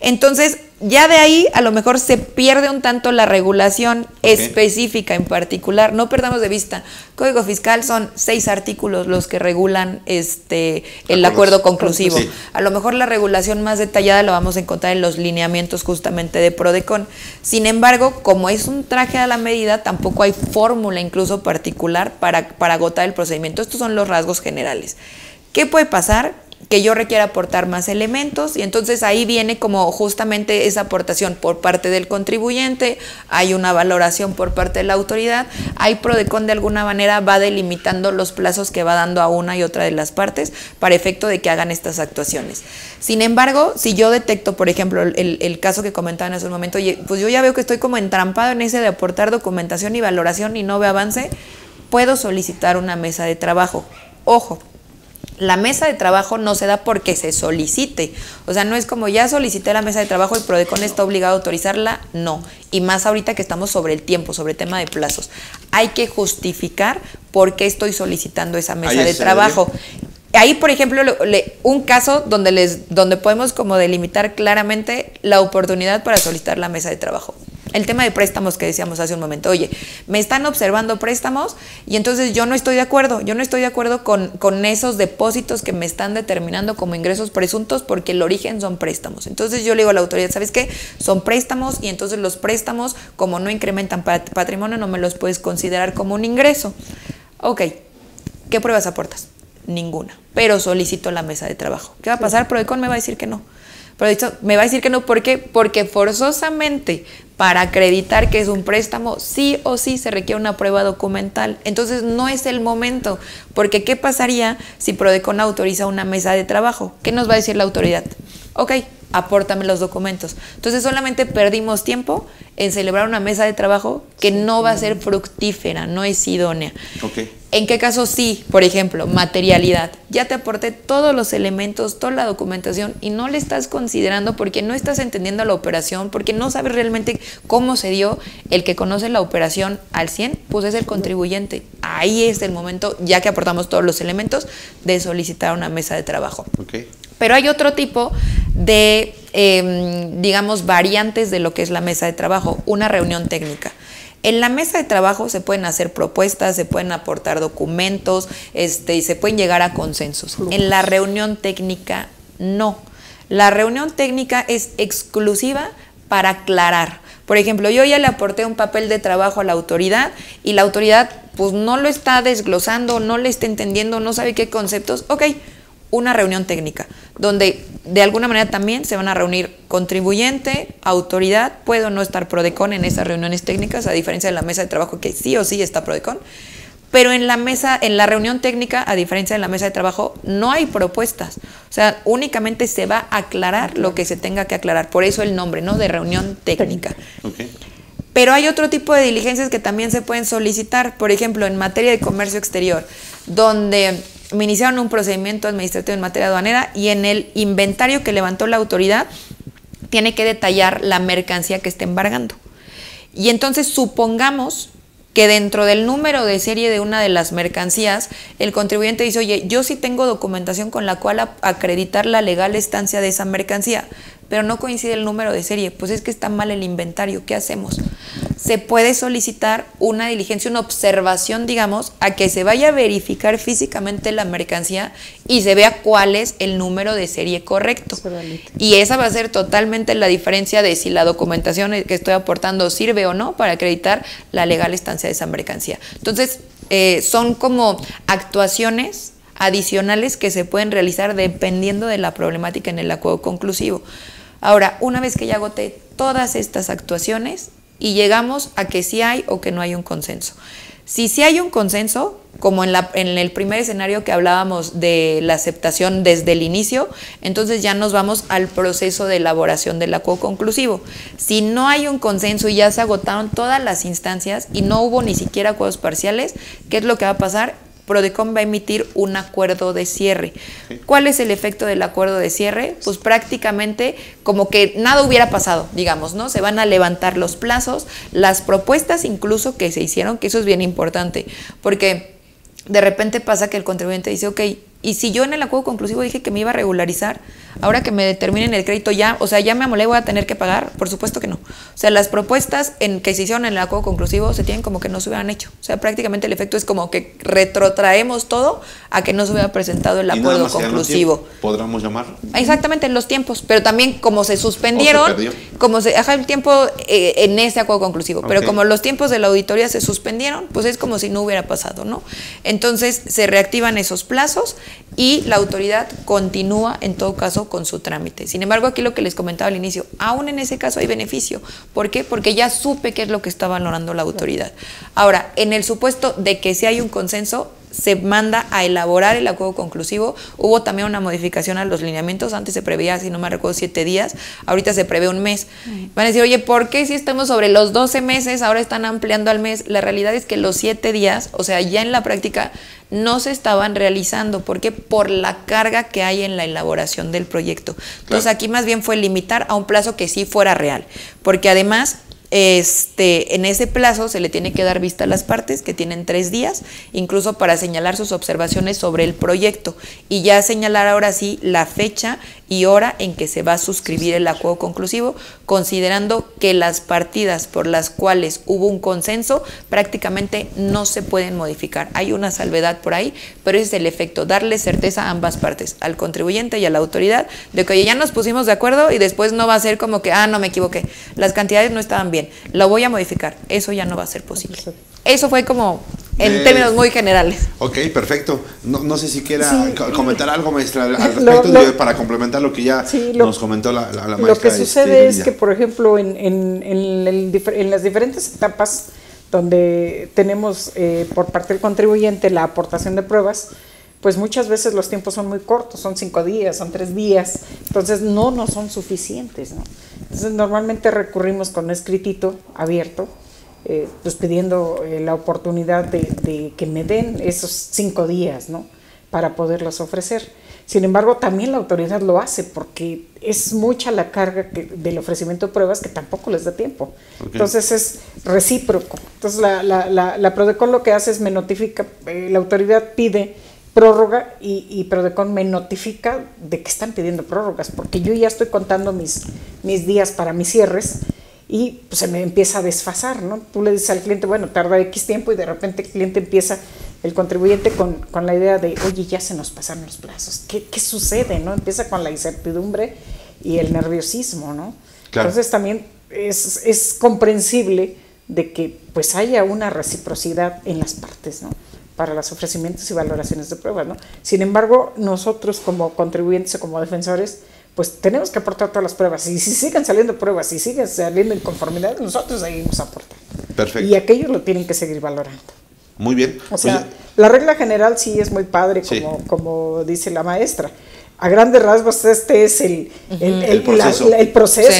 Entonces, ya de ahí a lo mejor se pierde un tanto la regulación específica en particular. No perdamos de vista. Código Fiscal son seis artículos los que regulan este el Acuerdos. acuerdo conclusivo. Sí. A lo mejor la regulación más detallada la vamos a encontrar en los lineamientos justamente de Prodecon. Sin embargo, como es un traje a la medida, tampoco hay fórmula incluso particular para, para agotar el procedimiento. Estos son los rasgos generales. ¿Qué puede pasar? Que yo requiera aportar más elementos y entonces ahí viene como justamente esa aportación por parte del contribuyente, hay una valoración por parte de la autoridad, hay Prodecon de alguna manera va delimitando los plazos que va dando a una y otra de las partes para efecto de que hagan estas actuaciones. Sin embargo, si yo detecto, por ejemplo, el, el caso que comentaba en ese momento, pues yo ya veo que estoy como entrampado en ese de aportar documentación y valoración y no veo avance, puedo solicitar una mesa de trabajo. Ojo, la mesa de trabajo no se da porque se solicite. O sea, no es como ya solicité la mesa de trabajo y Prodecon está obligado a autorizarla. No. Y más ahorita que estamos sobre el tiempo, sobre el tema de plazos. Hay que justificar por qué estoy solicitando esa mesa de trabajo. Ahí, por ejemplo, le- le- un caso donde les, donde podemos como delimitar claramente la oportunidad para solicitar la mesa de trabajo. El tema de préstamos que decíamos hace un momento, oye, me están observando préstamos y entonces yo no estoy de acuerdo, yo no estoy de acuerdo con, con esos depósitos que me están determinando como ingresos presuntos porque el origen son préstamos. Entonces yo le digo a la autoridad, ¿sabes qué? Son préstamos y entonces los préstamos, como no incrementan pat- patrimonio, no me los puedes considerar como un ingreso. Ok, ¿qué pruebas aportas? Ninguna. Pero solicito la mesa de trabajo. ¿Qué va a pasar? Prodecon me va a decir que no. Pero esto me va a decir que no, ¿por qué? Porque forzosamente para acreditar que es un préstamo, sí o sí se requiere una prueba documental. Entonces no es el momento, porque ¿qué pasaría si Prodecon autoriza una mesa de trabajo? ¿Qué nos va a decir la autoridad? Ok, apórtame los documentos. Entonces solamente perdimos tiempo en celebrar una mesa de trabajo que no va a ser fructífera, no es idónea. Ok. ¿En qué caso sí? Por ejemplo, materialidad. Ya te aporté todos los elementos, toda la documentación y no le estás considerando porque no estás entendiendo la operación, porque no sabes realmente cómo se dio. El que conoce la operación al 100, pues es el contribuyente. Ahí es el momento, ya que aportamos todos los elementos, de solicitar una mesa de trabajo. Ok. Pero hay otro tipo de, em, digamos, variantes de lo que es la mesa de trabajo, una reunión técnica. En la mesa de trabajo se pueden hacer propuestas, se pueden aportar documentos, este, y se pueden llegar a consensos. En la reunión técnica, no. La reunión técnica es exclusiva para aclarar. Por ejemplo, yo ya le aporté un papel de trabajo a la autoridad y la autoridad pues no lo está desglosando, no le está entendiendo, no sabe qué conceptos. Ok, una reunión técnica, donde de alguna manera también se van a reunir contribuyente, autoridad, puedo no estar Prodecon en esas reuniones técnicas, a diferencia de la mesa de trabajo que sí o sí está Prodecon, pero en la mesa, en la reunión técnica, a diferencia de la mesa de trabajo, no hay propuestas. O sea, únicamente se va a aclarar lo que se tenga que aclarar. Por eso el nombre, ¿no? De reunión técnica. Pero hay otro tipo de diligencias que también se pueden solicitar, por ejemplo, en materia de comercio exterior, donde me iniciaron un procedimiento administrativo en materia aduanera y en el inventario que levantó la autoridad tiene que detallar la mercancía que está embargando. Y entonces supongamos que dentro del número de serie de una de las mercancías, el contribuyente dice, oye, yo sí tengo documentación con la cual acreditar la legal estancia de esa mercancía, pero no coincide el número de serie, pues es que está mal el inventario, ¿qué hacemos? Se puede solicitar una diligencia, una observación, digamos, a que se vaya a verificar físicamente la mercancía y se vea cuál es el número de serie correcto. Y esa va a ser totalmente la diferencia de si la documentación que estoy aportando sirve o no para acreditar la legal estancia de esa mercancía. Entonces, eh, son como actuaciones adicionales que se pueden realizar dependiendo de la problemática en el acuerdo conclusivo. Ahora, una vez que ya agoté todas estas actuaciones y llegamos a que sí hay o que no hay un consenso. Si sí hay un consenso, como en, la, en el primer escenario que hablábamos de la aceptación desde el inicio, entonces ya nos vamos al proceso de elaboración del acuerdo conclusivo. Si no hay un consenso y ya se agotaron todas las instancias y no hubo ni siquiera acuerdos parciales, ¿qué es lo que va a pasar? Prodecon va a emitir un acuerdo de cierre. ¿Cuál es el efecto del acuerdo de cierre? Pues prácticamente como que nada hubiera pasado, digamos, ¿no? Se van a levantar los plazos, las propuestas incluso que se hicieron, que eso es bien importante, porque de repente pasa que el contribuyente dice, ok, y si yo en el acuerdo conclusivo dije que me iba a regularizar, ahora que me determinen el crédito ya, o sea, ya me amolé, voy a tener que pagar, por supuesto que no. O sea, las propuestas en que se hicieron en el acuerdo conclusivo se tienen como que no se hubieran hecho. O sea, prácticamente el efecto es como que retrotraemos todo a que no se hubiera presentado el acuerdo conclusivo. Podríamos llamar. Exactamente, en los tiempos, pero también como se suspendieron, perdió. como se, ajá, el tiempo eh, en ese acuerdo conclusivo, pero como los tiempos de la auditoría se suspendieron, pues es como si no hubiera pasado, ¿no? Entonces se reactivan esos plazos y la autoridad continúa en todo caso con su trámite. Sin embargo, aquí lo que les comentaba al inicio, aún en ese caso hay beneficio. ¿Por qué? Porque ya supe qué es lo que está valorando la autoridad. Ahora, en el supuesto de que si hay un consenso, se manda a elaborar el acuerdo conclusivo. Hubo también una modificación a los lineamientos. Antes se preveía, si no me recuerdo, siete días. Ahorita se prevé un mes. Van a decir, oye, ¿por qué si estamos sobre los 12 meses, ahora están ampliando al mes? La realidad es que los siete días, o sea, ya en la práctica, no se estaban realizando. ¿Por qué? Por la carga que hay en la elaboración del proyecto. Entonces, Claro. aquí más bien fue limitar a un plazo que sí fuera real. Porque además este, en ese plazo se le tiene que dar vista a las partes que tienen tres días, incluso para señalar sus observaciones sobre el proyecto y ya señalar ahora sí la fecha y hora en que se va a suscribir el acuerdo conclusivo, considerando que las partidas por las cuales hubo un consenso prácticamente no se pueden modificar. Hay una salvedad por ahí, pero ese es el efecto, darle certeza a ambas partes, al contribuyente y a la autoridad, de que ya nos pusimos de acuerdo y después no va a ser como que, ah, no me equivoqué, las cantidades no estaban bien, lo voy a modificar, eso ya no va a ser posible. Eso fue como en términos muy generales. Ok, perfecto. No, sé si quiera comentar algo, maestra, al *laughs* respecto para complementar lo que ya nos comentó la, la, maestra. Lo que sucede es que, por ejemplo, en, en, en, las diferentes etapas donde tenemos eh, por parte del contribuyente la aportación de pruebas, pues muchas veces los tiempos son muy cortos, son cinco días, son tres días, entonces no nos son suficientes. ¿no? Entonces normalmente recurrimos con un escritito abierto eh, pues pidiendo eh, la oportunidad de, que me den esos cinco días, ¿no? Para poderlos ofrecer. Sin embargo, también la autoridad lo hace porque es mucha la carga del ofrecimiento de pruebas que tampoco les da tiempo. Entonces es recíproco. Entonces la, la, la, Prodecon lo que hace es me notifica, eh, la autoridad pide prórroga y, y, Prodecon me notifica de que están pidiendo prórrogas, porque yo ya estoy contando mis, mis días para mis cierres y pues, se me empieza a desfasar, ¿no? Tú le dices al cliente, bueno, tarda X tiempo y de repente el cliente empieza, el contribuyente con, con la idea de, oye, ya se nos pasaron los plazos, ¿qué, qué sucede, no? Empieza con la incertidumbre y el nerviosismo, ¿no? Entonces también es, es comprensible de que pues haya una reciprocidad en las partes, ¿no? Para los ofrecimientos y valoraciones de pruebas, ¿no? Sin embargo, nosotros como contribuyentes o como defensores, pues tenemos que aportar todas las pruebas. Y si siguen saliendo pruebas y siguen saliendo inconformidades, nosotros seguimos aportando. Perfecto. Y aquellos lo tienen que seguir valorando. Muy bien. O sea, la regla general sí es muy padre, como, como dice la maestra. A grandes rasgos, este es el, el, proceso,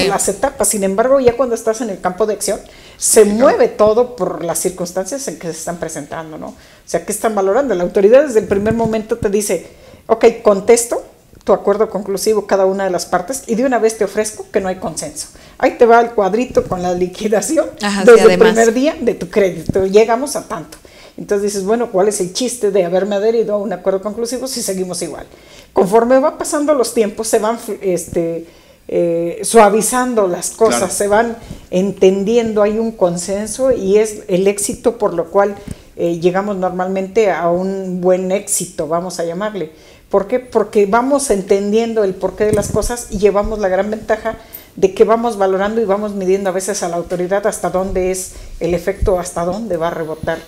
las etapas. Sin embargo, ya cuando estás en el campo de acción, se mueve todo por las circunstancias en que se están presentando, ¿no? O sea, ¿qué están valorando? La autoridad desde el primer momento te dice, ok, contesto, tu acuerdo conclusivo cada una de las partes y de una vez te ofrezco que no hay consenso. Ahí te va el cuadrito con la liquidación desde el primer día de tu crédito. Llegamos a tanto. Entonces dices, bueno, ¿cuál es el chiste de haberme adherido a un acuerdo conclusivo si seguimos igual? Conforme va pasando los tiempos, se van este, eh, suavizando las cosas, se van entendiendo, hay un consenso y es el éxito por lo cual eh, llegamos normalmente a un buen éxito, vamos a llamarle. ¿Por qué? Porque vamos entendiendo el porqué de las cosas y llevamos la gran ventaja de que vamos valorando y vamos midiendo a veces a la autoridad hasta dónde es el efecto, hasta dónde va a rebotar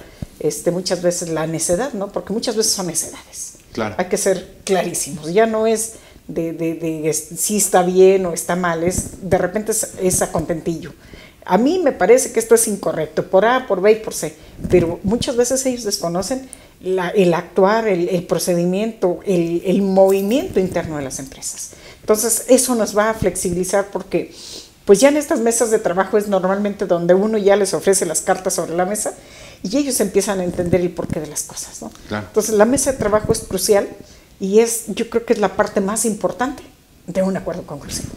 este, muchas veces la necedad, ¿no? Porque muchas veces son necedades. Claro. Hay que ser clarísimos. Ya no es de, de, si está bien o está mal, es de repente es, a contentillo. A mí me parece que esto es incorrecto, por A, por B y por C, pero muchas veces ellos desconocen el actuar, el, procedimiento, el, movimiento interno de las empresas. Entonces, eso nos va a flexibilizar porque, pues ya en estas mesas de trabajo es normalmente donde uno ya les ofrece las cartas sobre la mesa y ellos empiezan a entender el porqué de las cosas. Entonces, la mesa de trabajo es crucial y es, yo creo que es la parte más importante de un acuerdo conclusivo.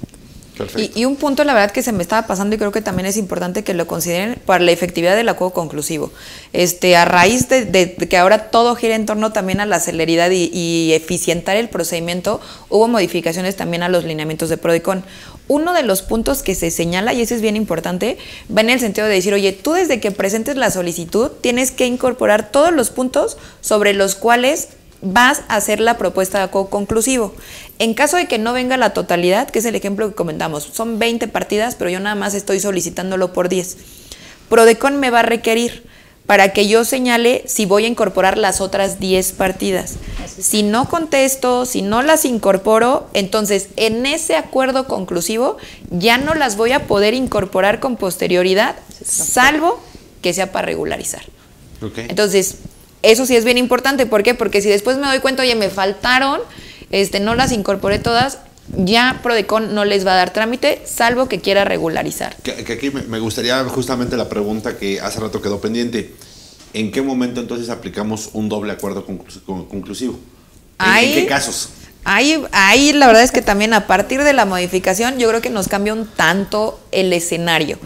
Y, un punto, la verdad, que se me estaba pasando y creo que también es importante que lo consideren para la efectividad del acuerdo conclusivo. Este, a raíz de, que ahora todo gira en torno también a la celeridad y, eficientar el procedimiento, hubo modificaciones también a los lineamientos de Prodicon. Uno de los puntos que se señala, y ese es bien importante, va en el sentido de decir, oye, tú desde que presentes la solicitud tienes que incorporar todos los puntos sobre los cuales vas a hacer la propuesta de acuerdo conclusivo. En caso de que no venga la totalidad, que es el ejemplo que comentamos, son 20 partidas, pero yo nada más estoy solicitándolo por 10. Prodecon me va a requerir para que yo señale si voy a incorporar las otras 10 partidas. Si no contesto, si no las incorporo, entonces en ese acuerdo conclusivo ya no las voy a poder incorporar con posterioridad, salvo que sea para regularizar. Entonces, eso sí es bien importante. ¿Por qué? Porque si después me doy cuenta, oye, me faltaron, este, no las incorporé todas, ya Prodecon no les va a dar trámite, salvo que quiera regularizar. Que, aquí me gustaría justamente la pregunta que hace rato quedó pendiente. ¿En qué momento entonces aplicamos un doble acuerdo conclusivo? ¿En, qué casos? Ahí, ahí la verdad es que también a partir de la modificación yo creo que nos cambia un tanto el escenario.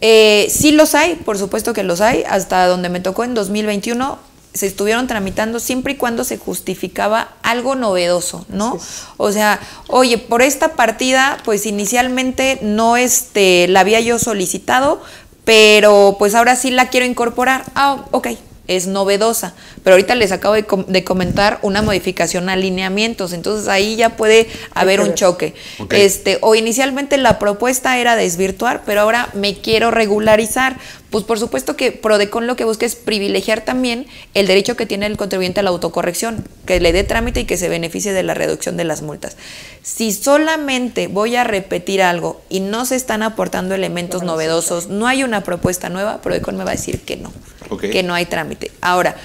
Eh, sí los hay, por supuesto que los hay, hasta donde me tocó en 2021 se estuvieron tramitando siempre y cuando se justificaba algo novedoso, ¿no? O sea, oye, por esta partida, pues inicialmente no este, la había yo solicitado, pero pues ahora sí la quiero incorporar. Ah, ok, es novedosa. Pero ahorita les acabo de, comentar una modificación a alineamientos, entonces ahí ya puede haber un choque. Este, o inicialmente la propuesta era desvirtuar, pero ahora me quiero regularizar. pues por supuesto que Prodecon lo que busca es privilegiar también el derecho que tiene el contribuyente a la autocorrección, que le dé trámite y que se beneficie de la reducción de las multas. Si solamente voy a repetir algo y no se están aportando elementos novedosos, no hay una propuesta nueva, Prodecon me va a decir que no, que no hay trámite. Ahora,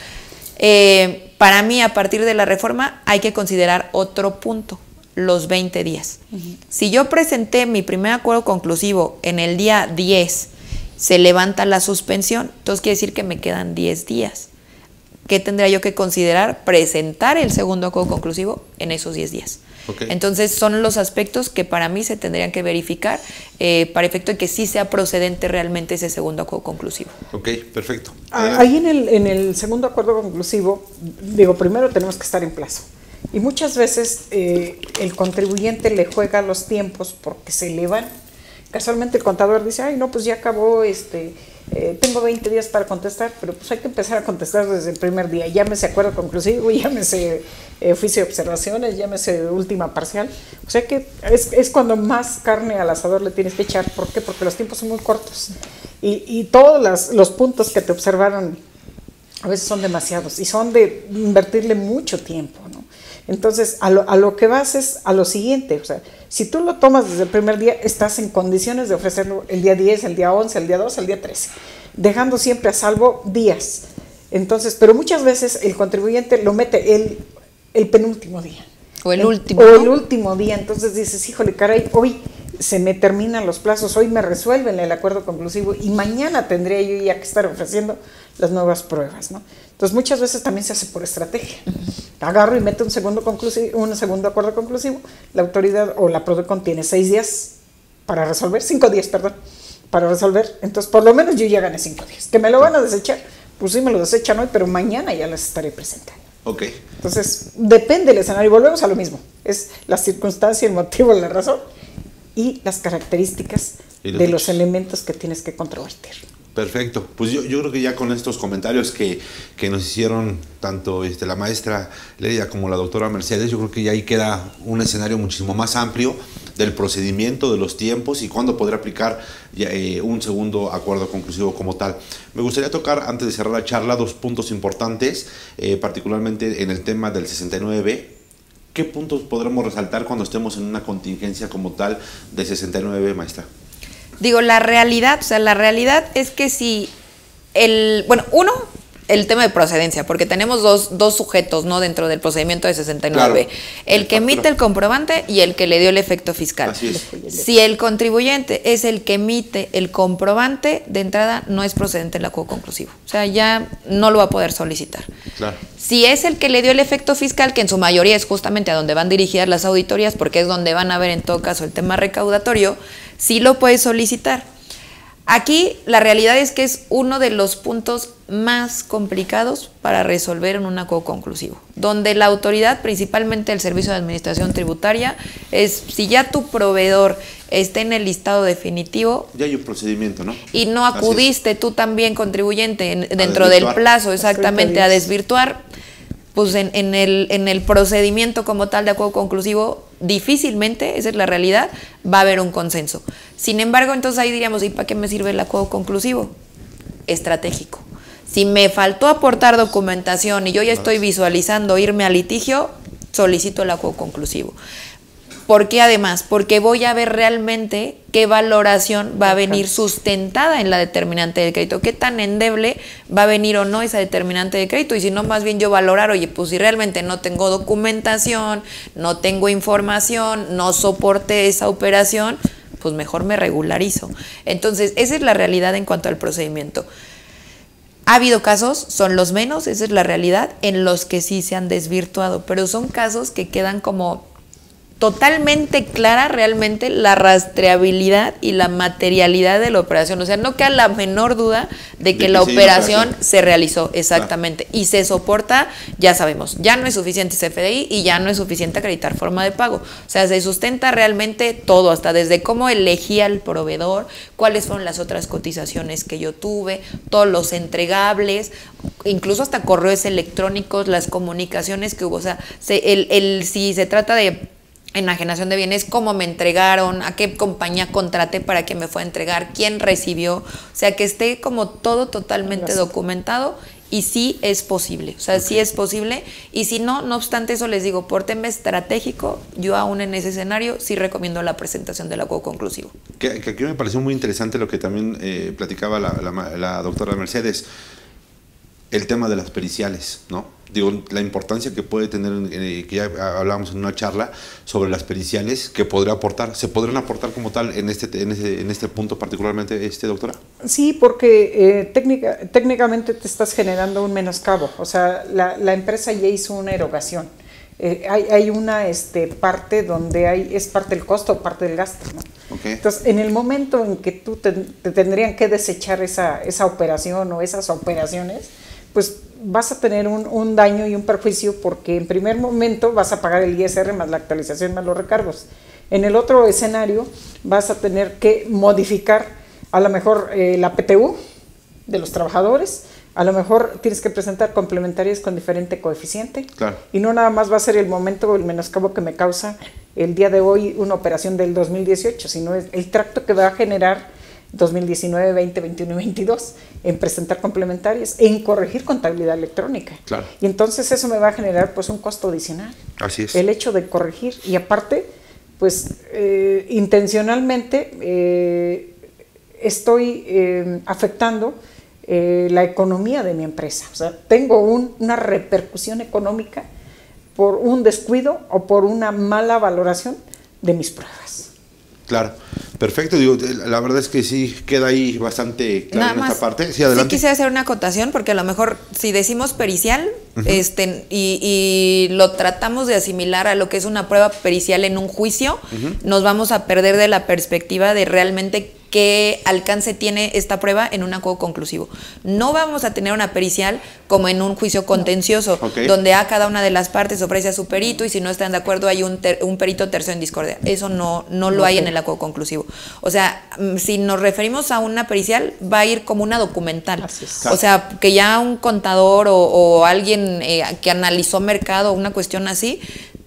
eh, para mí, a partir de la reforma, hay que considerar otro punto los 20 días. Si yo presenté mi primer acuerdo conclusivo en el día 10, se levanta la suspensión, entonces quiere decir que me quedan 10 días. ¿Qué tendría yo que considerar? Presentar el segundo acuerdo conclusivo en esos 10 días. Entonces son los aspectos que para mí se tendrían que verificar eh, para efecto de que sí sea procedente realmente ese segundo acuerdo conclusivo. Ok, perfecto. Ah, ahí en el, en el segundo acuerdo conclusivo, digo, primero tenemos que estar en plazo. Y muchas veces eh, el contribuyente le juega los tiempos porque se elevan. Casualmente el contador dice, ay, no, pues ya acabó, este, eh, tengo 20 días para contestar, pero pues hay que empezar a contestar desde el primer día. Llámese acuerdo conclusivo, *laughs* llámese eh, oficio de observaciones, llámese última parcial. O sea que es, es, cuando más carne al asador le tienes que echar. ¿Por qué? Porque los tiempos son muy cortos. Y, y todos las, los puntos que te observaron a veces son demasiados y son de invertirle mucho tiempo. Entonces, a lo, a lo, que vas es a lo siguiente, o sea, si tú lo tomas desde el primer día, estás en condiciones de ofrecerlo el día 10, el día 11, el día 12, el día 13, dejando siempre a salvo días. Entonces, pero muchas veces el contribuyente lo mete el, el penúltimo día. O el último. O el último día. Entonces dices, híjole, caray, hoy se me terminan los plazos, hoy me resuelven el acuerdo conclusivo y mañana tendría yo ya que estar ofreciendo las nuevas pruebas, ¿no? Entonces muchas veces también se hace por estrategia. Agarro y meto un segundo, conclusivo, un segundo acuerdo conclusivo, la autoridad o la PRODECON tiene seis días para resolver, cinco días, perdón, para resolver. Entonces por lo menos yo ya gané cinco días. Que me lo van a desechar, pues sí me lo desechan hoy, pero mañana ya les estaré presentando. Ok. Entonces depende del escenario, volvemos a lo mismo, es la circunstancia, el motivo, la razón y las características de los elementos que tienes que controvertir. Perfecto. Pues yo, yo creo que ya con estos comentarios que, que nos hicieron tanto este, la maestra Leida como la doctora Mercedes, yo creo que ya ahí queda un escenario muchísimo más amplio del procedimiento, de los tiempos y cuándo podrá aplicar ya, eh, un segundo acuerdo conclusivo como tal. Me gustaría tocar, antes de cerrar la charla, dos puntos importantes, eh, particularmente en el tema del 69B. ¿Qué puntos podremos resaltar cuando estemos en una contingencia como tal de 69B, maestra? Digo, la realidad, o sea, la realidad es que si el, bueno, uno, el tema de procedencia, porque tenemos dos, dos sujetos, ¿no? Dentro del procedimiento de 69. el que emite el comprobante y el que le dio el efecto fiscal. Si el contribuyente es el que emite el comprobante, de entrada no es procedente el acuerdo conclusivo. O sea, ya no lo va a poder solicitar. Si es el que le dio el efecto fiscal, que en su mayoría es justamente a donde van dirigidas las auditorías, porque es donde van a ver en todo caso el tema recaudatorio, sí lo puede solicitar. Aquí la realidad es que es uno de los puntos más complicados para resolver en un acuerdo conclusivo, donde la autoridad, principalmente el Servicio de Administración Tributaria, es si ya tu proveedor está en el listado definitivo. Ya hay un procedimiento, ¿no? Y no acudiste tú también, contribuyente, dentro del plazo exactamente a desvirtuar, pues en, el, en el procedimiento como tal de acuerdo conclusivo, difícilmente, esa es la realidad, va a haber un consenso. Sin embargo, entonces ahí diríamos, ¿y para qué me sirve el acuerdo conclusivo? Estratégico. Si me faltó aportar documentación y yo ya estoy visualizando irme a litigio, solicito el acuerdo conclusivo. ¿Por qué además? Porque voy a ver realmente qué valoración va a venir sustentada en la determinante de crédito, qué tan endeble va a venir o no esa determinante de crédito, y si no, más bien yo valorar, oye, pues si realmente no tengo documentación, no tengo información, no soporte esa operación, pues mejor me regularizo. Entonces, esa es la realidad en cuanto al procedimiento. Ha habido casos, son los menos, esa es la realidad, en los que sí se han desvirtuado, pero son casos que quedan como totalmente clara realmente la rastreabilidad y la materialidad de la operación. O sea, no queda la menor duda de que, la operación se realizó exactamente y se soporta, ya sabemos, ya no es suficiente CFDI y ya no es suficiente acreditar forma de pago. O sea, se sustenta realmente todo, hasta desde cómo elegí al proveedor, cuáles fueron las otras cotizaciones que yo tuve, todos los entregables, incluso hasta correos electrónicos, las comunicaciones que hubo. O sea, el, el, si se trata de enajenación de bienes, cómo me entregaron, a qué compañía contraté para que me fue a entregar, quién recibió, o sea, que esté como todo totalmente documentado y sí es posible, o sea, sí es posible. Y si no, no obstante eso les digo, por tema estratégico, yo aún en ese escenario sí recomiendo la presentación del acuerdo conclusivo. Que, aquí me pareció muy interesante lo que también eh, platicaba la, la doctora Mercedes, el tema de las periciales, ¿no? Digo, la importancia que puede tener, eh, que ya hablábamos en una charla sobre las periciales que podría aportar, ¿se podrían aportar como tal en este, en este, en este punto particularmente, este doctora? Sí, porque eh, técnica, técnicamente te estás generando un menoscabo, o sea, la, la empresa ya hizo una erogación. Eh, hay, hay, una este, parte donde hay, es parte del costo, parte del gasto. ¿no? Entonces, en el momento en que tú te, te tendrían que desechar esa, esa operación o esas operaciones, pues vas a tener un, daño y un perjuicio porque en primer momento vas a pagar el ISR más la actualización más los recargos. En el otro escenario vas a tener que modificar a lo mejor eh, la PTU de los trabajadores, a lo mejor tienes que presentar complementarias con diferente coeficiente. Y no nada más va a ser el momento el menoscabo que me causa el día de hoy una operación del 2018, sino el tracto que va a generar 2019, 20, 21 y 22 en presentar complementarias, en corregir contabilidad electrónica. Claro. Y entonces eso me va a generar pues un costo adicional. Así es. El hecho de corregir y aparte, pues eh, intencionalmente eh, estoy eh, afectando la economía de mi empresa. O sea, tengo una repercusión económica por un descuido o por una mala valoración de mis pruebas. Claro. Perfecto, digo, la verdad es que sí queda ahí bastante claro en esta parte. Sí, adelante. Sí quisiera hacer una acotación porque a lo mejor si decimos pericial este, y, lo tratamos de asimilar a lo que es una prueba pericial en un juicio, nos vamos a perder de la perspectiva de realmente qué alcance tiene esta prueba en un acuerdo conclusivo. No vamos a tener una pericial como en un juicio contencioso, donde a cada una de las partes ofrece a su perito y si no están de acuerdo hay un, un perito tercero en discordia. Eso no, no lo hay en el acuerdo conclusivo. O sea, mm, si nos referimos a una pericial, va a ir como una documental. O sea, que ya un contador o, alguien eh, que analizó mercado, una cuestión así,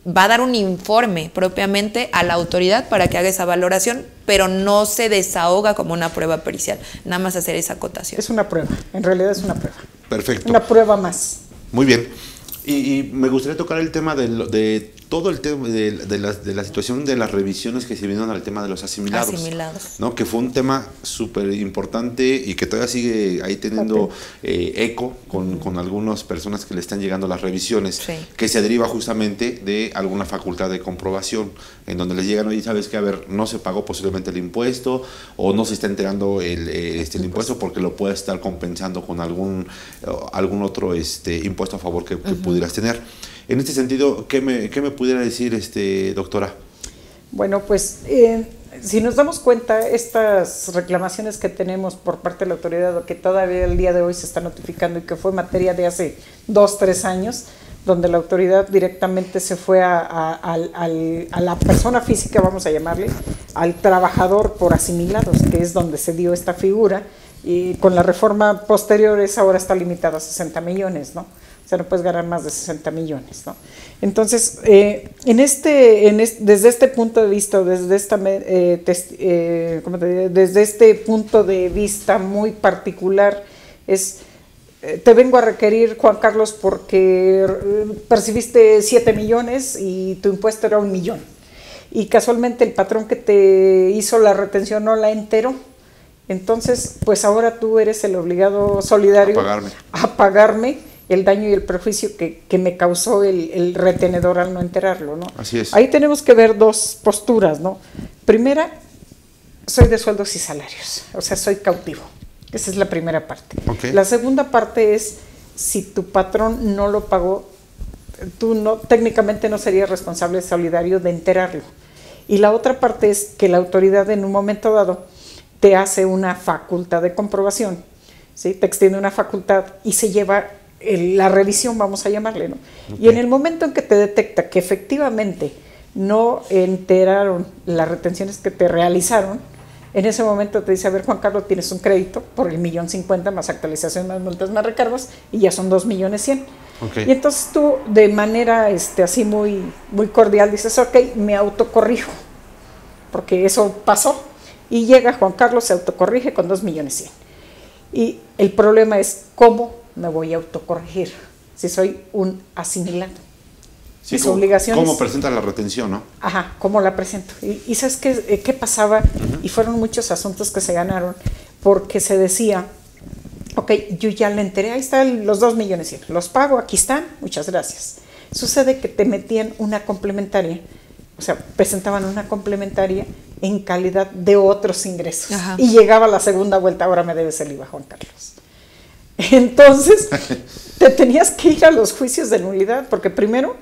va a dar un informe propiamente a la autoridad para que haga esa valoración, pero no se desahoga como una prueba pericial, nada más hacer esa acotación. Es una prueba, en realidad es una prueba. Perfecto. Una prueba más. Muy bien. Y, me gustaría tocar el tema de, de todo el tema de, la, de, la, situación de las revisiones que se vinieron al tema de los asimilados. Asimilados. ¿no? Que fue un tema súper importante y que todavía sigue ahí teniendo eh, eco con, con, algunas personas que le están llegando las revisiones, que se deriva justamente de alguna facultad de comprobación, en donde les llegan, oye, sabes que, a ver, no se pagó posiblemente el impuesto o no se está enterando el, eh, este, el impuesto porque lo puede estar compensando con algún, algún otro este, impuesto a favor que, que pudieras tener. En este sentido, ¿qué me, pudiera decir, este, doctora? Bueno, pues eh, si nos damos cuenta, estas reclamaciones que tenemos por parte de la autoridad, que todavía el día de hoy se está notificando y que fue materia de hace dos, tres años, donde la autoridad directamente se fue a, a, la persona física, vamos a llamarle, al trabajador por asimilados, que es donde se dio esta figura, y con la reforma posterior esa ahora está limitada a 60 millones, ¿no? O sea, no puedes ganar más de 60 millones. ¿no? Entonces, eh, en este, en desde este punto de vista, desde, esta, eh, eh, desde este punto de vista muy particular, es, te vengo a requerir, Juan Carlos, porque percibiste 7 millones y tu impuesto era un millón. Y casualmente el patrón que te hizo la retención no la enteró. Entonces, pues ahora tú eres el obligado solidario a pagarme el daño y el perjuicio que, me causó el, retenedor al no enterarlo, ¿no? Así es. Ahí tenemos que ver dos posturas, ¿no? Primera, soy de sueldos y salarios, o sea, soy cautivo. Esa es la primera parte. La segunda parte es, si tu patrón no lo pagó, tú no, técnicamente no serías responsable solidario de enterarlo. Y la otra parte es que la autoridad en un momento dado te hace una facultad de comprobación, ¿sí? te extiende una facultad y se lleva la revisión, vamos a llamarle, ¿no? Y en el momento en que te detecta que efectivamente no enteraron las retenciones que te realizaron, en ese momento te dice, a ver Juan Carlos, tienes un crédito por el millón cincuenta más actualización, más multas, más recargos, y ya son dos millones cien. Y entonces tú, de manera este, así muy, muy cordial, dices, ok, me autocorrijo, porque eso pasó. Y llega Juan Carlos, se autocorrige con 2 millones 100. Y el problema es cómo me voy a autocorregir si soy un asimilado. Sí, Mis ¿cómo- obligaciones. ¿Cómo presenta la retención, no? Ajá, ¿cómo la presento? Y, y ¿sabes qué, eh, qué pasaba? Y fueron muchos asuntos que se ganaron porque se decía, ok, yo ya le enteré, ahí están los dos millones, los pago, aquí están, muchas gracias. Sucede que te metían una complementaria, o sea, presentaban una complementaria en calidad de otros ingresos. Ajá. Y llegaba la segunda vuelta, ahora me debes el IVA, Juan Carlos. *laughs* Entonces, te tenías que ir a los juicios de nulidad, porque primero,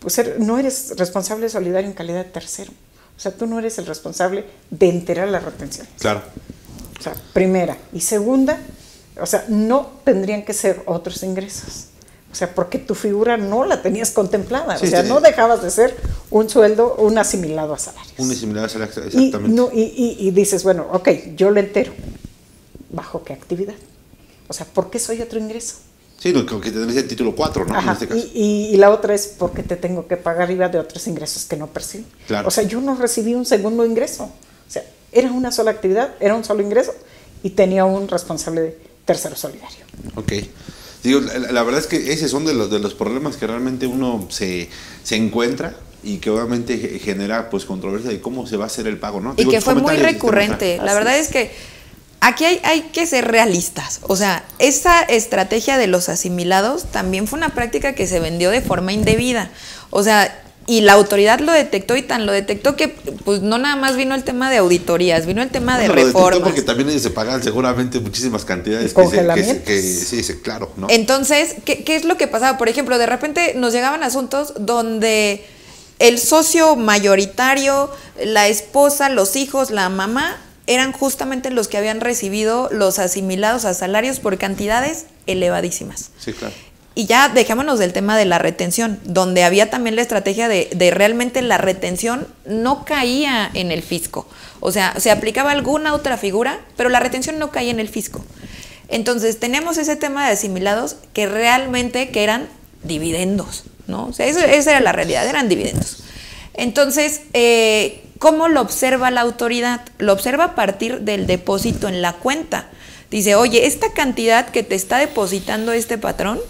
pues er- no eres responsable solidario en calidad de tercero. O sea, tú no eres el responsable de enterar la retención. Claro. O sea, primera. Y segunda, o sea, no tendrían que ser otros ingresos. O sea, porque tu figura no la tenías contemplada. Sí, o sea, sí. no dejabas de ser un sueldo, un asimilado a salarios. Un similar y, exactamente. no, y, y- y dices, bueno, ok, yo le entero. ¿Bajo qué actividad? O sea, ¿por qué soy otro ingreso? Sí, que tendría el título 4, ¿no? Ajá, En este caso. Y, y- y la otra es porque te tengo que pagar IVA de otros ingresos que no percibo. Claro. O sea, yo no recibí un segundo ingreso. O sea, era una sola actividad, era un solo ingreso y tenía un responsable de tercero solidario. Ok. Digo, la, la verdad es que esos son de los, de los problemas que realmente uno se, se encuentra y que obviamente ge- genera pues controversia de cómo se va a hacer el pago, ¿no? Y Digo, que fue muy comentarios, recurrente. La Así verdad es. es que aquí hay, hay que ser realistas. O sea, esa estrategia de los asimilados también fue una práctica que se vendió de forma indebida. O sea, y la autoridad lo detectó y tan lo detectó que pues no nada más vino el tema de auditorías, vino el tema de Bueno, lo detectó reformas. porque también ellos se pagan seguramente muchísimas cantidades que, se- que, se- congelamientos. que sí, sí, claro, ¿no? Entonces, ¿qué, qué es lo que pasaba? Por ejemplo, de repente nos llegaban asuntos donde el socio mayoritario, la esposa, los hijos, la mamá, eran justamente los que habían recibido los asimilados a salarios por cantidades elevadísimas. Sí, claro. Y ya dejémonos del tema de la retención, donde había también la estrategia de, de realmente la retención no caía en el fisco. O sea, se aplicaba alguna otra figura, pero la retención no caía en el fisco. Entonces, tenemos ese tema de asimilados que realmente que eran dividendos, ¿no? O sea, eso- esa era la realidad, eran dividendos. Entonces, eh, ¿cómo lo observa la autoridad? Lo observa a partir del depósito en la cuenta. Dice, oye, esta cantidad que te está depositando este patrón,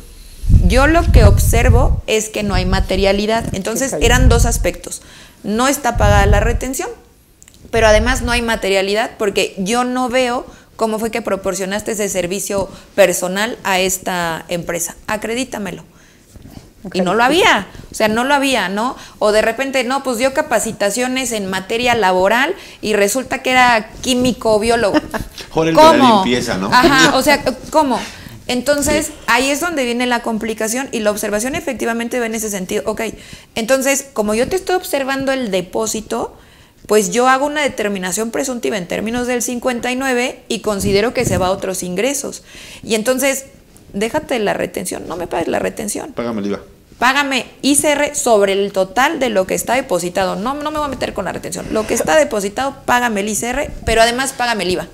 yo lo que observo es que no hay materialidad. Entonces, eran dos aspectos. No está pagada la retención, pero además no hay materialidad porque yo no veo cómo fue que proporcionaste ese servicio personal a esta empresa. Acredítamelo. Y no lo había, o sea, no lo había, ¿no? O de repente, no, pues dio capacitaciones en materia laboral y resulta que era químico o biólogo. *laughs* Joder, la limpieza, ¿no? Ajá, *laughs* o sea, ¿cómo? Entonces, ahí es donde viene la complicación y la observación efectivamente va en ese sentido. Ok, entonces, como yo te estoy observando el depósito, pues yo hago una determinación presuntiva en términos del 59 y considero que se va a otros ingresos. Y entonces, déjate la retención, no me pagues la retención. Págame el IVA. Págame ICR sobre el total de lo que está depositado. No, no me voy a meter con la retención. Lo que está *laughs* depositado, págame el ICR, pero además págame el IVA.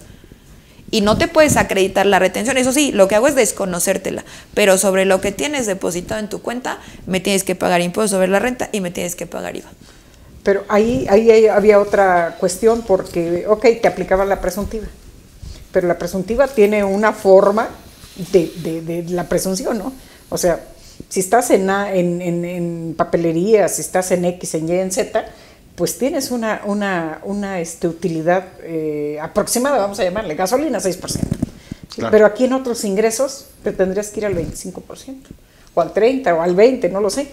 Y no te puedes acreditar la retención. Eso sí, lo que hago es desconocértela. Pero sobre lo que tienes depositado en tu cuenta, me tienes que pagar impuesto sobre la renta y me tienes que pagar IVA. Pero ahí, ahí había otra cuestión porque, ok, te aplicaban la presuntiva, pero la presuntiva tiene una forma de, de- de la presunción, ¿no? O sea, si estás en, A- en, en- en papelería, si estás en X, en Y, en Z, pues tienes una, una, una este, utilidad eh, aproximada, vamos a llamarle, gasolina 6%. ¿sí? Claro. Pero aquí en otros ingresos te tendrías que ir al 25%, o al 30%, o al 20%, no lo sé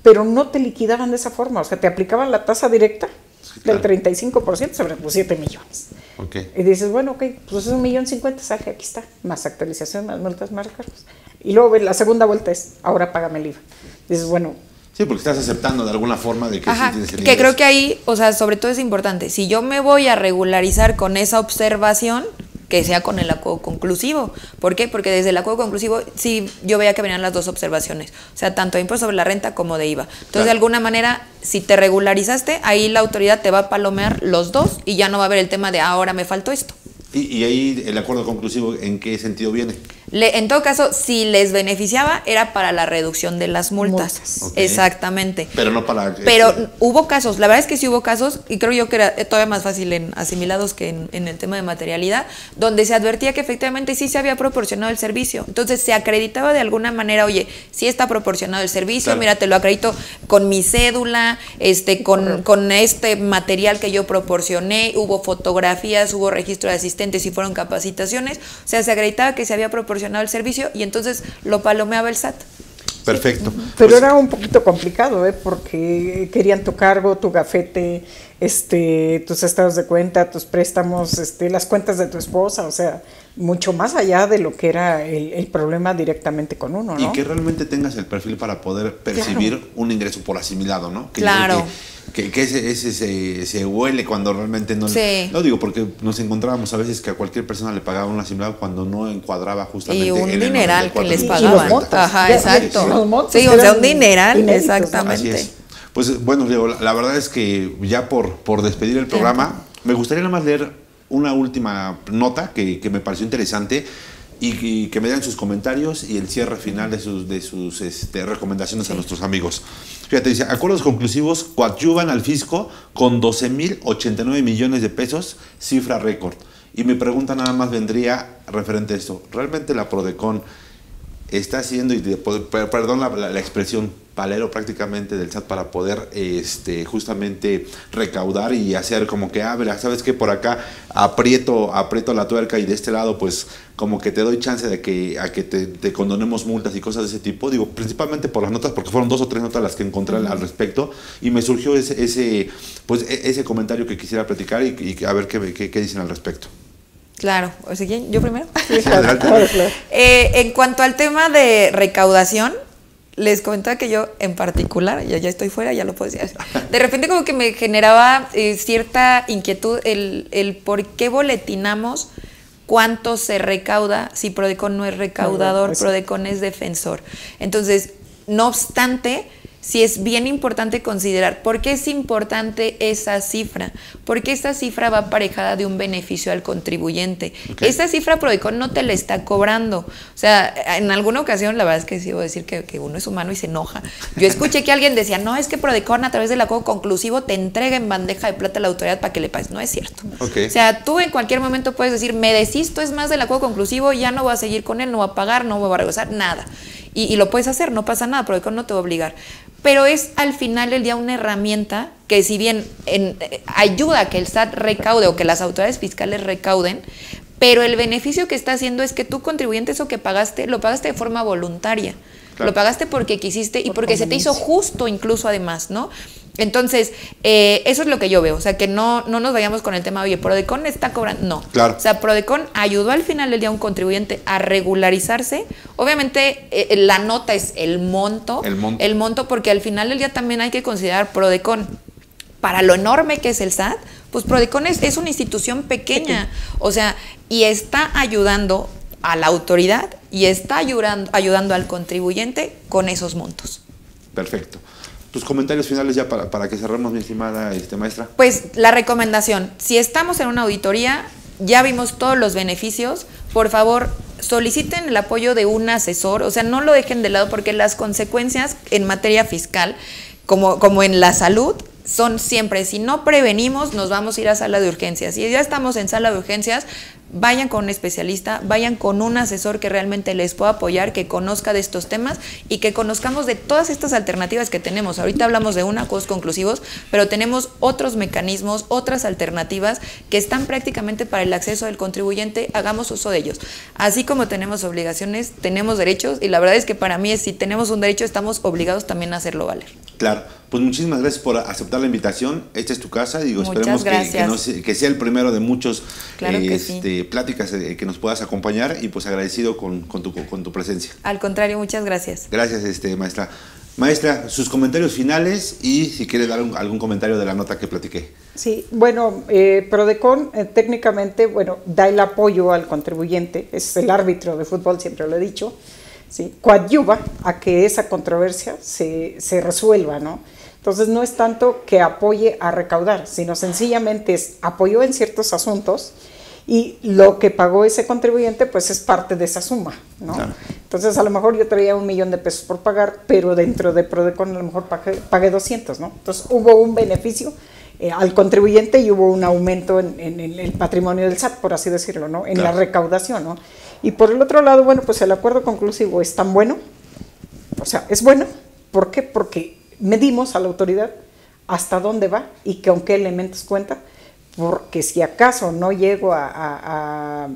pero no te liquidaban de esa forma, o sea, te aplicaban la tasa directa claro. del 35% sobre pues 7 millones. Ok. Y dices, bueno, ok, pues es un millón cincuenta, sale, aquí está, más actualización, más multas, más recargos. Y luego la segunda vuelta es, ahora págame el IVA. Dices, bueno, Sí, porque estás aceptando de alguna forma de que Ajá, sí tienes el que creo que ahí, o sea, sobre todo es importante. Si yo me voy a regularizar con esa observación, que sea con el acuerdo conclusivo. ¿Por qué? Porque desde el acuerdo conclusivo sí yo veía que venían las dos observaciones, o sea, tanto de impuesto sobre la renta como de IVA. Entonces, Claro. de alguna manera, si te regularizaste, ahí la autoridad te va a palomear los dos y ya no va a haber el tema de ahora me faltó esto. Y, y ahí el acuerdo conclusivo, ¿en qué sentido viene? Le- en todo caso, si les beneficiaba, era para la reducción de las multas. Exactamente. Pero no para... Pero este, hubo casos, la verdad es que sí hubo casos, y creo yo que era todavía más fácil en asimilados que en, en el tema de materialidad, donde se advertía que efectivamente sí se había proporcionado el servicio. Entonces se acreditaba de alguna manera, oye, sí está proporcionado el servicio, Claro. mira, te lo acredito con mi cédula, este, con, con este material que yo proporcioné, hubo fotografías, hubo registro de asistentes y fueron capacitaciones. O sea, se acreditaba que se había proporcionado el servicio y entonces lo palomeaba el SAT. Perfecto. Pero Pues, era un poquito complicado, ¿eh? porque querían tu cargo, tu gafete, este, tus estados de cuenta, tus préstamos, este, las cuentas de tu esposa, o sea, mucho más allá de lo que era el, el problema directamente con uno, ¿no? Y que realmente tengas el perfil para poder percibir un ingreso por asimilado, ¿no? Que Claro. Que, que, que ese, ese se, se huele cuando realmente no... Sí. No digo porque nos encontrábamos a veces que a cualquier persona le pagaba un asimilado cuando no encuadraba justamente... Y un el dineral que 94. les pagaban. Ajá, Ya- exacto. ya- los montos sí, o sea, un dineral, exactamente. Así es. Pues bueno, Diego, la, la verdad es que ya por, por despedir el programa, me gustaría nada más leer una última nota que, que me pareció interesante y, y que me den sus comentarios y el cierre final de sus, de sus este, recomendaciones a nuestros amigos. Fíjate, dice, acuerdos conclusivos coadyuvan al fisco con 12.089 millones de pesos, cifra récord. Y mi pregunta nada más vendría referente a esto. ¿Realmente la Prodecon está haciendo, y de- per- perdón la, la- la expresión, palero prácticamente del SAT para poder este, justamente recaudar y hacer como que, ah, verá, sabes que por acá aprieto, aprieto la tuerca y de este lado pues como que te doy chance de que, a que te, te condonemos multas y cosas de ese tipo, digo, principalmente por las notas, porque fueron dos o tres notas las que encontré al- al respecto y me surgió ese, ese, pues, e- ese comentario que quisiera platicar y, y a ver qué, qué- qué dicen al respecto. Claro, o sea, ¿quién? ¿Yo primero? adelante. Claro, *laughs* claro. Eh, en cuanto al tema de recaudación, les comentaba que yo en particular, ya, ya estoy fuera, ya lo puedo decir. *laughs* De repente como que me generaba eh, cierta inquietud el, el por qué boletinamos cuánto se recauda si Prodecon no es recaudador. Prodecon es defensor. Entonces, no obstante, sí es bien importante considerar por qué es importante esa cifra, porque esta cifra va aparejada de un beneficio al contribuyente. Ok. Esta cifra Prodecon no te la está cobrando. O sea, en alguna ocasión, la verdad es que sí voy a decir que, que uno es humano y se enoja. Yo escuché que alguien decía, no, es que Prodecon a través del acuerdo conclusivo te entrega en bandeja de plata a la autoridad para que le pagues. No es cierto. O sea, tú en cualquier momento puedes decir, me desisto, es más del acuerdo conclusivo, ya no voy a seguir con él, no voy a pagar, no voy a regresar, nada. Y, y lo puedes hacer, no pasa nada, Prodecon no te va a obligar. Pero es al final del día una herramienta que si bien en- eh, ayuda a que el SAT recaude o que las autoridades fiscales recauden, pero el beneficio que está haciendo es que tú contribuyente eso que pagaste, lo pagaste de forma voluntaria. Claro. Lo pagaste porque quisiste y Por porque se te hizo justo incluso además, ¿no? Entonces, eh, eso es lo que yo veo, o sea, que no, no nos vayamos con el tema, oye, Prodecon está cobrando, no. Claro. O sea, Prodecon ayudó al final del día a un contribuyente a regularizarse. Obviamente, eh, la nota es el monto. El monto. El monto, porque al final del día también hay que considerar Prodecon. Para lo enorme que es el SAT, pues Prodecon es, es una institución pequeña. O sea, y está ayudando a la autoridad y está ayudando, ayudando al contribuyente con esos montos. Perfecto. Comentarios finales ya para, para que cerremos, mi estimada este, maestra. Pues la recomendación, si estamos en una auditoría, ya vimos todos los beneficios, por favor soliciten el apoyo de un asesor, o sea, no lo dejen de lado porque las consecuencias en materia fiscal, como, como en la salud, son siempre, si no prevenimos, nos vamos a ir a sala de urgencias. Si ya estamos en sala de urgencias, vayan con un especialista, vayan con un asesor que realmente les pueda apoyar, que conozca de estos temas y que conozcamos de todas estas alternativas que tenemos. Ahorita hablamos de una, acuerdos conclusivos, pero tenemos otros mecanismos, otras alternativas que están prácticamente para el acceso del contribuyente, hagamos uso de ellos. Así como tenemos obligaciones, tenemos derechos y la verdad es que para mí si tenemos un derecho estamos obligados también a hacerlo valer. Claro, pues muchísimas gracias por aceptar la invitación. Esta es tu casa, digo, Muchas esperemos que, que, sea el primero de muchos Claro este, pláticas eh, que nos puedas acompañar y pues agradecido con, con tu, con tu presencia. Al contrario, muchas gracias. Gracias, este, maestra. Maestra, sus comentarios finales y si quiere dar un- algún comentario de la nota que platiqué. Sí, bueno, eh, Prodecon eh, técnicamente, bueno, da el apoyo al contribuyente, es el árbitro de fútbol, siempre lo he dicho, ¿sí? coadyuva a que esa controversia se, se resuelva, ¿no? Entonces no es tanto que apoye a recaudar, sino sencillamente es apoyó en ciertos asuntos y lo que pagó ese contribuyente pues es parte de esa suma, ¿no? Entonces a lo mejor yo traía un millón de pesos por pagar, pero dentro de Prodecon a lo mejor pagué, 200, ¿no? Entonces hubo un beneficio eh, al contribuyente y hubo un aumento en, el patrimonio del SAT, por así decirlo, ¿no? En la recaudación, ¿no? Y por el otro lado, bueno, pues el acuerdo conclusivo es tan bueno, o sea, es bueno, ¿por qué? Porque medimos a la autoridad hasta dónde va y con qué elementos cuenta porque si acaso no llego a,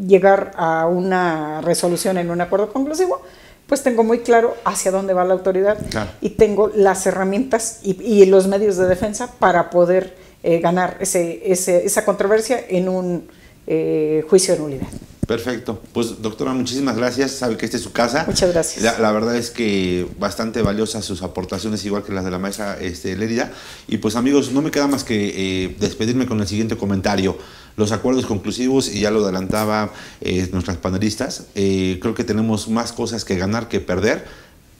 llegar a una resolución en un acuerdo conclusivo, pues tengo muy claro hacia dónde va la autoridad y tengo las herramientas y, los medios de defensa para poder eh, ganar ese, esa controversia en un eh, juicio de nulidad. Perfecto. Pues doctora, muchísimas gracias. Sabe que esta es su casa. Muchas gracias. La, verdad es que bastante valiosas sus aportaciones, igual que las de la maestra este, Lérida. Y pues amigos, no me queda más que eh, despedirme con el siguiente comentario. Los acuerdos conclusivos, y ya lo adelantaba eh, nuestras panelistas, eh, creo que tenemos más cosas que ganar que perder.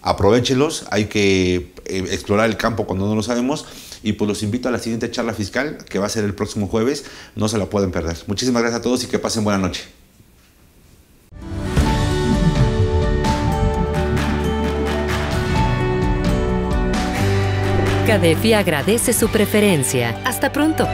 Aprovechelos, hay que explorar el campo cuando no lo sabemos y pues los invito a la siguiente charla fiscal que va a ser el próximo jueves, no se la pueden perder. Muchísimas gracias a todos y que pasen buena noche. Cadefi agradece su preferencia. Hasta pronto.